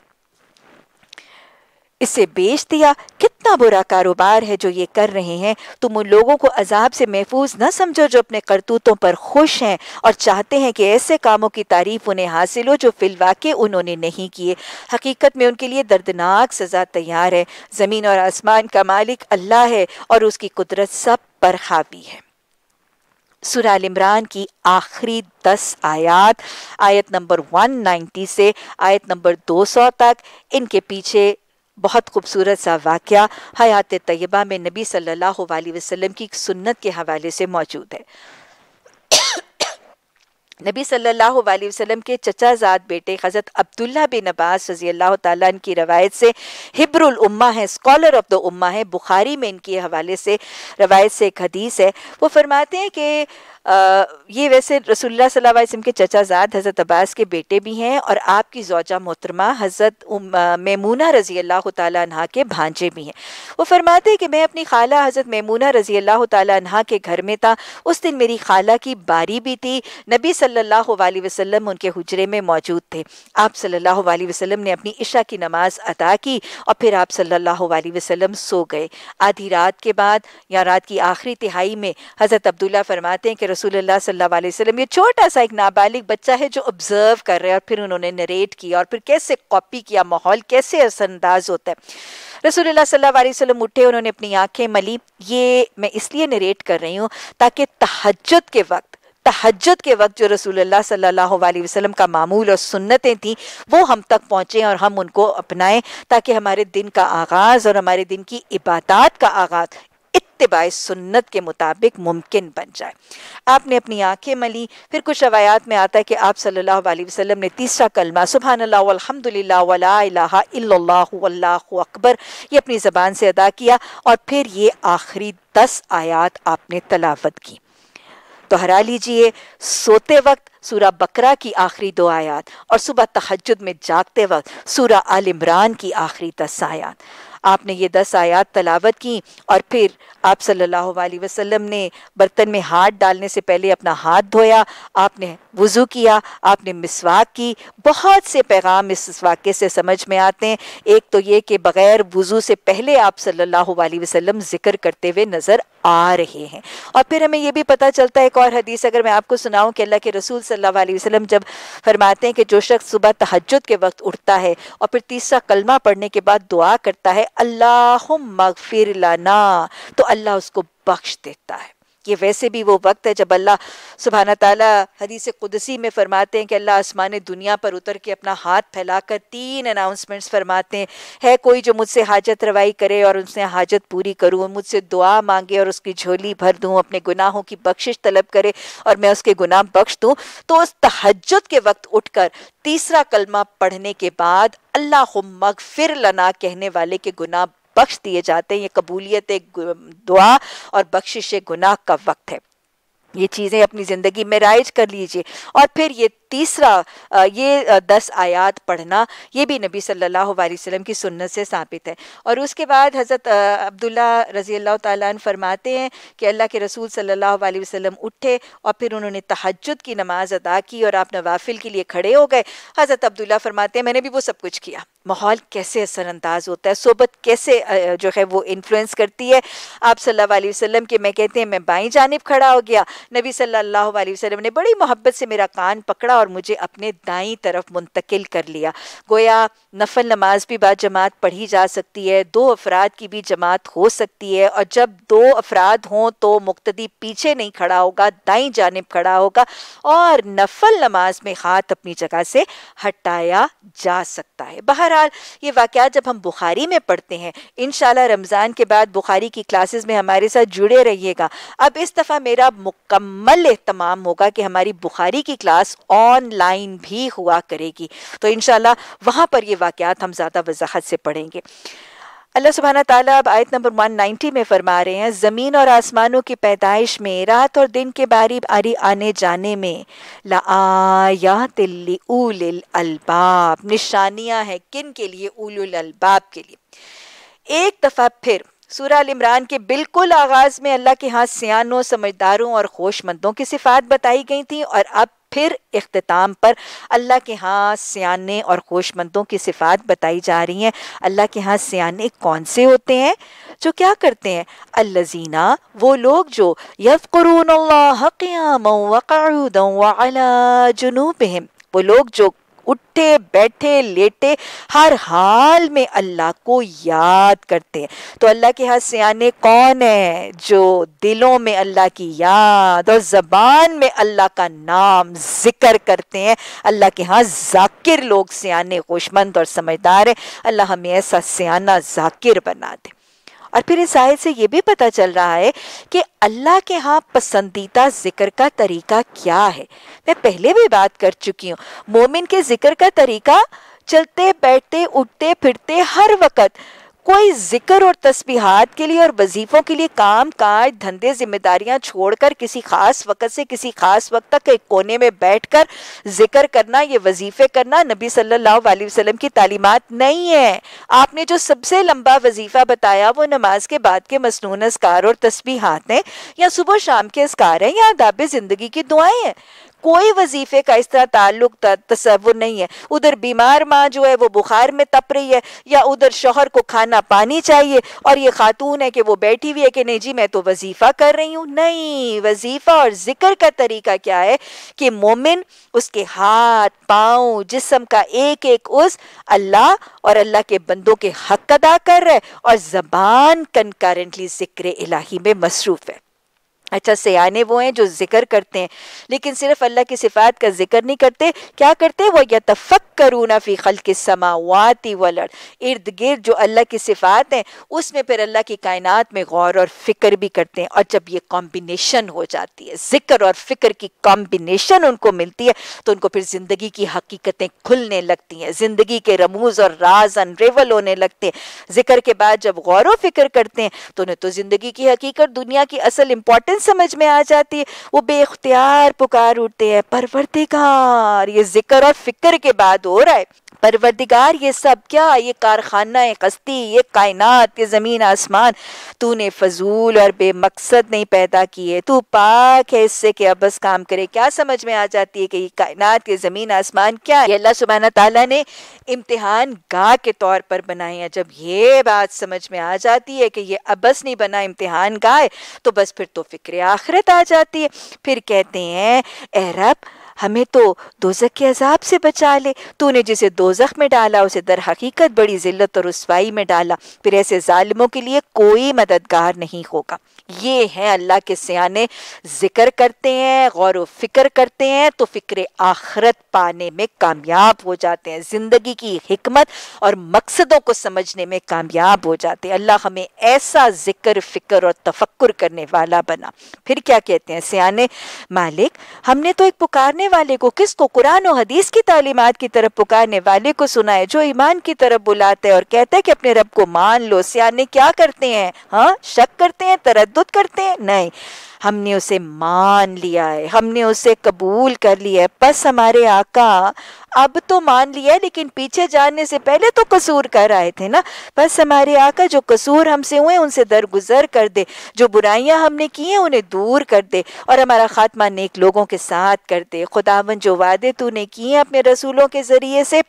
इसे बेच दिया, कितना बुरा कारोबार है जो ये कर रहे हैं। तुम उन लोगों को अजाब से महफूज न समझो जो अपने करतूतों पर खुश हैं और चाहते हैं कि ऐसे कामों की तारीफ़ उन्हें हासिल हो जो फिलवाके उन्होंने नहीं किए। हकीकत में उनके लिए दर्दनाक सज़ा तैयार है। ज़मीन और आसमान का मालिक अल्लाह है और उसकी कुदरत सब पर हावी है। सुराल इमरान की आखिरी दस आयात, आयत नंबर 190 से आयत नंबर 200 तक। इनके पीछे बहुत खूबसूरत सा वाक़ हयात तयबा में नबी सल्लल्लाहु अलैहि वसल्लम की सुन्नत के हवाले से मौजूद है। नबी सल्लल्लाहु अलैहि वसल्लम के चचा जाद बेटे हज़रत अब्दुल्ला बिन अब्बास रज़ी अल्लाह तआला की रवायत से हिब्रुल उम्मा है स्कॉलर ऑफ़ द उम्मा है, बुखारी में इनके हवाले से रवायत से एक हदीस है। वो फरमाते हैं कि ये वैसे रसुल्ला वसल्लम के चचा ज़ाद हज़रत अब्बास के बेटे भी हैं और आपकी जोजा मोहतरमा हज़रत मेमूना रज़ी अल्लाह तहा के भांजे भी हैं। वो फरमाते हैं कि मैं अपनी खाला हज़रत मेमूना रज़ी अल्लाह तहा के घर में था, उस दिन मेरी खाला की बारी भी थी। नबी सल्लल्लाहु अलैहि वसल्लम उनके हुजरे में मौजूद थे। आप सल्लल्लाहु अलैहि वसल्लम ने अपनी इशा की नमाज़ अदा की और फिर आप सल्लल्लाहु अलैहि वसल्लम सो गए। आधी रात के बाद या रात की आखिरी तिहाई में हज़रत अब्दुल्ला फरमाते हैं कि रसूलुल्लाह सल्लल्लाहु अलैहि वसल्लम, ये छोटा सा एक नाबालिग बच्चा है जो ऑब्ज़र्व कर रहे हैं और फिर उन्होंने नरेट किया और फिर कैसे कॉपी किया माहौल, कैसे असरअंदाज होता है। रसूलुल्लाह सल्लल्लाहु अलैहि वसल्लम उठे, उन्होंने अपनी आँखें मली। ये मैं इसलिए नरेट कर रही हूँ ताकि तहजद के वक्त तहजद के वक्त जो रसूलुल्लाह सल्लल्लाहु अलैहि वसल्लम का मामूल और सुन्नतें थी, वो हम तक पहुँचे और हम उनको अपनाएँ ताकि हमारे दिन का आगाज़ और हमारे दिन की इबादत का आगाज़ इत्तबा सुन्नत के मुताबिक मुमकिन बन जाए। आपने अपनी आँखें मली, फिर कुछ रवायात में आता है कि आप सल्लल्लाहु अलैहि वसल्लम ने तीसरा कलमा सुबहान अल्लाह अकबर, ये अपनी ज़बान से अदा किया और फिर ये आखिरी दस आयात आपने तलावत की। दोहरा लीजिए। सोते वक्त सूरा बकरा की आखिरी दो आयात और सुबह तहजद में जागते वक्त सूरा आल इमरान की आखिरी दस आयात। आपने ये दस आयात तलावत की और फिर आप सल्लल्लाहु अलैहि वसल्लम ने बर्तन में हाथ डालने से पहले अपना हाथ धोया, आपने वज़ू किया, आपने मिसवाक की। बहुत से पैगाम इस वाक्य से समझ में आते हैं। एक तो ये कि बग़ैर वज़ू से पहले आप सल्लल्लाहु अलैहि वसल्लम ज़िक्र करते हुए नज़र आ रहे हैं। और फिर हमें यह भी पता चलता है, एक और हदीस अगर मैं आपको सुनाऊं कि अल्लाह के रसूल सल्लल्लाहु अलैहि वसल्लम जब फरमाते हैं कि जो शख्स सुबह तहजद के वक्त उठता है और फिर तीसरा कलमा पढ़ने के बाद दुआ करता है अल्लाह मगफिर लाना तो अल्लाह उसको बख्श देता है। ये वैसे भी वो वक्त है जब अल्लाह सुबहाना ताला हदीस कुदसी में फरमाते हैं कि अल्लाह आसमान दुनिया पर उतर के अपना हाथ फैलाकर तीन अनाउंसमेंट्स फरमाते हैं। है कोई जो मुझसे हाजत रवाई करे और उनसे हाजत पूरी करूँ, मुझसे दुआ मांगे और उसकी झोली भर दूँ, अपने गुनाहों की बख्शिश तलब करे और मैं उसके गुनाह बख्श दूँ तो उस तहजद के वक्त उठकर तीसरा कलमा पढ़ने के बाद अल्लाह मगफिर लना कहने वाले के गुनाह बख्श दिए जाते हैं। ये कबूलियत दुआ और बख्शिश गुनाह का वक्त है। ये चीज़ें अपनी ज़िंदगी में राइज कर लीजिए और फिर ये तीसरा ये दस आयात पढ़ना, ये भी नबी सल्लल्लाहु अलैहि वसल्लम की सुन्नत से साबित है। और उसके बाद हज़रत अब्दुल्ला रज़ी अल्लाह ताला फरमाते हैं कि अल्लाह के रसूल सल्लल्लाहु अलैहि वसल्लम उठे और फिर उन्होंने तहजद की नमाज़ अदा की और आप नवाफिल के लिए खड़े हो गए। हज़रत अब्दुल्ला फरमाते हैं, मैंने भी वो सब कुछ किया। माहौल कैसे असरअंदाज होता है, सोबत कैसे जो है वो इन्फ्लुएंस करती है? आप सल्लल्लाहु अलैहि वसल्लम के, मैं कहते हैं, मैं बाई जानब खड़ा हो गया। नबी सल्लल्लाहु अलैहि वसल्लम ने बड़ी मोहब्बत से मेरा कान पकड़ा और मुझे अपने दाई तरफ़ मुंतकिल कर लिया। गोया नफल नमाज़ भी बाद जमात पढ़ी जा सकती है, दो अफराद की भी जमात हो सकती है और जब दो अफराद हों तो मुक्तदी पीछे नहीं खड़ा होगा, दाई जानब खड़ा होगा और नफल नमाज़ में हाथ अपनी जगह से हटाया जा सकता है। बहरहाल, ये वाक़ जब हम बुखारी में पढ़ते हैं इन रमज़ान के बाद बुखारी की क्लासेस में हमारे साथ जुड़े रहिएगा। अब इस दफ़ा मेरा मुकम्मल एहतमाम होगा कि हमारी बुखारी की क्लास ऑनलाइन भी हुआ करेगी। तो इनशाला वहाँ पर ये वाक़ात हम ज़्यादा वजाहत से पढ़ेंगे। अल्लाह सुबहाना ताला अब आयत नंबर 190 में फरमा रहे हैं, ज़मीन और आसमानों की पैदाइश में, रात और दिन के बारी बारी आने जाने में लायात उल अलबाब, निशानियाँ हैं किन के लिए? उल अलबाब के लिए। एक दफ़ा फिर सूरा इमरान के बिल्कुल आगाज़ में अल्लाह के हाथ सियानों, समझदारों और होशमंदों की सिफात बताई गई थी और अब फिर अख्ताम पर अल्लाह के यहाँ सियाने और खोशमंदों की सिफात बताई जा रही हैं। अल्लाह के यहाँ सियाने कौन से होते हैं? जो क्या करते हैं? अल्लजीना, वो लोग जो यफ़क़रून जुनूब वो लोग जो उठे, बैठे, लेटे, हर हाल में अल्लाह को याद करते हैं। तो अल्लाह के यहाँ सियाने कौन है जो दिलों में अल्लाह की याद और जबान में अल्लाह का नाम ज़िक्र करते हैं? अल्लाह के यहाँ जाकिर लोग सियाने खुशमंद और समझदार है। अल्लाह हमें ऐसा सियाना जाकिर बना दे। और फिर इस आयत से ये भी पता चल रहा है कि अल्लाह के यहाँ पसंदीदा ज़िक्र का तरीका क्या है। मैं पहले भी बात कर चुकी हूँ। मोमिन के ज़िक्र का तरीका, चलते, बैठते, उठते, फिरते, हर वक्त कोई ज़िक्र और तस्बीहात के लिए और वजीफ़ों के लिए काम काज, धंधे, जिम्मेदारियाँ छोड़कर किसी खास वक्त से किसी खास वक्त तक एक कोने में बैठकर ज़िक्र करना, ये वजीफ़े करना नबी सल्लल्लाहु अलैहि वसल्लम की तालीमात नहीं है। आपने जो सबसे लंबा वजीफ़ा बताया, वो नमाज़ के बाद के मसनून असकार और तस्बीहात हैं, या सुबह शाम के असकार हैं, या दाबे ज़िंदगी की दुआएँ हैं। कोई वजीफे का इस तरह ताल्लुक तस्वुर नहीं है। उधर बीमार माँ जो है, वो बुखार में तप रही है, या उधर शोहर को खाना पानी चाहिए, और ये खातून है कि वो बैठी हुई है कि नहीं, जी मैं तो वजीफा कर रही हूँ। नहीं, वजीफा और ज़िक्र का तरीका क्या है कि मोमिन, उसके हाथ, पाँव, जिसम का एक एक उस अल्लाह और अल्लाह के बंदों के हक अदा कर रहा है, और जबान कनकरेंटली ज़िक्र इलाही में मसरूफ है। अच्छा सियाने वो हैं जो ज़िक्र करते हैं। लेकिन सिर्फ़ अल्लाह की सिफात का ज़िक्र नहीं करते। क्या करते? वो यतफ़क करूना फ़ी खल के समावाती वलड़ इर्द गिर्द जो अल्लाह की सिफात हैं, उसमें फिर अल्लाह की कायनात में गौर और फ़िक्र भी करते हैं। और जब ये कॉम्बिनेशन हो जाती है, ज़िक्र और फ़िक्र की कॉम्बिनेशन उनको मिलती है तो उनको फिर ज़िंदगी की हकीकतें खुलने लगती हैं। ज़िंदगी के रमूज और राज अनरेवल होने लगते हैं। ज़िक्र के बाद जब गौर व फ़िक्र करते हैं तो उन्हें तो ज़िंदगी की हकीकत, दुनिया की असल इंपॉर्टेंस फ़ौरन समझ में आ जाती। है वो बेख्तियार पुकार उठते हैं। परवरदिगार, ये ज़िक्र और फ़िक्र के बाद हो रहा है। परवरदिगार, ये सब क्या? ये कारखाना कस्ती ये कायनात, ये ज़मीन आसमान। तूने फजूल और बेमकसद नहीं पैदा किए। तू पाक है इससे कि अब बस काम करे। क्या समझ में आ जाती है कि ये कायनात, ये ज़मीन आसमान क्या है? अल्लाह सुबहाना ताला ने इम्तिहान गाह के तौर पर बनाए हैं जब ये बात समझ में आ जाती है कि ये अब बस नहीं बना, इम्तिहान गाह तो बस फिर तो फ़िक्र आखिरत आ जाती है। फिर कहते हैं, ए रब हमें तो दोजक के अजाब से बचा ले। तूने जिसे दोजख में डाला, उसे दर हकीकत बड़ी जिल्लत और रसवाई में डाला। फिर ऐसे ालमों के लिए कोई मददगार नहीं होगा। ये है अल्लाह के सियाने ज़िक्र करते हैं गौर व फ़िक्र करते हैं तो फ़िक्र आखरत पाने में कामयाब हो जाते हैं। ज़िंदगी की हिकमत और मकसदों को समझने में कामयाब हो जाते हैं। अल्लाह हमें ऐसा ज़िक्र, फ़िक्र और तफक्र करने वाला बना। फिर क्या कहते हैं सियाने मालिक, हमने तो एक पुकारने वाले को, किसको? कुरान और हदीस की तालीमत की तरफ़ पुकारने वाले को सुना है, जो ईमान की तरफ़ बुलाते हैं और कहते हैं कि अपने रब को मान लो। सियाने क्या करते हैं? हाँ शक करते हैं तरद करते हैं? नहीं। हमने उसे मान लिया है। हमने उसे कबूल कर लिया है। बस हमारे आका अब तो मान लिया है, लेकिन पीछे जाने से पहले तो कसूर कर आए थे ना? बस हमारे आका जो कसूर हमसे हुए, उनसे दरगुजर कर दे। जो बुराइयाँ हमने की हैं, उन्हें दूर कर दे और हमारा खात्मा नेक लोगों के साथ कर दे। खुदावन जो वादे तूने किए अपने रसूलों के ज़रिए से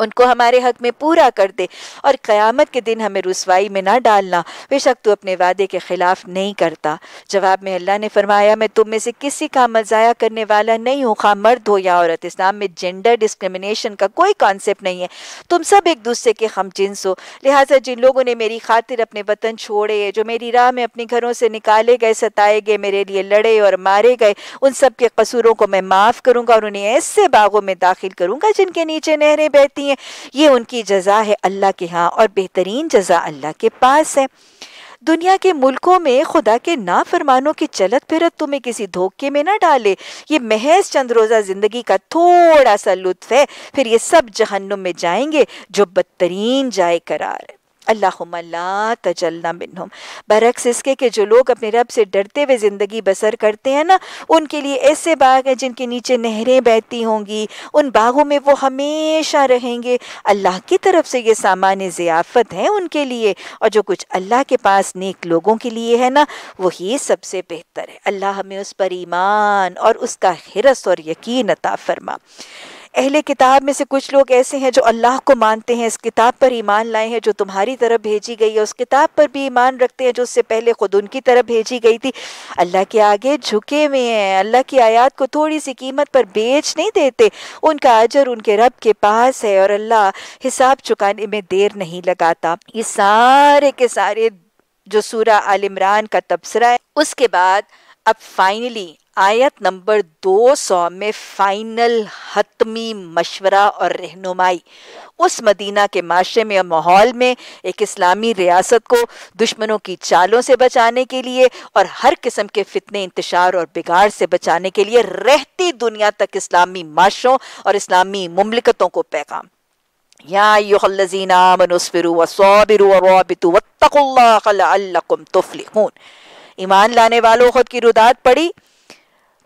उनको हमारे हक में पूरा कर दे और क़यामत के दिन हमें रसवाई में ना डालना। बेशक तू अपने वादे के ख़िलाफ़ नहीं करता। जवाब में अल्लाह ने फरमाया, मैं तुम में से किसी का मजाया करने वाला नहीं हूँ। खा मर्द हो या औरत, इस्लाम में जेंडर डिस्क्रिमिनेशन का कोई कॉन्सेप्ट नहीं है। तुम सब एक दूसरे के हम जिन्स हो। लिहाजा जिन लोगों ने मेरी खातिर अपने वतन छोड़े, जो मेरी राह में अपने घरों से निकाले गए, सताए गए, मेरे लिए लड़े और मारे गए, उन सब के कसूरों को मैं माफ़ करूँगा और उन्हें ऐसे बागों में दाखिल करूँगा जिनके नीचे नहरें बहती हैं। ये उनकी जजा है अल्लाह के यहाँ और बेहतरीन जजा अल्लाह के पास है। दुनिया के मुल्कों में खुदा के ना फरमानों की चलत फिरत तुम्हें किसी धोखे में ना डाले। ये महज चंद रोजा ज़िंदगी का थोड़ा सा लुत्फ है, फिर ये सब जहन्नुम में जाएँगे जो बदतरीन जाए करार। अल्लाह तजल्ला मिनहुम। बरक्स इसके कि जो लोग अपने रब से डरते हुए ज़िंदगी बसर करते हैं ना, उनके लिए ऐसे बाग हैं जिनके नीचे नहरें बहती होंगी। उन बागों में वो हमेशा रहेंगे। अल्लाह की तरफ़ से ये सामान ज़ियाफ़त हैं उनके लिए। और जो कुछ अल्लाह के पास नेक लोगों के लिए है ना, वही सबसे बेहतर है। अल्लाह हमें उस पर ईमान और उसका हिरस और यकीन अता फरमा। अहले किताब में से कुछ लोग ऐसे हैं जो अल्लाह को मानते हैं, इस किताब पर ईमान लाए हैं जो तुम्हारी तरफ़ भेजी गई है, उस किताब पर भी ईमान रखते हैं जो उससे पहले खुद उनकी तरफ़ भेजी गई थी। अल्लाह के आगे झुके हुए हैं, अल्लाह की आयात को थोड़ी सी कीमत पर बेच नहीं देते। उनका अजर उनके रब के पास है और अल्लाह हिसाब चुकाने में देर नहीं लगाता। ये सारे के सारे जो सूरा आल इमरान का तबसरा है, उसके बाद अब फाइनली आयत नंबर 200 में फाइनल हतमी मशवरा और रहनुमाई। उस मदीना के माशरे में और माहौल में एक इस्लामी रियासत को दुश्मनों की चालों से बचाने के लिए और हर किस्म के फितने, इंतशार और बिगाड़ से बचाने के लिए रहती दुनिया तक इस्लामी माशरों और इस्लामी ममलिकतों को पैगाम। ईमान लाने वालों खुद की रुदात पड़ी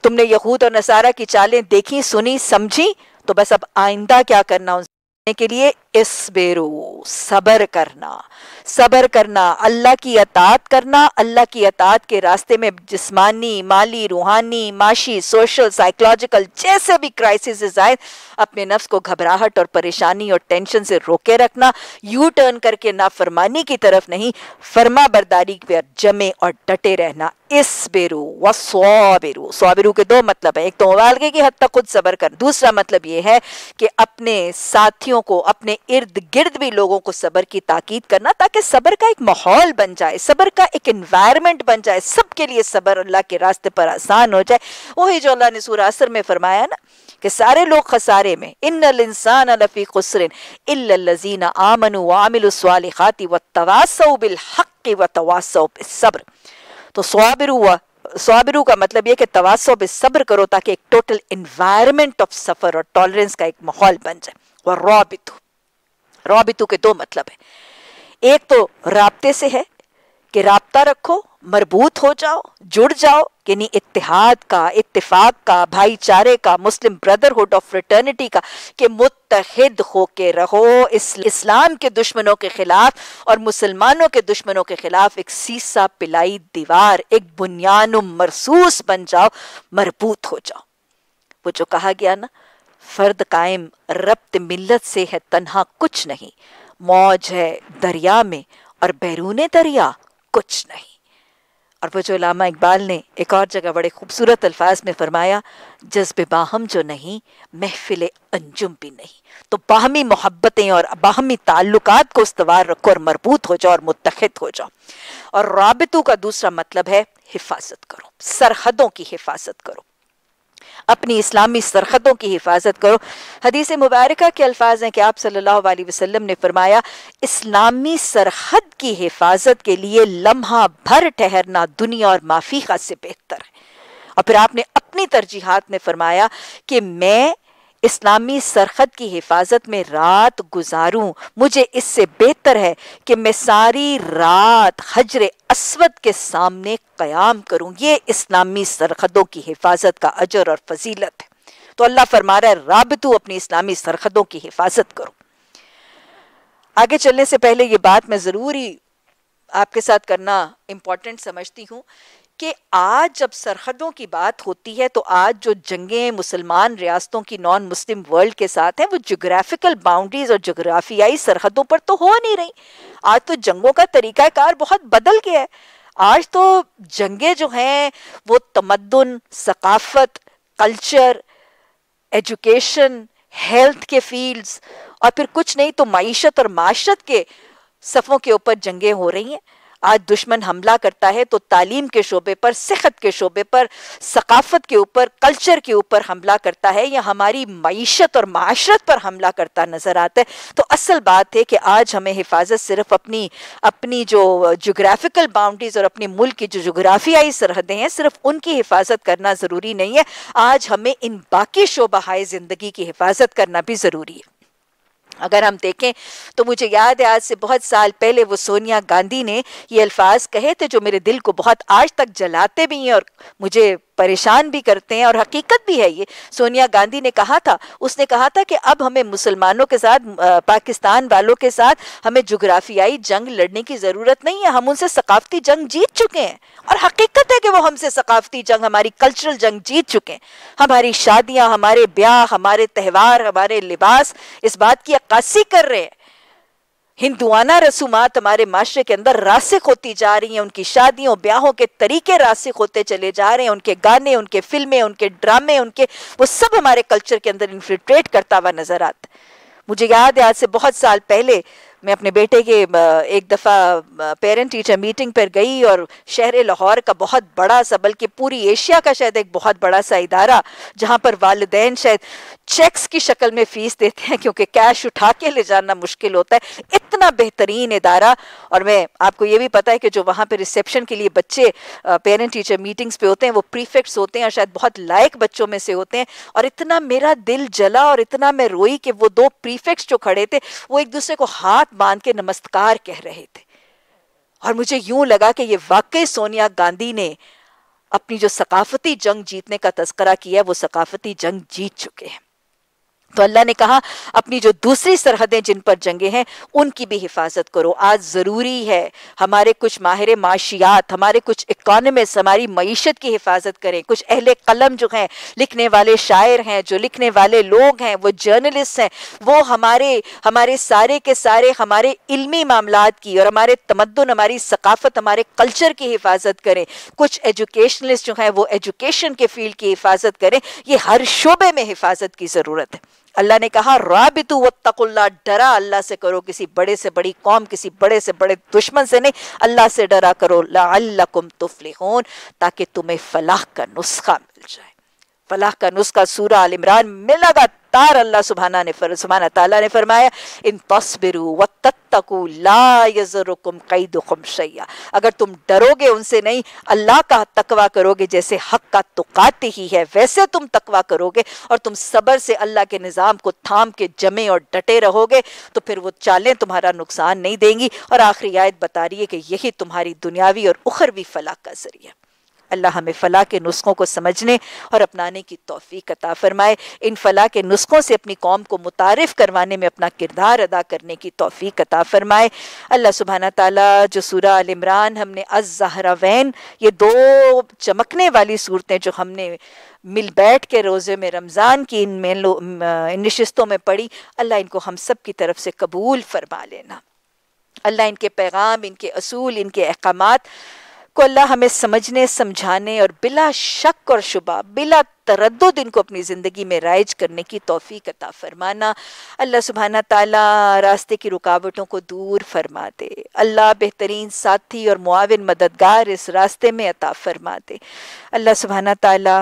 तुमने यहूद और नसारा की चालें देखी, सुनी, समझी? तो बस अब आइंदा क्या करना? उनके लिए इस बेरो, सबर करना। सबर करना, अल्लाह की अतात करना, अल्लाह की अतात के रास्ते में जिस्मानी, माली, रूहानी, माशी, सोशल, साइकोलॉजिकल जैसे भी क्राइसिस आए, अपने नफ्स को घबराहट और परेशानी और टेंशन से रोके रखना यू टर्न करके ना फरमानी की तरफ़ नहीं फरमा बरदारी पर जमे और डटे रहना इस बेरू व बेरू बेरू के दो मतलब है, एक तो मुबालगे की हद तक खुद सबर कर दूसरा मतलब ये है कि अपने साथियों को, अपने इर्द गिर्द भी लोगों को सबर की ताकीद करना ताकि सबर का एक माहौल बन जाए, सबर का एक इन्वायरमेंट बन जाए, सबके लिए सबर अल्लाह के रास्ते पर आसान हो जाए। वही जो अल्लाह ने सूर असर में फरमाया ना कि सारे लोग खसारे में इन इंसान लफी खुसरिन इल्लजीना आमनु वामिलु स्वालिहाती व तवासौ बिल हक व तवासौ सब्र तो स्वाबिरु व, स्वाबिरु का मतलब यह कि तवासौ पे सब्र करो ताकि एक टोटल इन्वायरमेंट ऑफ़ सफ़र और टॉलरेंस का एक माहौल बन जाए। वह रॉबितु रॉबितु के दो मतलब है। एक तो राबते से है कि राबता रखो, मरबूत हो जाओ, जुड़ जाओ, यानी इतिहाद का, इत्तेफाक का, भाईचारे का, मुस्लिम ब्रदरहुड ऑफ़ फ्रेटर्निटी का, कि मुतहद होके रहो, इस, इस्लाम के दुश्मनों के खिलाफ और मुसलमानों के दुश्मनों के खिलाफ एक सीसा पिलाई दीवार, एक बुनियान मरसूस बन जाओ, मरबूत हो जाओ। वो जो कहा गया ना, फर्द कायम, रब्त मिल्लत से है, तनहा कुछ नहीं। मौज है दरिया में और बैरून दरिया कुछ नहीं। और वो जो लामा इकबाल ने एक और जगह बड़े खूबसूरत अल्फाज में फरमाया, जज्ब बाहम जो नहीं, महफिल अंजुम भी नहीं। तो बाहमी मोहब्बतें और बाहमी ताल्लुकात को इस्तवार रखो और मरबूत हो जाओ और मुतखद हो जाओ। और राबितों का दूसरा मतलब है हिफाजत करो, सरहदों की हिफाजत करो। अपनी इस्लामी सरहदों की हिफाजत करो। हदीस मुबारक के अल्फाज हैं कि आप सल्लल्लाहु अलैहि वसल्लम ने फरमाया, इस्लामी सरहद की हिफाजत के लिए लम्हा भर ठहरना दुनिया और माफीका से बेहतर है। और फिर आपने अपनी तरजीहत में फरमाया कि मैं इस्लामी सरहद की हिफाजत में रात गुजारूं। मुझे इससे बेहतर है कि मैं सारी रात हजर असवद के सामने कयाम करूँ। ये इस्लामी सरहदों की हिफाजत का अजर और फजीलत है। तो अल्लाह फरमा रहा है राबतू अपनी इस्लामी सरहदों की हिफाजत करो। आगे चलने से पहले ये बात मैं ज़रूरी आपके साथ करना इंपॉर्टेंट समझती हूँ कि आज जब सरहदों की बात होती है तो आज जो जंगें, मुसलमान रियासतों की नॉन मुस्लिम वर्ल्ड के साथ हैं, वो जोग्राफिकल बाउंड्रीज और जोग्राफियाई सरहदों पर तो हो नहीं रही। आज तो जंगों का तरीकाकार बहुत बदल गया है। आज तो जंगे जो हैं, वो तमद्दन, सकाफत कल्चर एजुकेशन हेल्थ के फील्ड्स और फिर कुछ नहीं तो मीशत और माशत के सफ़ों के ऊपर जंगें हो रही हैं। आज दुश्मन हमला करता है तो तालीम के शोबे पर सेहत के शोबे पर, सकाफत के ऊपर, कल्चर के ऊपर हमला करता है या हमारी मीशत और माशरत पर हमला करता नज़र आता है। तो असल बात है कि आज हमें हिफाजत सिर्फ़ अपनी अपनी जो जोग्राफिकल बाउंड्रीज और अपने मुल्क की जो जोग्राफियाई सरहदें हैं, सिर्फ़ उनकी हिफाजत करना ज़रूरी नहीं है। आज हमें इन बाकी शोबाहाय ज़िंदगी की हिफाजत करना भी ज़रूरी है। अगर हम देखें तो मुझे याद है, आज से बहुत साल पहले वो सोनिया गांधी ने ये अल्फाज कहे थे, जो मेरे दिल को बहुत आज तक जलाते भी हैं और मुझे परेशान भी करते हैं और हकीकत भी है ये। सोनिया गांधी ने कहा था, उसने कहा था कि अब हमें मुसलमानों के साथ पाकिस्तान वालों के साथ हमें जुग्राफियाई जंग लड़ने की ज़रूरत नहीं है। हम उनसे सकाफती जंग जीत चुके हैं और हकीकत है कि वो हमसे सकाफती जंग, हमारी कल्चरल जंग जीत चुके हैं। हमारी शादियाँ, हमारे ब्याह, हमारे त्यौहार, हमारे लिबास इस बात की अक्सी कर रहे हैं। हिंदुआना रसूमात हमारे माशरे के अंदर रासिक होती जा रही हैं, उनकी शादियों, ब्याहों के तरीके रासिक होते चले जा रहे हैं, उनके गाने, उनके फ़िल्में, उनके ड्रामे, उनके, वो सब हमारे कल्चर के अंदर इन्फिल्ट्रेट करता हुआ नज़र आता मुझे याद है, आज से बहुत साल पहले मैं अपने बेटे के एक दफ़ा पेरेंट टीचर मीटिंग पर गई और शहर लाहौर का बहुत बड़ा सा, बल्कि पूरी एशिया का शायद एक बहुत बड़ा सा इदारा, जहाँ पर वालदेन शायद चेक्स की शक्ल में फ़ीस देते हैं, क्योंकि कैश उठा के ले जाना मुश्किल होता है। इतना बेहतरीन इदारा, और मैं, आपको ये भी पता है कि जो वहाँ पर रिसेप्शन के लिए बच्चे पेरेंट टीचर मीटिंग्स पे होते हैं, वो प्रीफेक्ट्स होते हैं, और शायद बहुत लायक बच्चों में से होते हैं। और इतना मेरा दिल जला, और इतना मैं रोई कि वो दो प्रीफेक्ट्स जो खड़े थे, वो एक दूसरे को हाथ बाँध के नमस्कार कह रहे थे। और मुझे यूँ लगा कि ये वाकई सोनिया गांधी ने अपनी जो सकाफती जंग जीतने का तस्करा किया है, वो सकाफती जंग जीत चुके हैं। तो अल्लाह ने कहा, अपनी जो दूसरी सरहदें जिन पर जंगे हैं, उनकी भी हिफाजत करो। आज ज़रूरी है, हमारे कुछ माहिर माशियात, हमारे कुछ इकोनमिस्ट हमारी मीशत की हिफाजत करें। कुछ अहले कलम जो हैं, लिखने वाले शायर हैं, जो लिखने वाले लोग हैं, वो जर्नलिस्ट हैं, वो हमारे हमारे सारे के सारे, हमारे इल्मी मामला की और हमारे तमदन हमारी सकाफत, हमारे कल्चर की हिफाजत करें। कुछ एजुकेशनलिस्ट जो हैं, वो एजुकेशन के फ़ील्ड की हिफाजत करें। ये हर शोबे में हिफाजत की ज़रूरत है। अल्लाह ने कहा, राबितु वत्तकुल्ला, डरा अल्लाह से करो, किसी बड़े से बड़ी कौम, किसी बड़े से बड़े दुश्मन से नहीं, अल्लाह से डरा करो लाकुम तुफलिहून, ताकि तुम्हें फलाह का नुस्खा मिल जाए। फलाह का नुस्खा सूरा अल इमरान में लगातार अल्लाह सुबहाना ने फर, सुबहाना ताला ने फरमाया इन तस्बिरु व तत्तकु ला यजरुकुम कैदुकुम शैया अगर तुम डरोगे उनसे नहीं अल्लाह का तकवा करोगे जैसे हक का तुकाते ही है वैसे तुम तकवा करोगे और तुम सबर से अल्लाह के निज़ाम को थाम के जमे और डटे रहोगे तो फिर वो चालें तुम्हारा नुकसान नहीं देंगी। और आखिरी आयत बता रही है कि यही तुम्हारी दुनियावी और उखरवी फलाह का ज़रिया अल्लाह हमें फ़लाह के नुस्खों को समझने और अपनाने की तोफ़ी कता फ़रमाए। इन फ़लाह के नुस्खों से अपनी कौम को मुतारफ़ करवाने में अपना किरदार अदा करने की तोफ़ी अता फ़रमाए। अल्लाह सुबहाना ताला, जो सूरा अल इमरान, हमने अज़हरावैन ये दो चमकने वाली सूरतें जो हमने मिल बैठ के रोज़े में रमज़ान की, इन मेलो इन नशस्तों में पढ़ी, अल्लाह इनको हम सब की तरफ़ से कबूल फरमा लेना। अल्लाह इनके पैगाम, इनके असूल, इनके अहकाम को अल्लाह हमें समझने समझाने और बिला शक और शुबा बिला तरद दिन को अपनी ज़िंदगी में राइज करने की तोफ़ी अता फरमाना। अल्लाह सुबहाना ताला रास्ते की रुकावटों को दूर फरमा दे। अल्लाह बेहतरीन साथी और मुआविन मददगार इस रास्ते में अता फरमा दे। अल्लाह सुबहाना ताला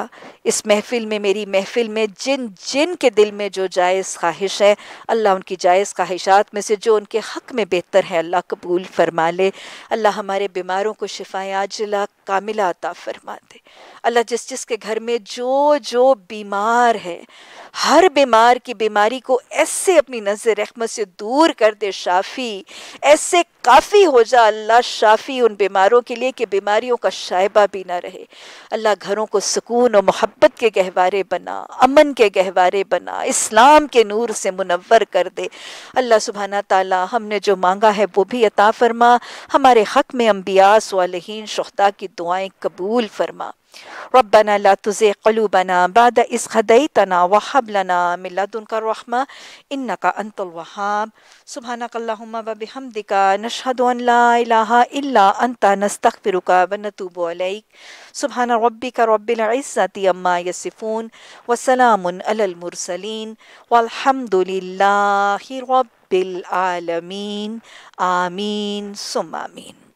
इस महफिल में, मेरी महफिल में जिन जिन के दिल में जो जायज़ ख्वाहिश है, अल्लाह उनकी जायज़ ख्वाहिशात में से जो उनके हक़ में बेहतर है, अल्लाह कबूल फरमा ले। अल्लाह हमारे बीमारों को शिफाए आजिला कामिला अता फरमा दे। अल्लाह जिस जिस के घर में जो जो बीमार है, हर बीमार की बीमारी को ऐसे अपनी नज़र रहमत से दूर कर दे शाफी। ऐसे काफ़ी हो जा अल्लाह शाफी उन बीमारों के लिए कि बीमारियों का शायबा भी ना रहे। अल्लाह घरों को सुकून और मोहब्बत के गहवारे बना, अमन के गहवारे बना, इस्लाम के नूर से मुनवर कर दे। अल्लाह सुबहाना ताला हमने जो मांगा है वो भी अता फरमा। हमारे हक में अम्बिया वालहीन शुहदा की दुआएँ कबूल फरमा। रब्बना ला तुज़े क़लूबना बाद इस हदैतना वहब लना मिन लदुनका रहमा इन्नका अंतल वहाब सुबहानक अल्लाहुम्मा व बिहम्दिका नशहदु अन ला इलाहा इल्ला अंता नस्तगफिरुका व नतूबु अलैक सुबहान रब्बिका रब्बिल इज्जति अम्मा यसिफून व सलामुन अलल मुरसलीन वल्हम्दुलिल्लाहि रब्बिल आलमीन आमीन सुम आमीन